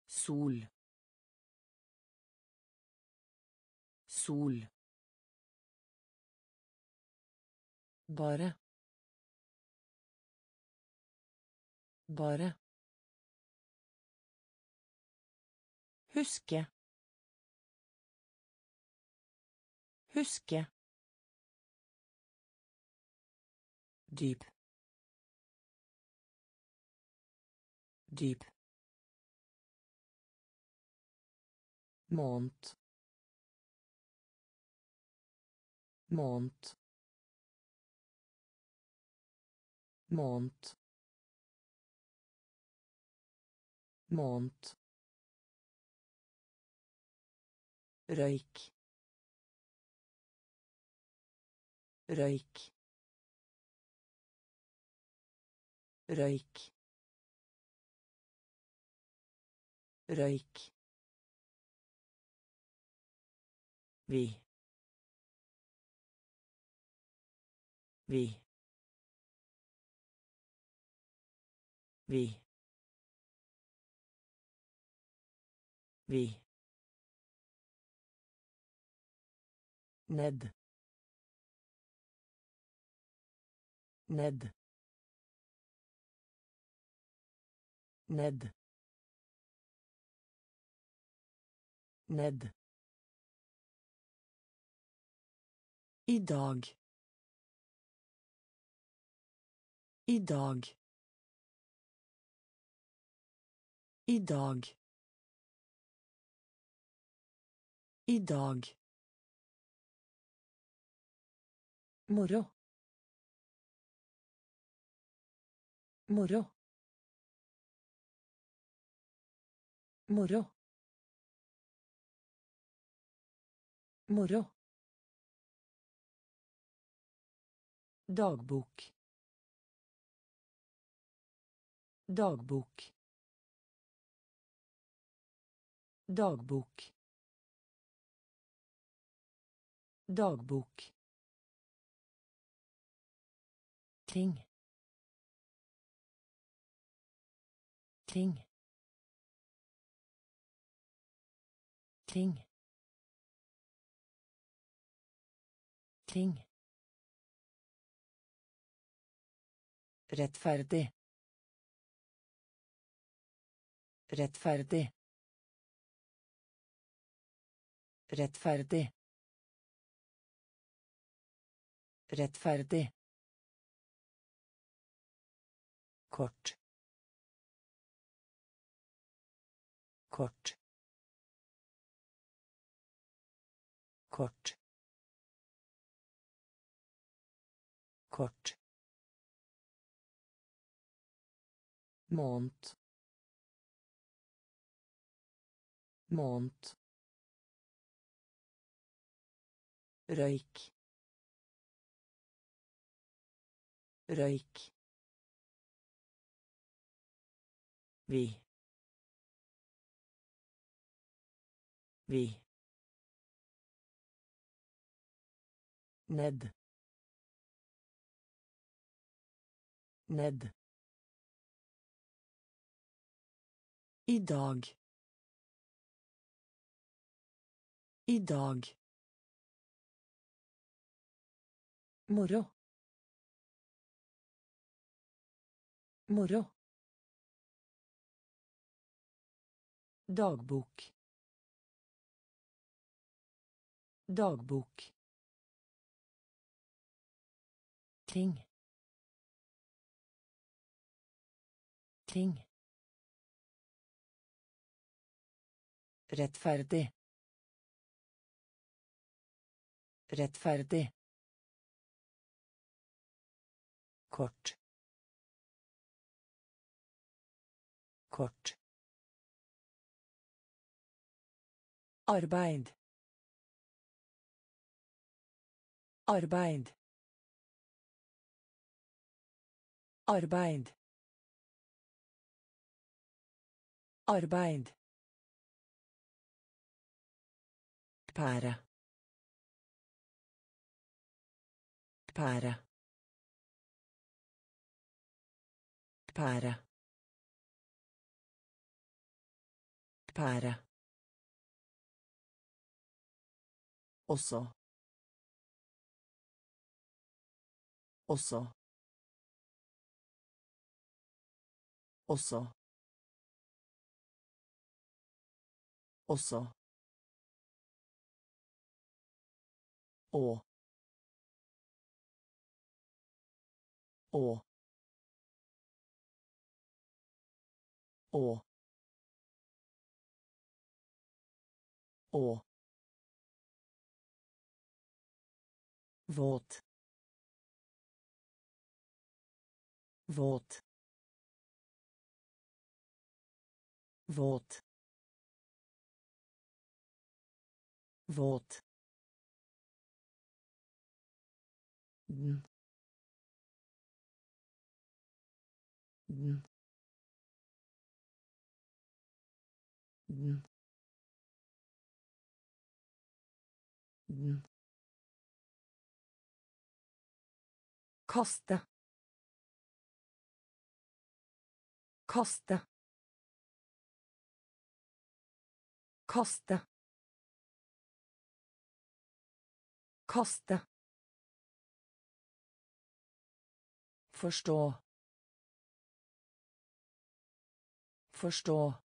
Sol. Sol. Bare. Bare. Huske. Huske. Dyp. Dyp. Måned. Måned. Måned. Måned. Røyk. Røyk. Røyk. Røyk. Vi. Vi. Vi. Vi. ned ned ned ned I dag. I dag. I dag. I dag. Moro. Moro. Moro. Moro. Dagbok. Dagbok. Dagbok. Dagbok. kring kring kring kring rettferdig. Rettferdig rettferdig. Rettferdig. Kort. Kort. Kort. Kort. Måned. Måned røyk røyk vi vi ned ned I dag. I dag. Moro. Moro. Dagbok. Dagbok. Kring. Kring. Rettferdig. Rettferdig. Kort. Kort. Arbeid. Arbeid. Arbeid. Arbeid. Pære. Pære. Pære. Pære. Også. Også. Også. Også. Å. Å. Å. Å. Våt. Våt. Våt. Våt. den den den den kaste kaste kaste kaste Forstå. Forstå.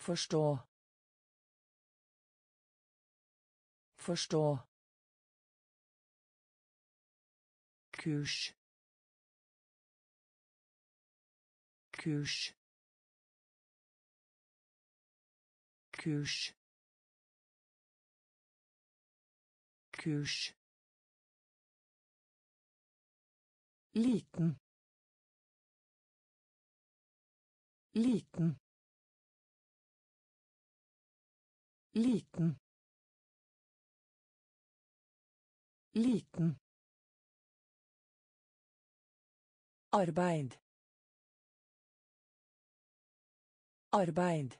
Forstå. Forstå. Kurs. Kurs. Kurs. Kurs. Liten. Liten. Liten. Liten. Arbeid. Arbeid.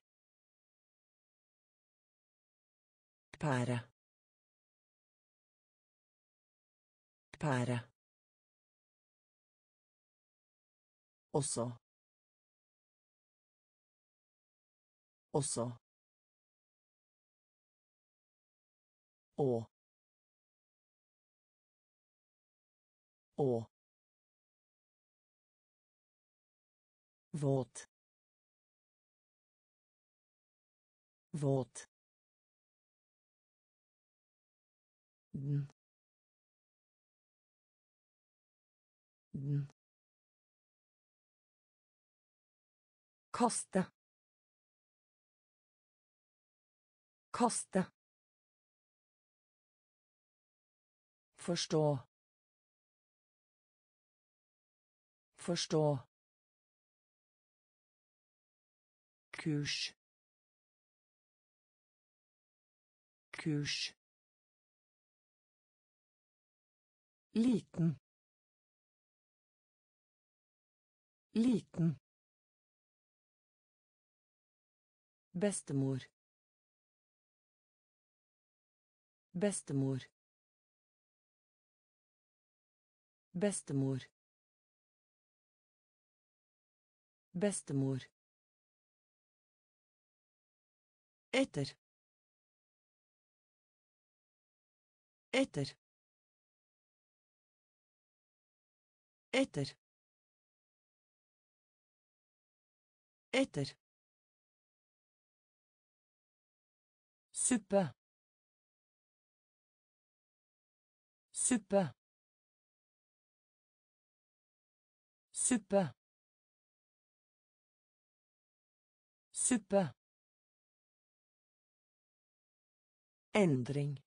Pære. Pære. Også. Også. Og. Og. Våt. Våt. Den. Den. Kaste. Kaste. Forstå. Forstå. Kurs. Kurs. Liten. Liten. Bestemor. Bestemor. Bestemor. Bestemor. Etter. Etter. Etter. Etter. Suppe. Suppe. Suppe. Suppe. Endring.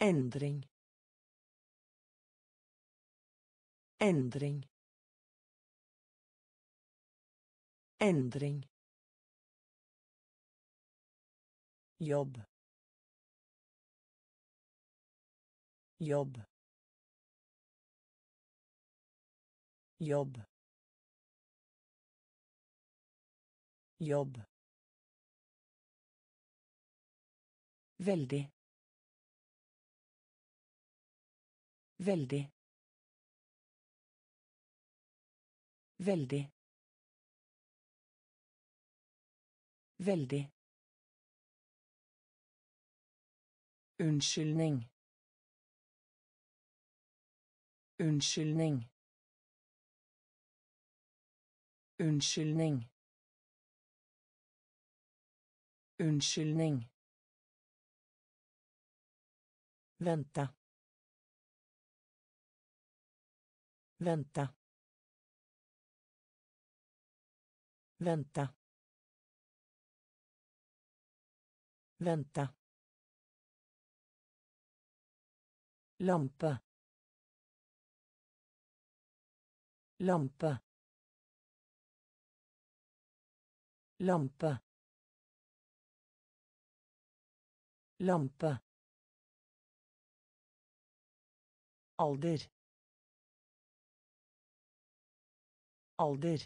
Endring. Endring. Endring. Jobb. Jobb. Jobb. Jobb. Veldig. Veldig. Veldig. Veldig. Unnskyldning. Unnskyldning. Unnskyldning. Unnskyldning. Vente. Vente. Vente. Vente. Lampe. Lampe. Lampe. Lampe. alder. Alder.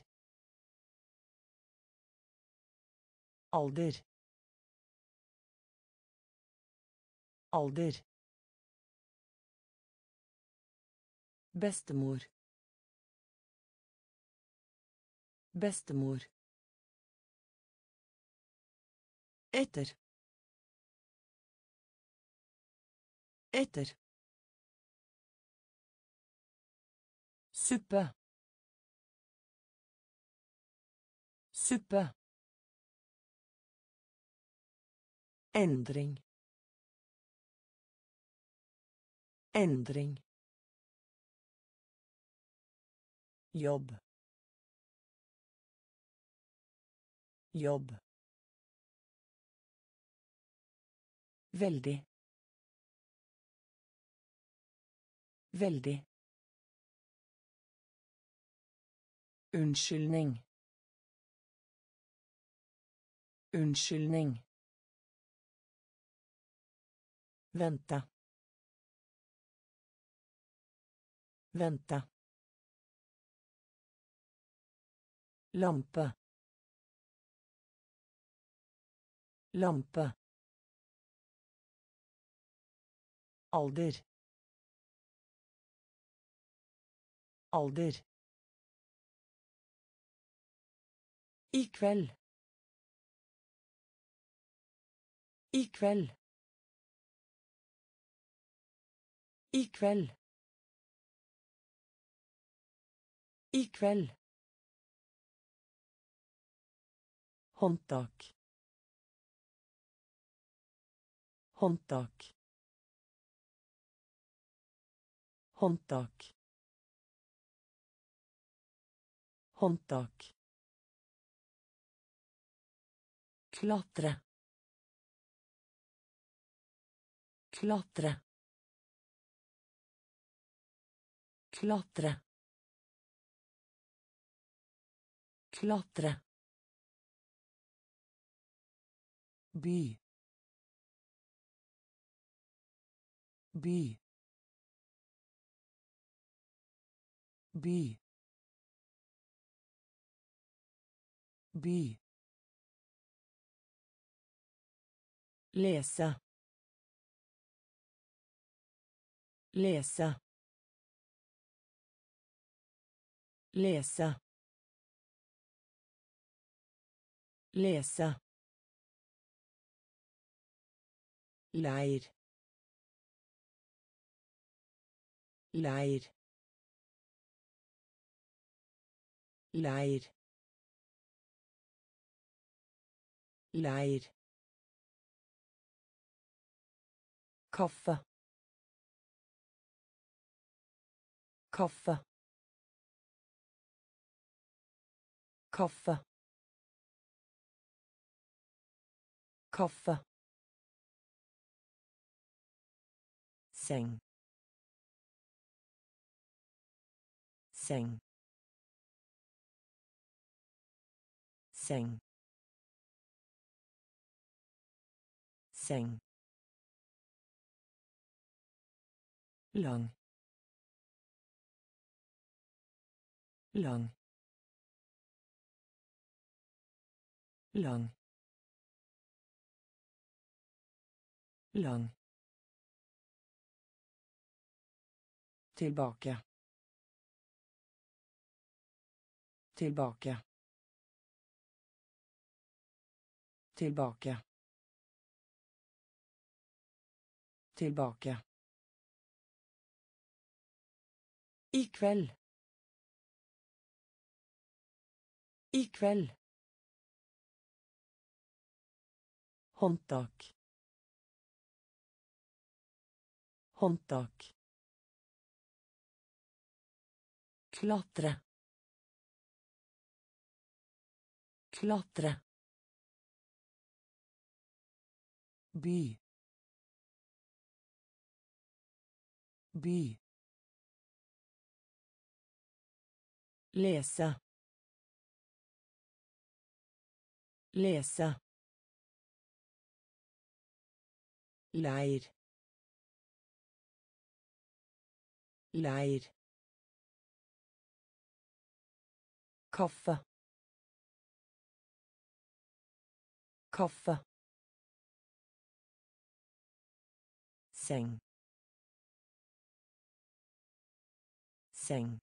Alder. Alder. Bestemor. Bestemor etter etter Suppe. Suppe. Endring. Endring. Jobb. Jobb. Veldig. Veldig. Unnskyldning. Unnskyldning. Vente. Vente. Lampe. Lampe. Alder. Alder. I kveld. I kveld. I kveld. I kveld. Håndtak. Håndtak. Håndtak. Håndtak. Klatre. Klatre. Klatre. Klatre. by by by. By. Lese. Lese. Lese. Lese. Leir. Leir leir. Leir. Kaffe. Kaffe. Kaffe. Kaffe. Seng. Seng seng. Seng. Lang. Lang. Lang. Lang. Tilbake. Tilbake. Tilbake. Tilbake. I kveld. I kveld. Håndtak. Håndtak. Klatre. Klatre. By. By. Lese. Lese. Leir. Leir. kaffe kaffe seng. Seng.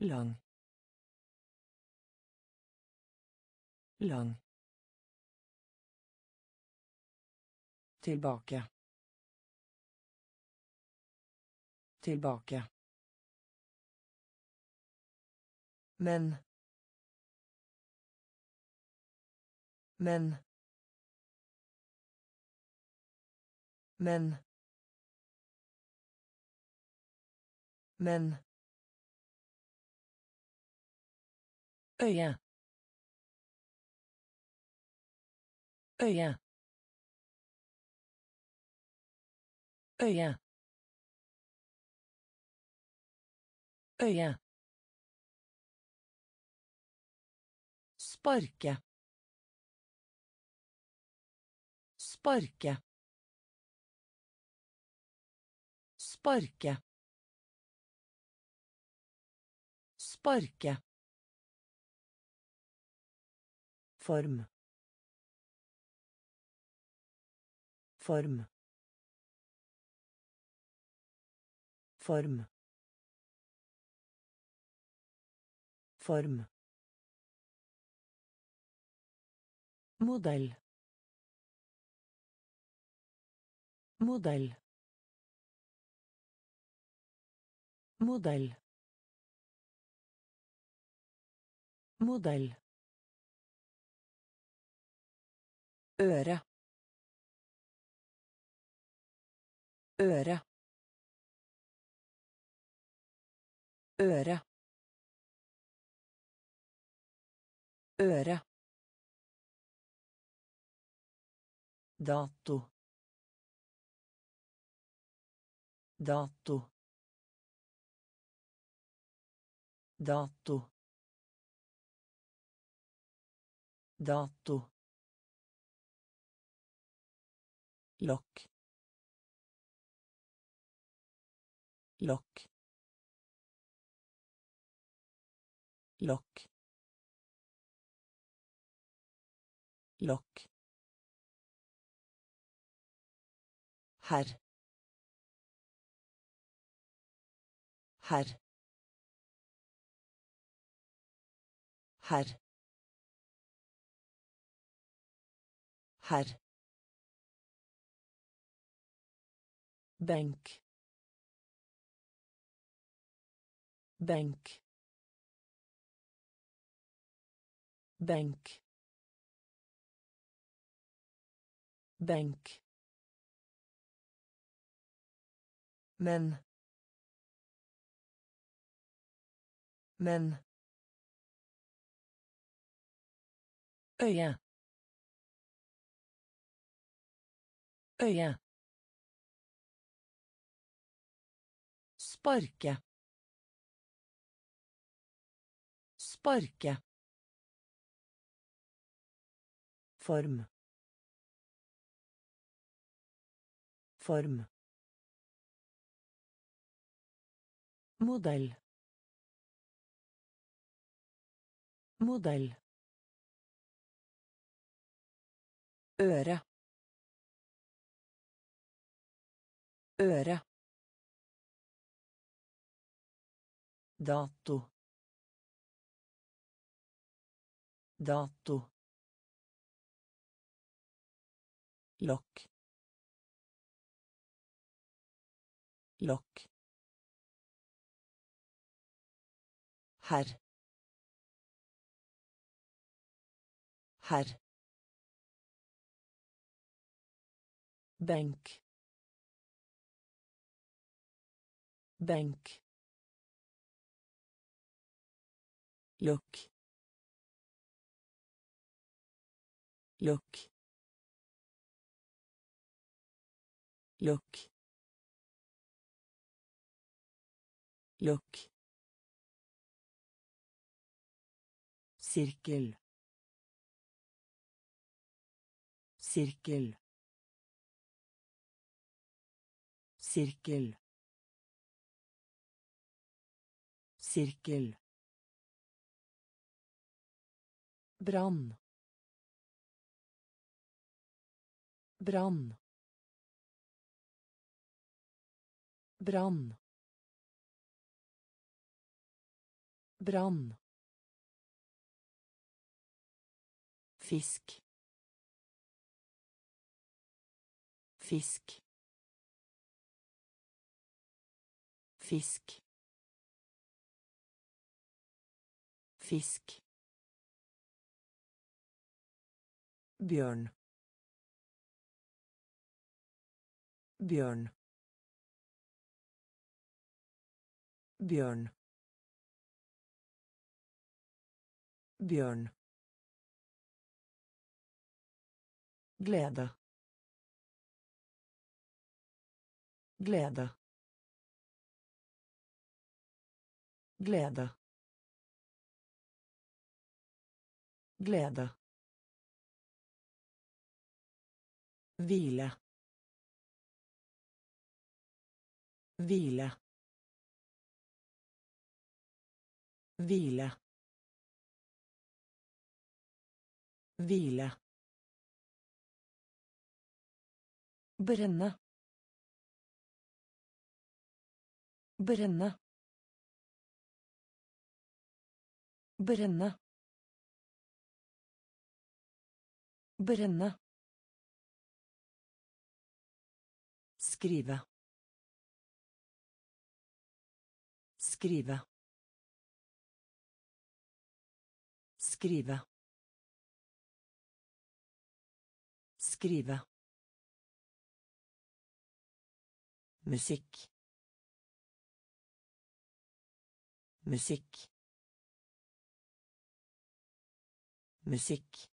Lang. Lang. Tilbake. Tilbake. Men. Men. Men. Men. øye øye øye øye Sparke. Sparke. Sparke. Sparke. Form. Form. Form. Form. Modell. Modell. Modell. Modell. Øre. Øre. Øre. Øre. Dato. Dato. Dato. Dato. Lokk. Lokk. Lokk. Lokk. Herr. Herr. Herr. Herr. benk benk benk benk men men øye øye Sparke. Sparke. Form. Form. Modell. Modell. Øre. Øre. Dato. Dato. Lokk. Lokk. Herr. Herr. Bank. Bank. Look. Look. Look. Look. Sirkel. Sirkel. Sirkel. Sirkel. Brann. Brann. Brann. Brann. Fisk. Fisk. Fisk. Fisk. Bjørn. Bjørn. Bjørn. Bjørn. Glede. Glede. Glede. Glede. Hvile. Hvile. Hvile. Hvile. Brenne. Brenne. Brenne. Brenne. Skrive. Skrive. Skrive. Skrive. Musikk. Musikk. Musikk.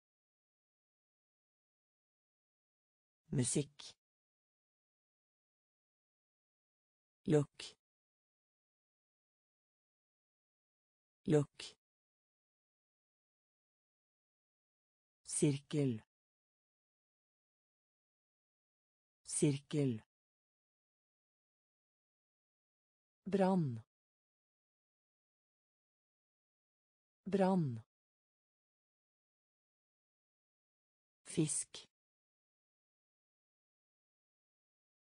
Musikk. Lukk. Lukk. Sirkel. Sirkel. Brann. Brann. Fisk.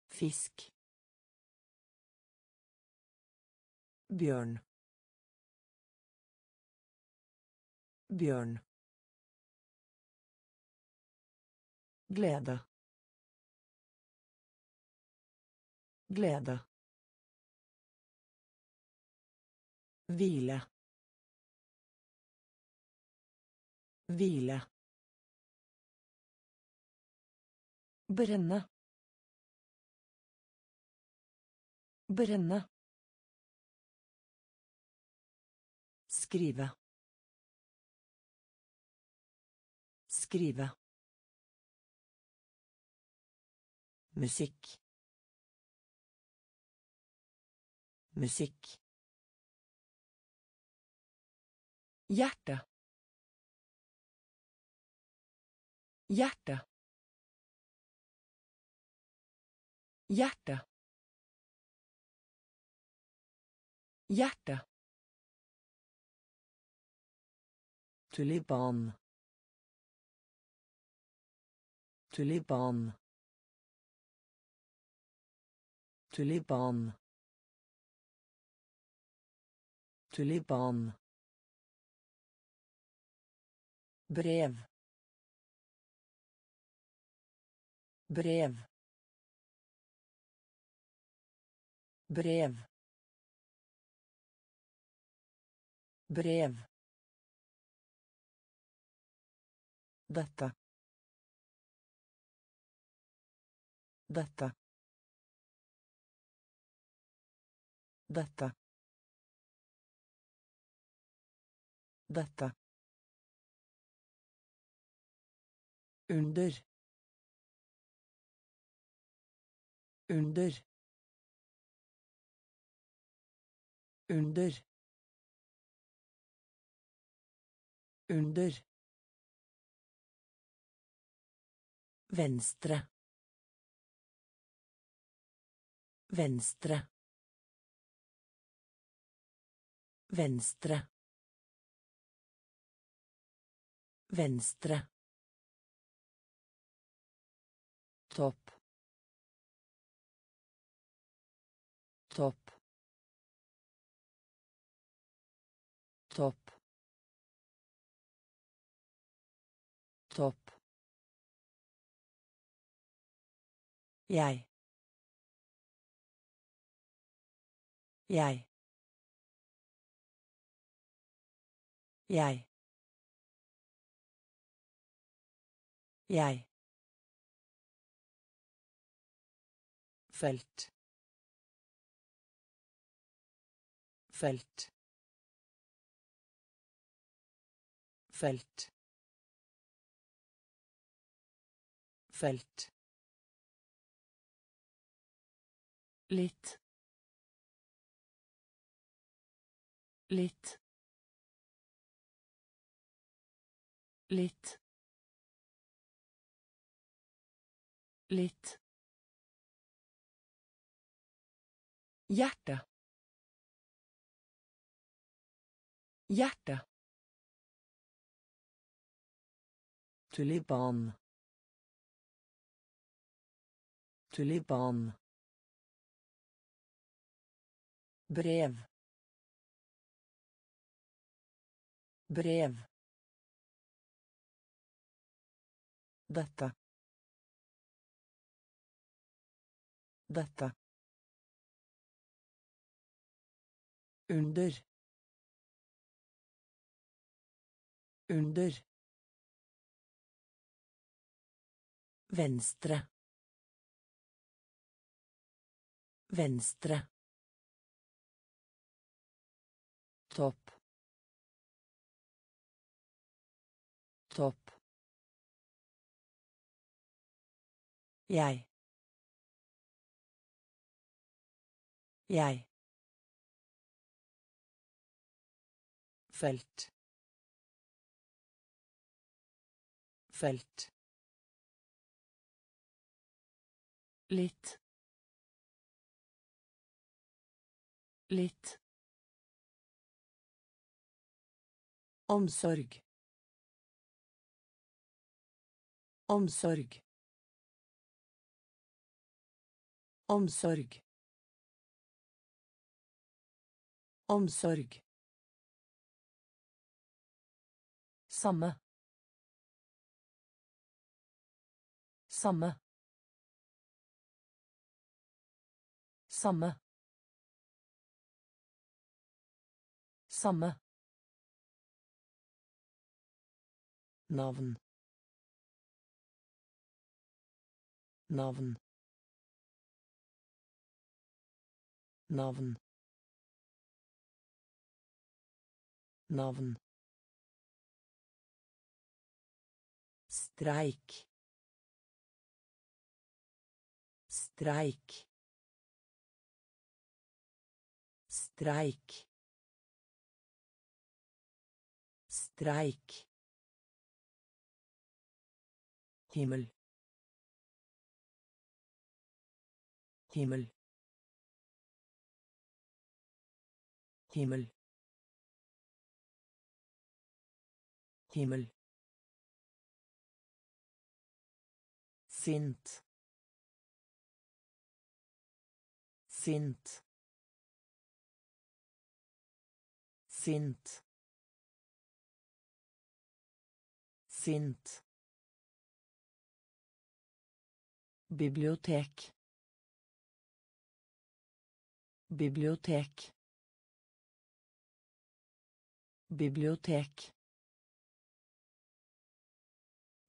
Fisk. Bjørn. Bjørn. Glede. Glede. Hvile. Hvile. Brenne. Brenne. Skrive. Skrive. Musikk. Musikk. Hjerte. Hjerte. Hjerte. Hjerte. Tulipan. Tulipan. Tulipan. Tulipan. brev brev brev. Brev. Dette. Dette. Dette. Dette. Under. Under under. Under. Venstre. Venstre. Venstre. Venstre. Topp. Topp topp. Topp. Jeg. Jeg. Jeg. Jeg. Felt. Felt felt. Felt. Litt. Litt. Litt. Litt. Hjerte. Hjerte. Tulipan. Tulipan. Brev. brev dette dette under under venstre. Venstre. Topp. Topp. Jeg. Jeg. Felt. Felt litt litt omsorg omsorg omsorg omsorg samme samme samme. Samme. Navn. Navn. Navn. Navn. Streik. Streik streik streik himmel himmel himmel himmel sint sint sint sint bibliotek bibliotek bibliotek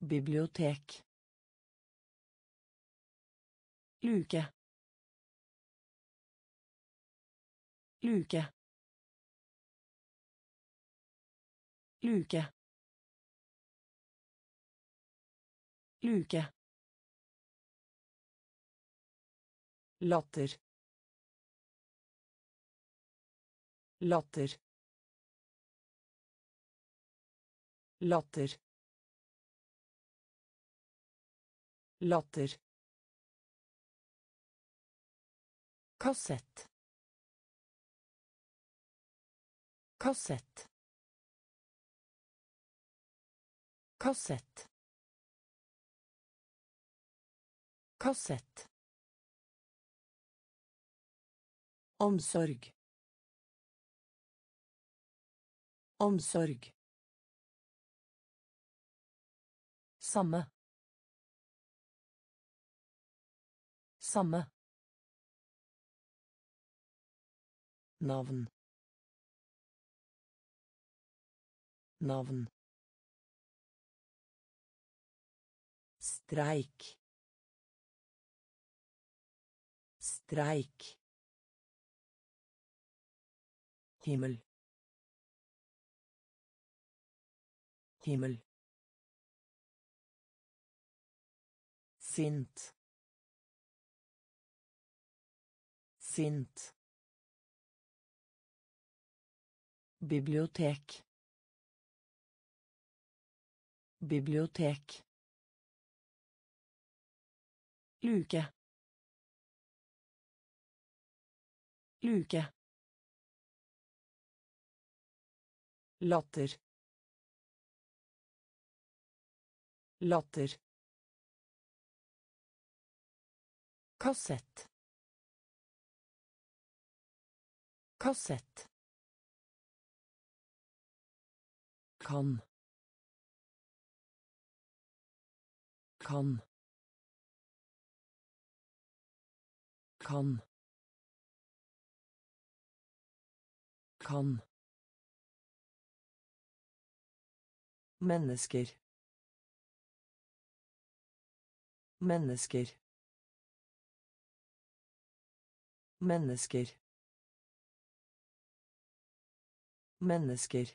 bibliotek luke luke luke. Luke. Latter. Latter. Latter. Latter. Kassett. Kassett kassett kassett omsorg. Omsorg. Samme. Samme. Navn. Navn streik streik himmel himmel sint sint bibliotek bibliotek luke. Luke. Latter. Latter. Kassett. Kassett. Kan. Kan. Kan. Kan. Mennesker. Mennesker. Mennesker. Mennesker.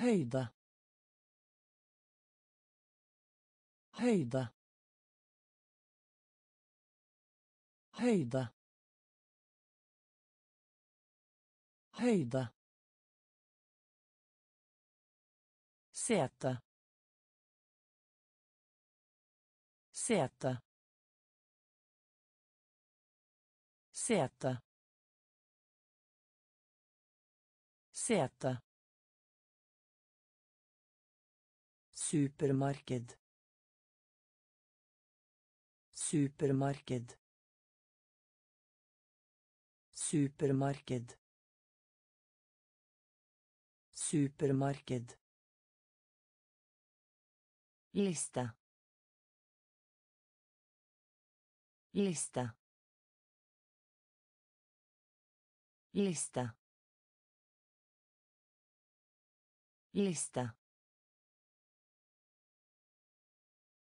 Høyde. Høyde. Høyde. Høyde. Sete. Sete. Sete. Sete. Supermarked. Supermarked. Supermarked. Supermarked. Lista. Lista. Lista. Lista.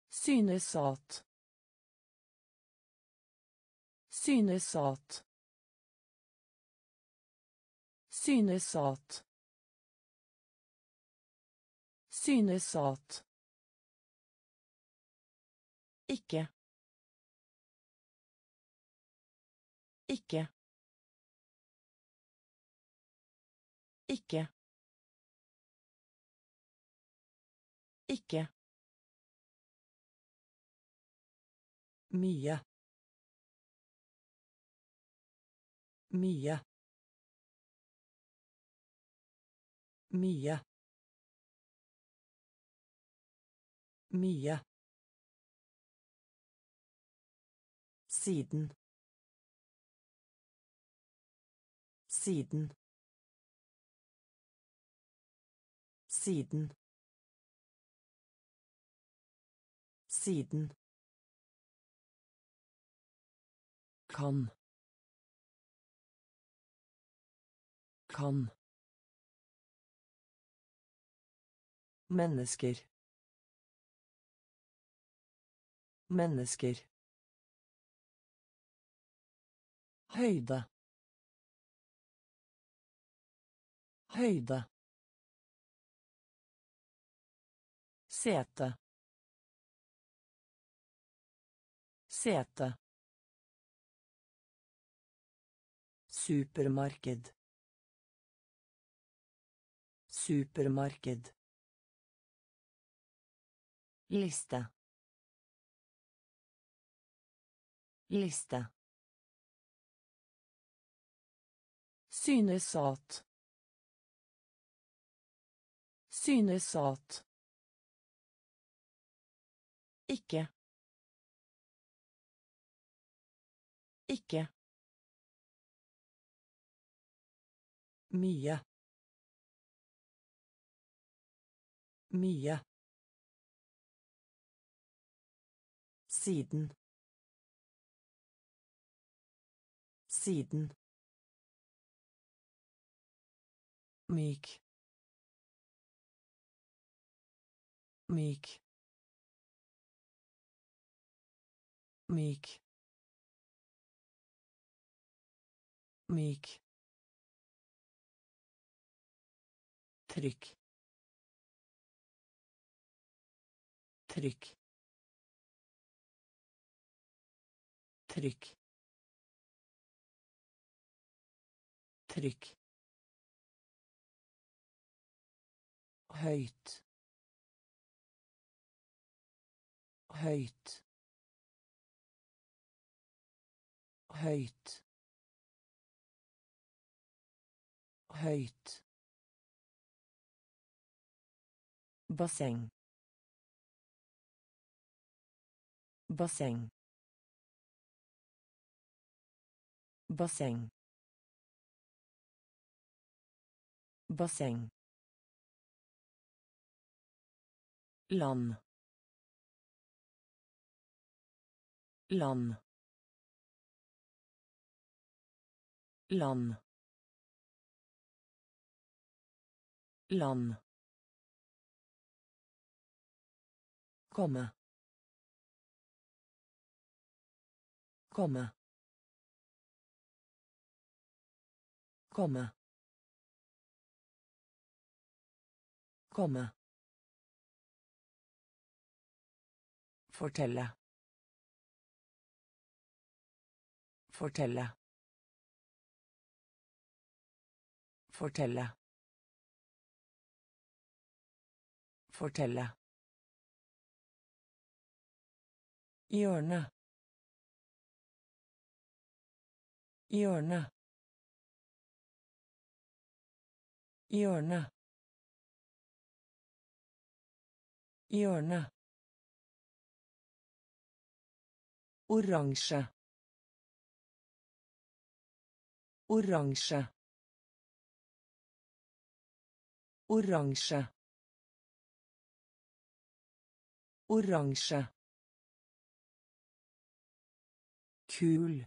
Synesat. Synesat. Synes at. Synes at. Synes at. Ikke. Ikke. Ikke. Ikke. Mye. Mye. Mye. Mye. Siden. Siden. Siden. Siden. Kan. Kan. Mennesker. Mennesker. Høyde. Høyde. Sete. Sete. Supermarked. Supermarked. Liste. Lista. Synesat. Synesat. Ikke. Ikke. Mye. Mye. Siden. Siden. myk. Myk. Myk. Myk. Trykk. Trykk trykk trykk høyt høyt høyt høyt basseng basseng basseng basseng land. Land. Land. Land. Komme. Komme komme komme Fortelle. Fortelle. Fortelle. Fortelle. Hjørne. Hjørne. Hjørne. Hjørne. Oransje. Oransje. Oransje. Oransje. Kul.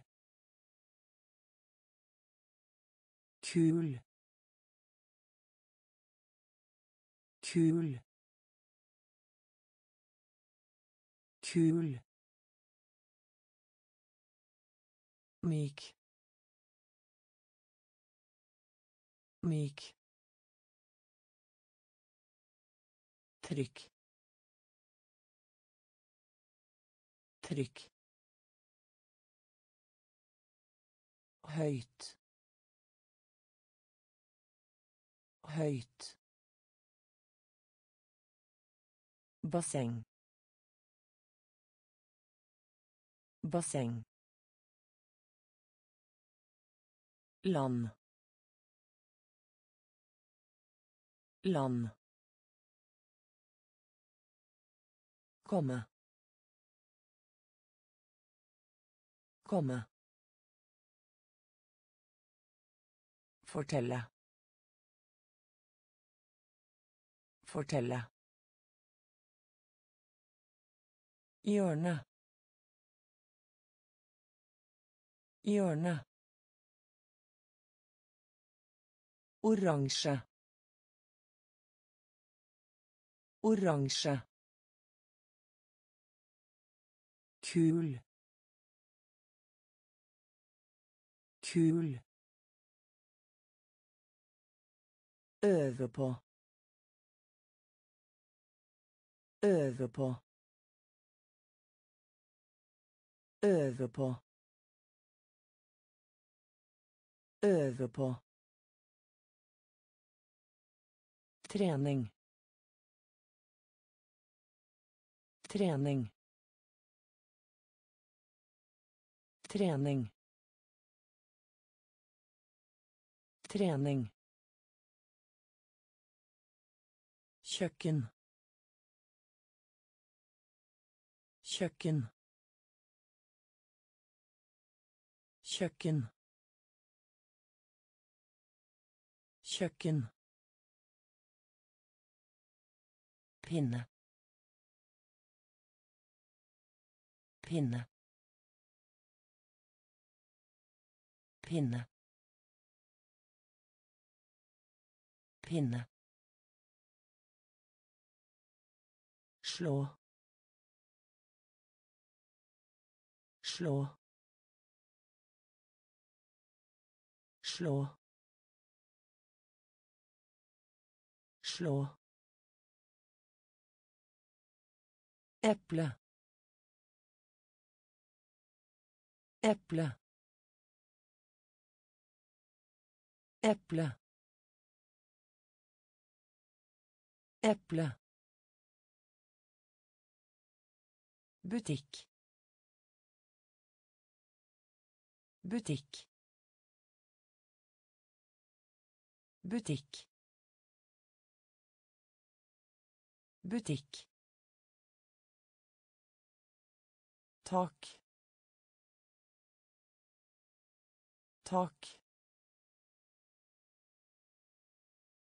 Kul. Kul. Kul. myk. Myk. Trykk. Trykk. Høyt. Høyt basseng basseng land. Land. Komme. Komme. Fortelle. Fortelle. Hjørne. Hjørne. Oransje. Oransje. Kul. Kul. Øve på. Øve på. Øve på. Øve på. Trening. Trening. Trening. Trening. Kjøkken. Kjøkken. Kjøkken. Kjøkken. pinne. Pinne. Pinne. Pinne. Slå. Slå slå slå Eple. Eple. Eple. Eple. Butikk. Butikk. Butikk. Butikk. tak. Tak.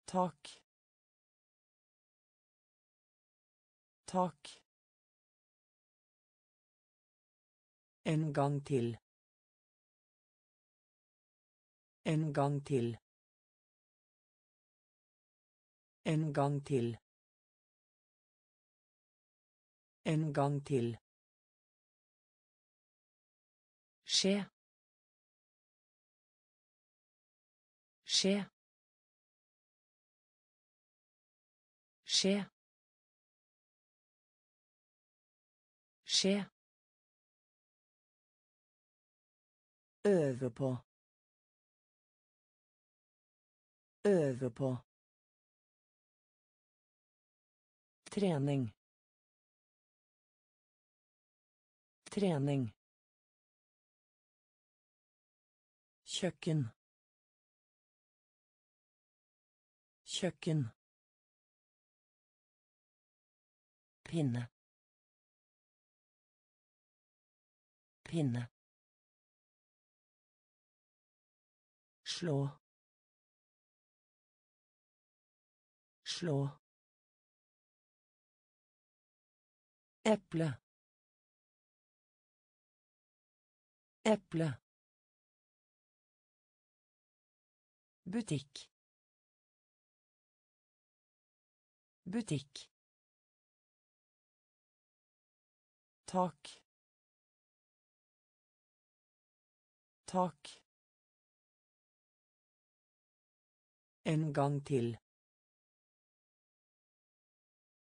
Tak. Tak. En gang til. En gang til en gang til. En gang til. Skje. Skje. Skje. Skje. Øve på. Øve på trening. Trening. Kjøkken. Kjøkken. Pinne. Pinne. Slå. Slå eple eple butikk butikk tak. Tak. En gang til.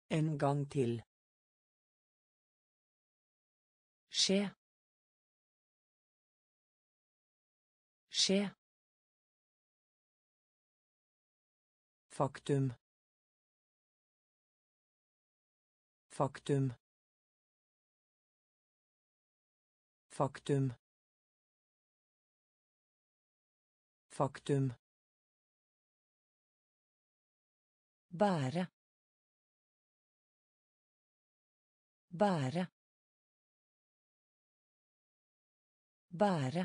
En gang til skje skje Faktum. Faktum. Faktum. Faktum. Bære. Bære. Bære.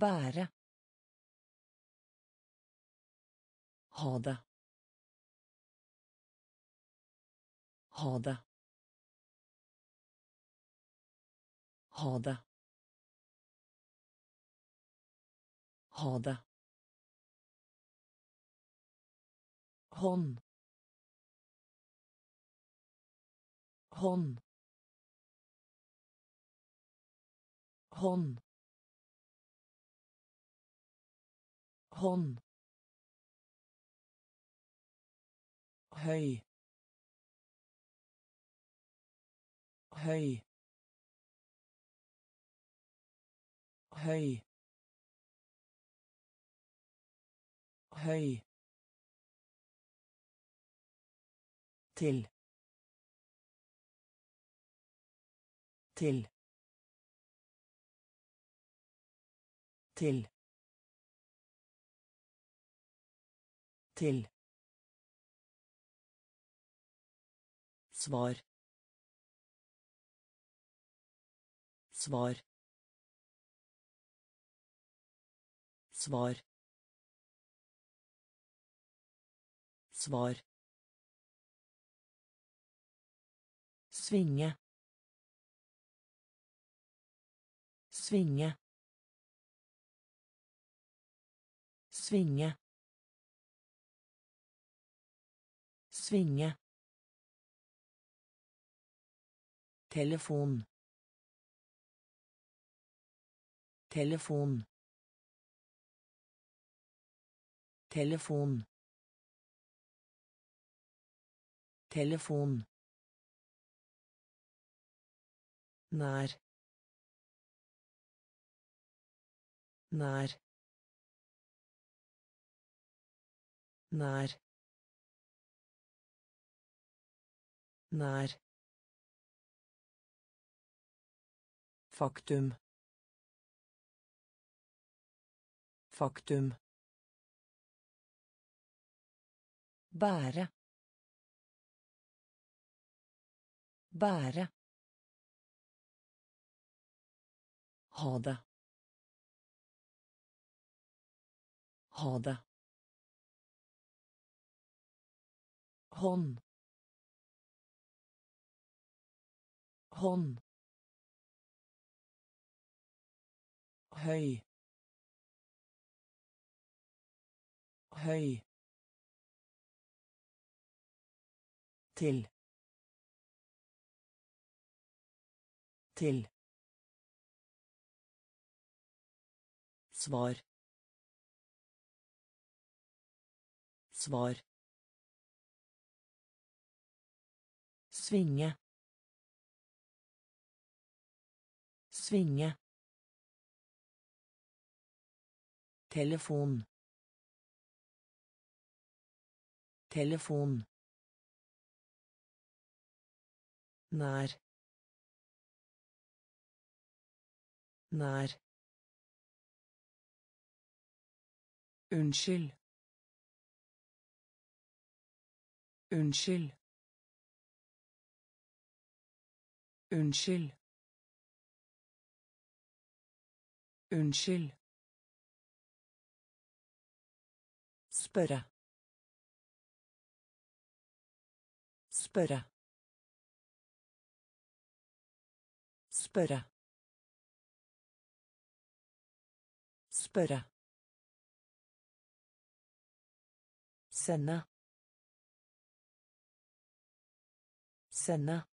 Bære. Ha det. Ha det. Ha det. Ha det. hånd hånd hånd hånd høy høy høy høy til til til. Til. Svar. Svar. Svar. Svar. Svinge. Svinge svinge. Svinge. Telefon. Telefon. Telefon. Telefon. Nær. Nær nær nær Faktum. Faktum. Bære. Bære. Ha det. Ha det. Hånd. Hånd. Høy. Høy. Til. Til. Svar. Svar. Svinge. Svinge. Telefon. Telefon. Nær. Nær. Unnskyld. Unnskyld. Unnskyld. Unnskyld. Spørre. Spørre. Spørre. Spørre. Sende. Sende.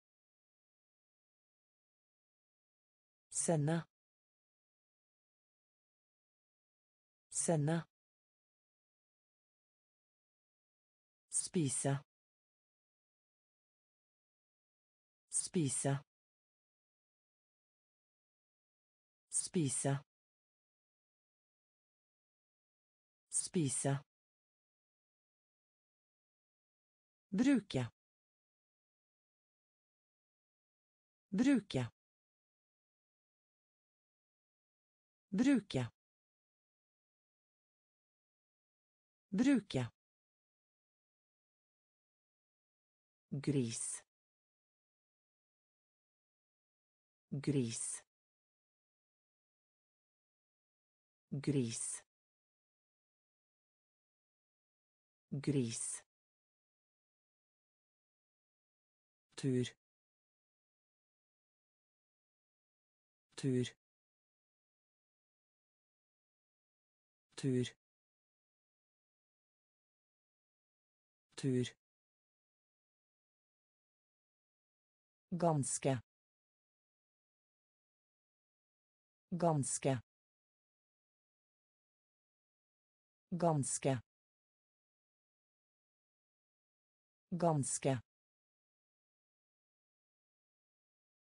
Sende. Sende. Spise. Spise. Spise. Spise. Bruke. Bruke. Bruke. Bruke. Gris. Gris. Gris. Gris. tur tur tur. Tur. Ganske. Ganske. Ganske. Ganske.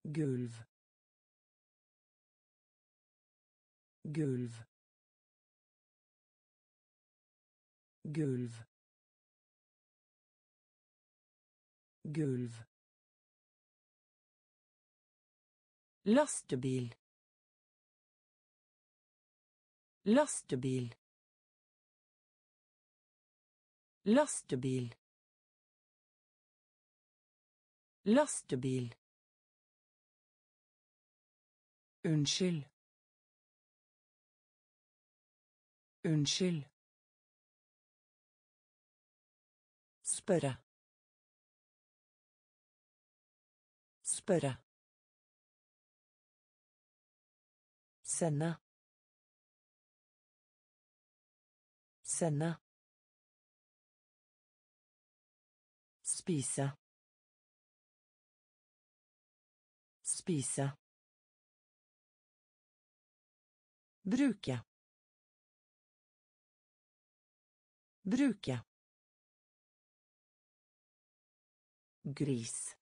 Gulv. Gulv gulv gulv lastebil lastebil lastebil lastebil Unnskyld. Unnskyld. Spørre. Spørre. Sende. Sende. Spise. Spise. Bruke. Bruke. Gris.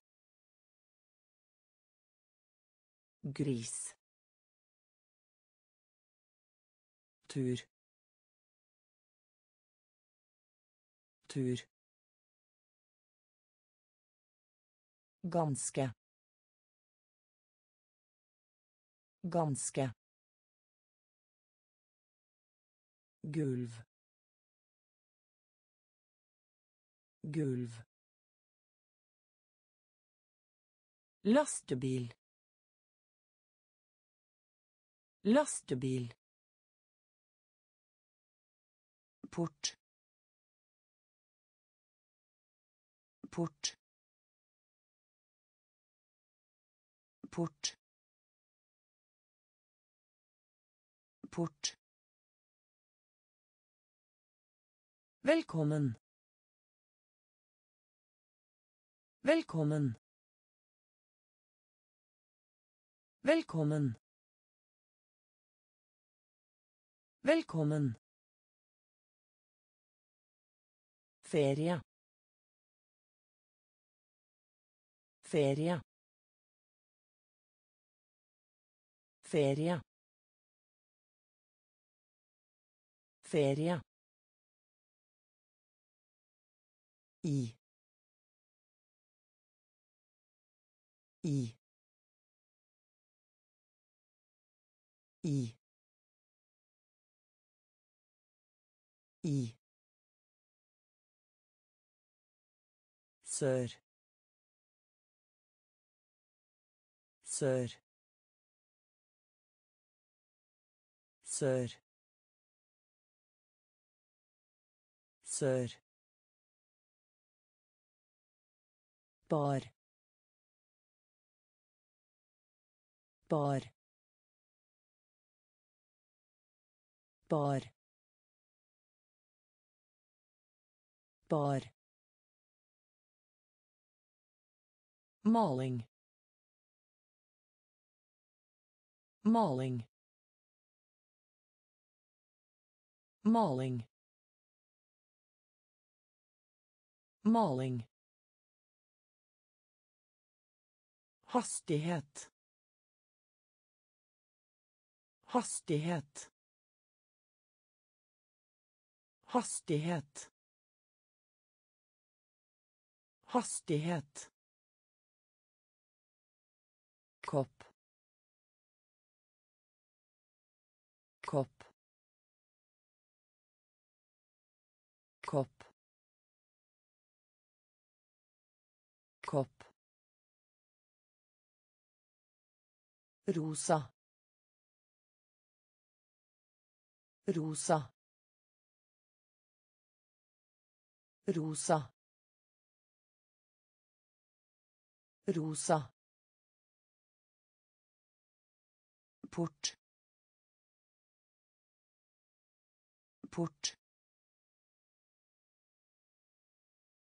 Gris. Tur. Tur. Ganske. Ganske. gulv gulv lastebil. Lastebil. Port. Port. Port. Port. Velkommen. Velkommen. Velkommen. Velkommen. Ferie. Ferie. Ferie. Ferie. I. I. I. I. Sør. Sør. Sør. Sør. bar bar bar bar maling maling maling maling hastighet. Hastighet hastighet. Hastighet. Kopp. Kopp. Kopp. Kopp. Rosa. Rosa rosa rosa port port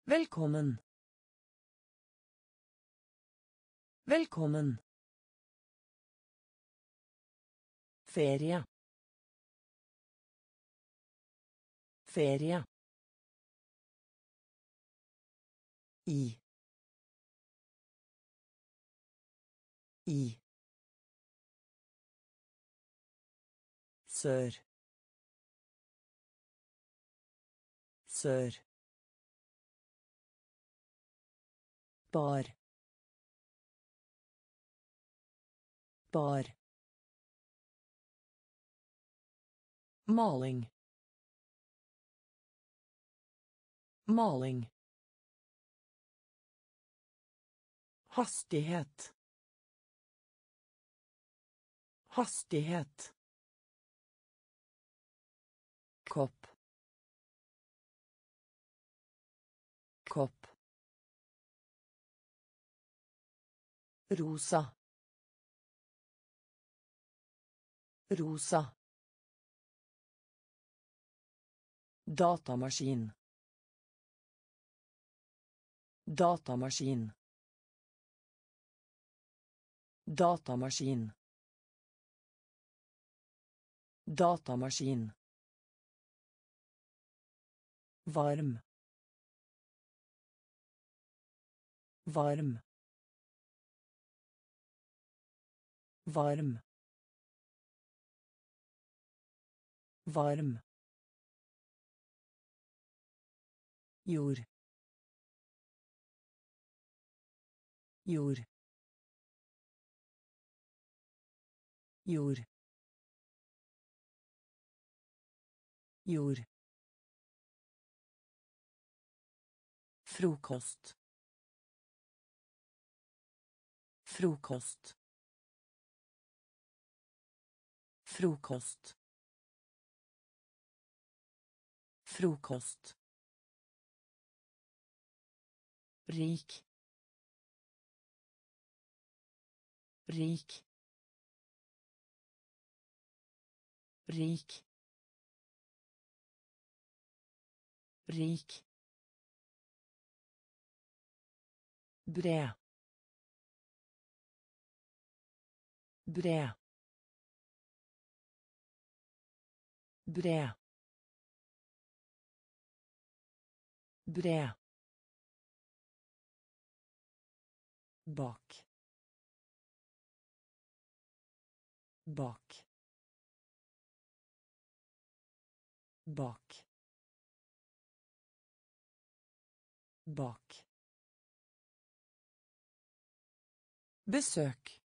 Velkommen. Velkommen. Ferie. Ferie. I. I. Sør. Sør. Bar. Bar. Maling. Maling. Hastighet. Hastighet. Kopp. Kopp. Rosa. Rosa. Datamaskin. Datamaskin. Datamaskin. Datamaskin. Varm. Varm. Varm. Varm. jord jord jord jord frokost frokost frokost Frokost. Rik. Rik. Rik. Rik. Bred. Bred. Bred. Bred. bak bak bak. Bak. Besøk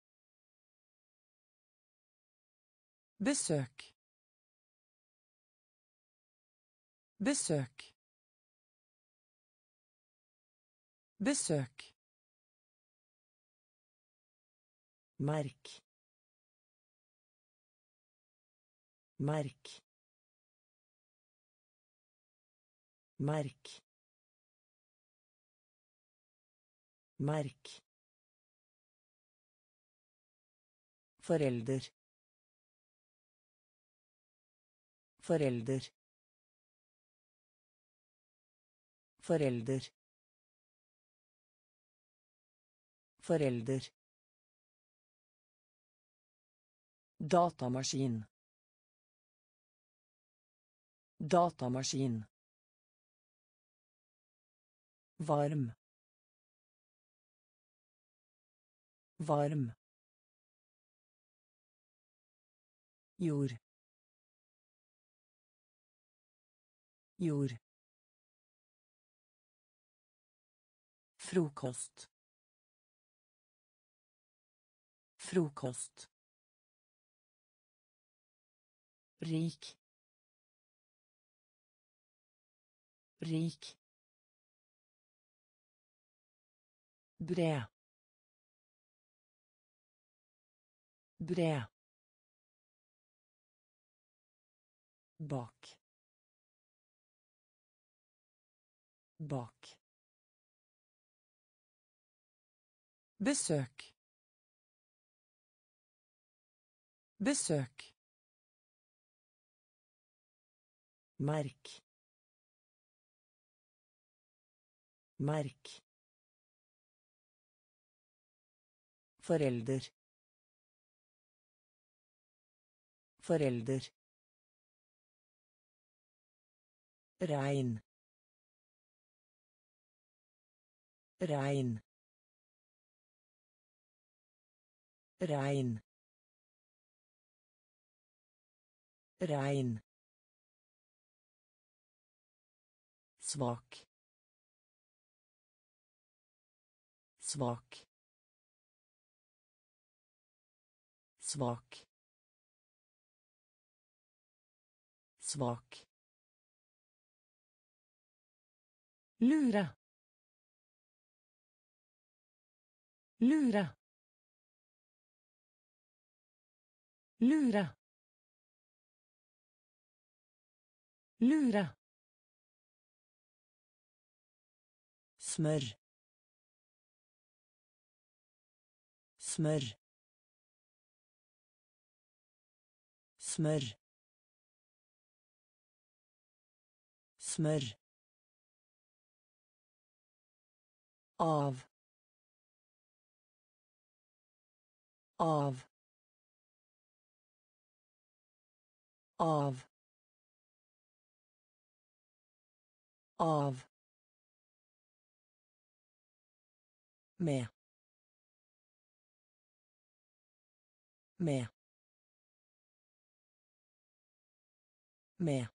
besøk besøk besøk Merk. Merk. Merk. Merk. Forelder. Forelder. Forelder. Forelder. Datamaskin. Datamaskin. Varm. Varm. Jord. Jord. Frokost. Frokost. rik rik bred bred bak bak besøk. Besøk. Merk. Merk. Forelder. Forelder. Regn. Regn. Regn. Regn. svak svak svak. Svak. Lure. Lure. Lure. Lure. Smør. Smør smør. Smør. Av. Av. Av. Av. Med. Med med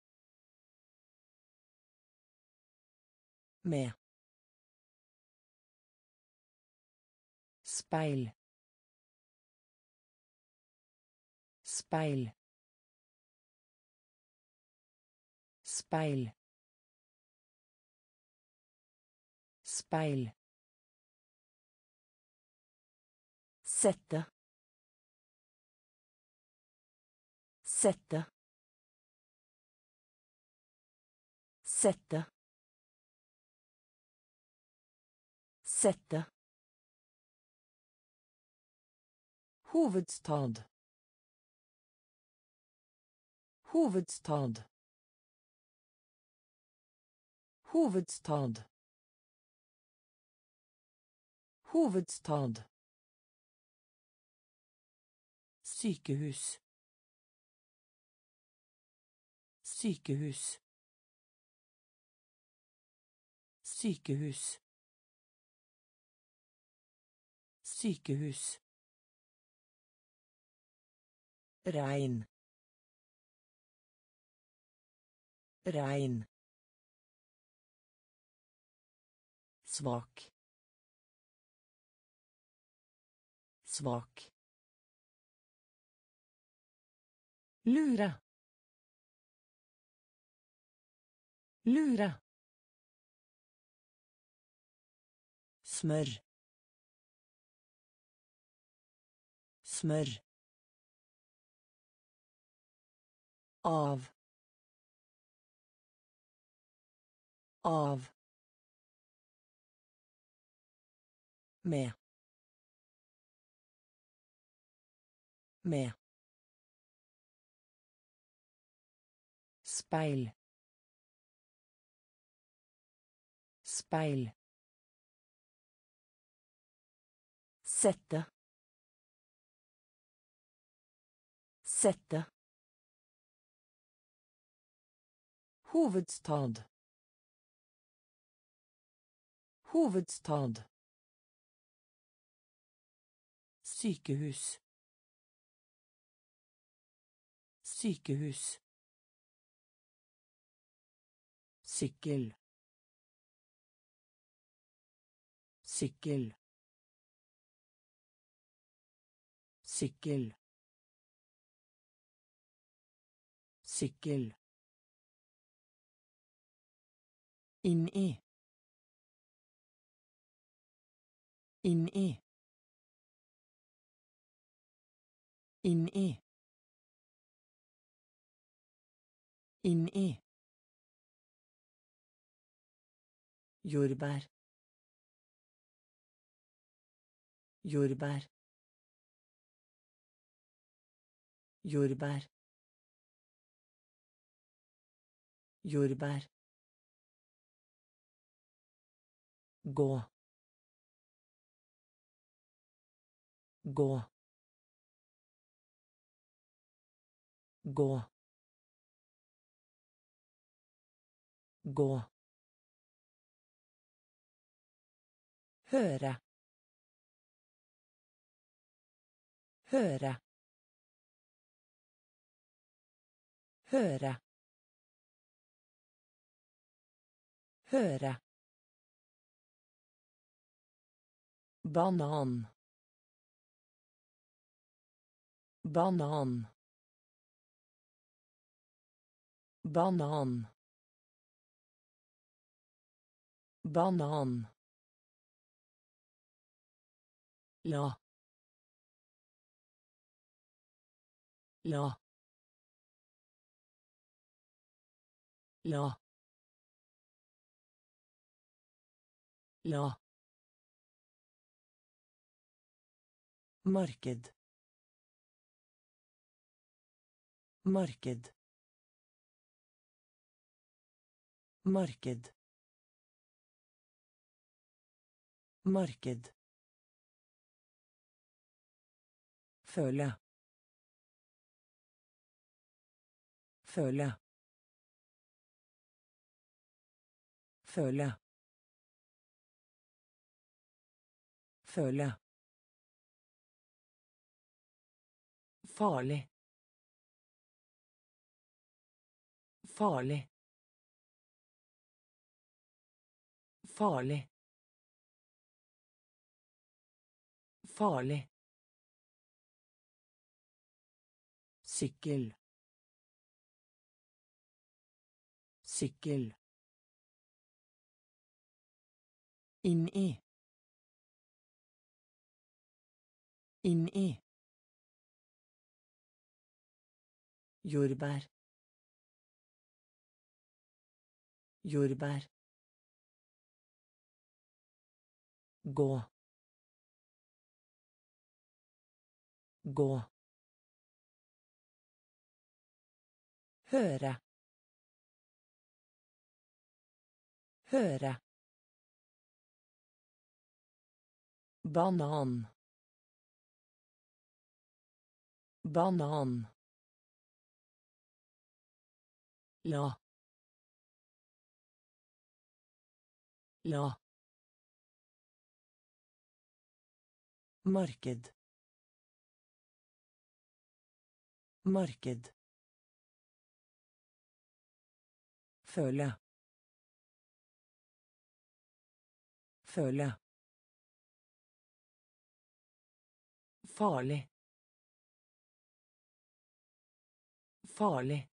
med speil speil speil speil Sette. Sette. Sette. Sette. Hovedstad. Hovedstad. Hovedstad. Hovedstad. Sykehus. Sykehus. Sykehus. Sykehus. Regn. Regn. Svak. Svak. Lure. Lure. Smør. Smør. Av. Av. Med. Med. Speil. Speil. Sette. Sette. Hovedstad. Hovedstad. Sykehus. Sykehus. Sykkel. Sykkel. Sykkel. Sykkel. Inni. Inni. Inni. Inni. Jordbær. Jordbær. Jordbær. Jordbær. Gå. Gå. Gå. Gå. Høre. Høre. Høre. Høre. Banan. Banan. Banan. Banan. La. La. La. La. Marked. Marked. Marked. Marked. Føle. Føle. Føle. Føle. Farlig. Farlig. Farlig. Farlig. Sykkel. Sykkel. Inni. Inni. Jordbær. Jordbær. Gå. Gå. Høre. Høre. Banan. Banan. La. La. Marked. Marked. Føle. Føle. Farlig. Farlig.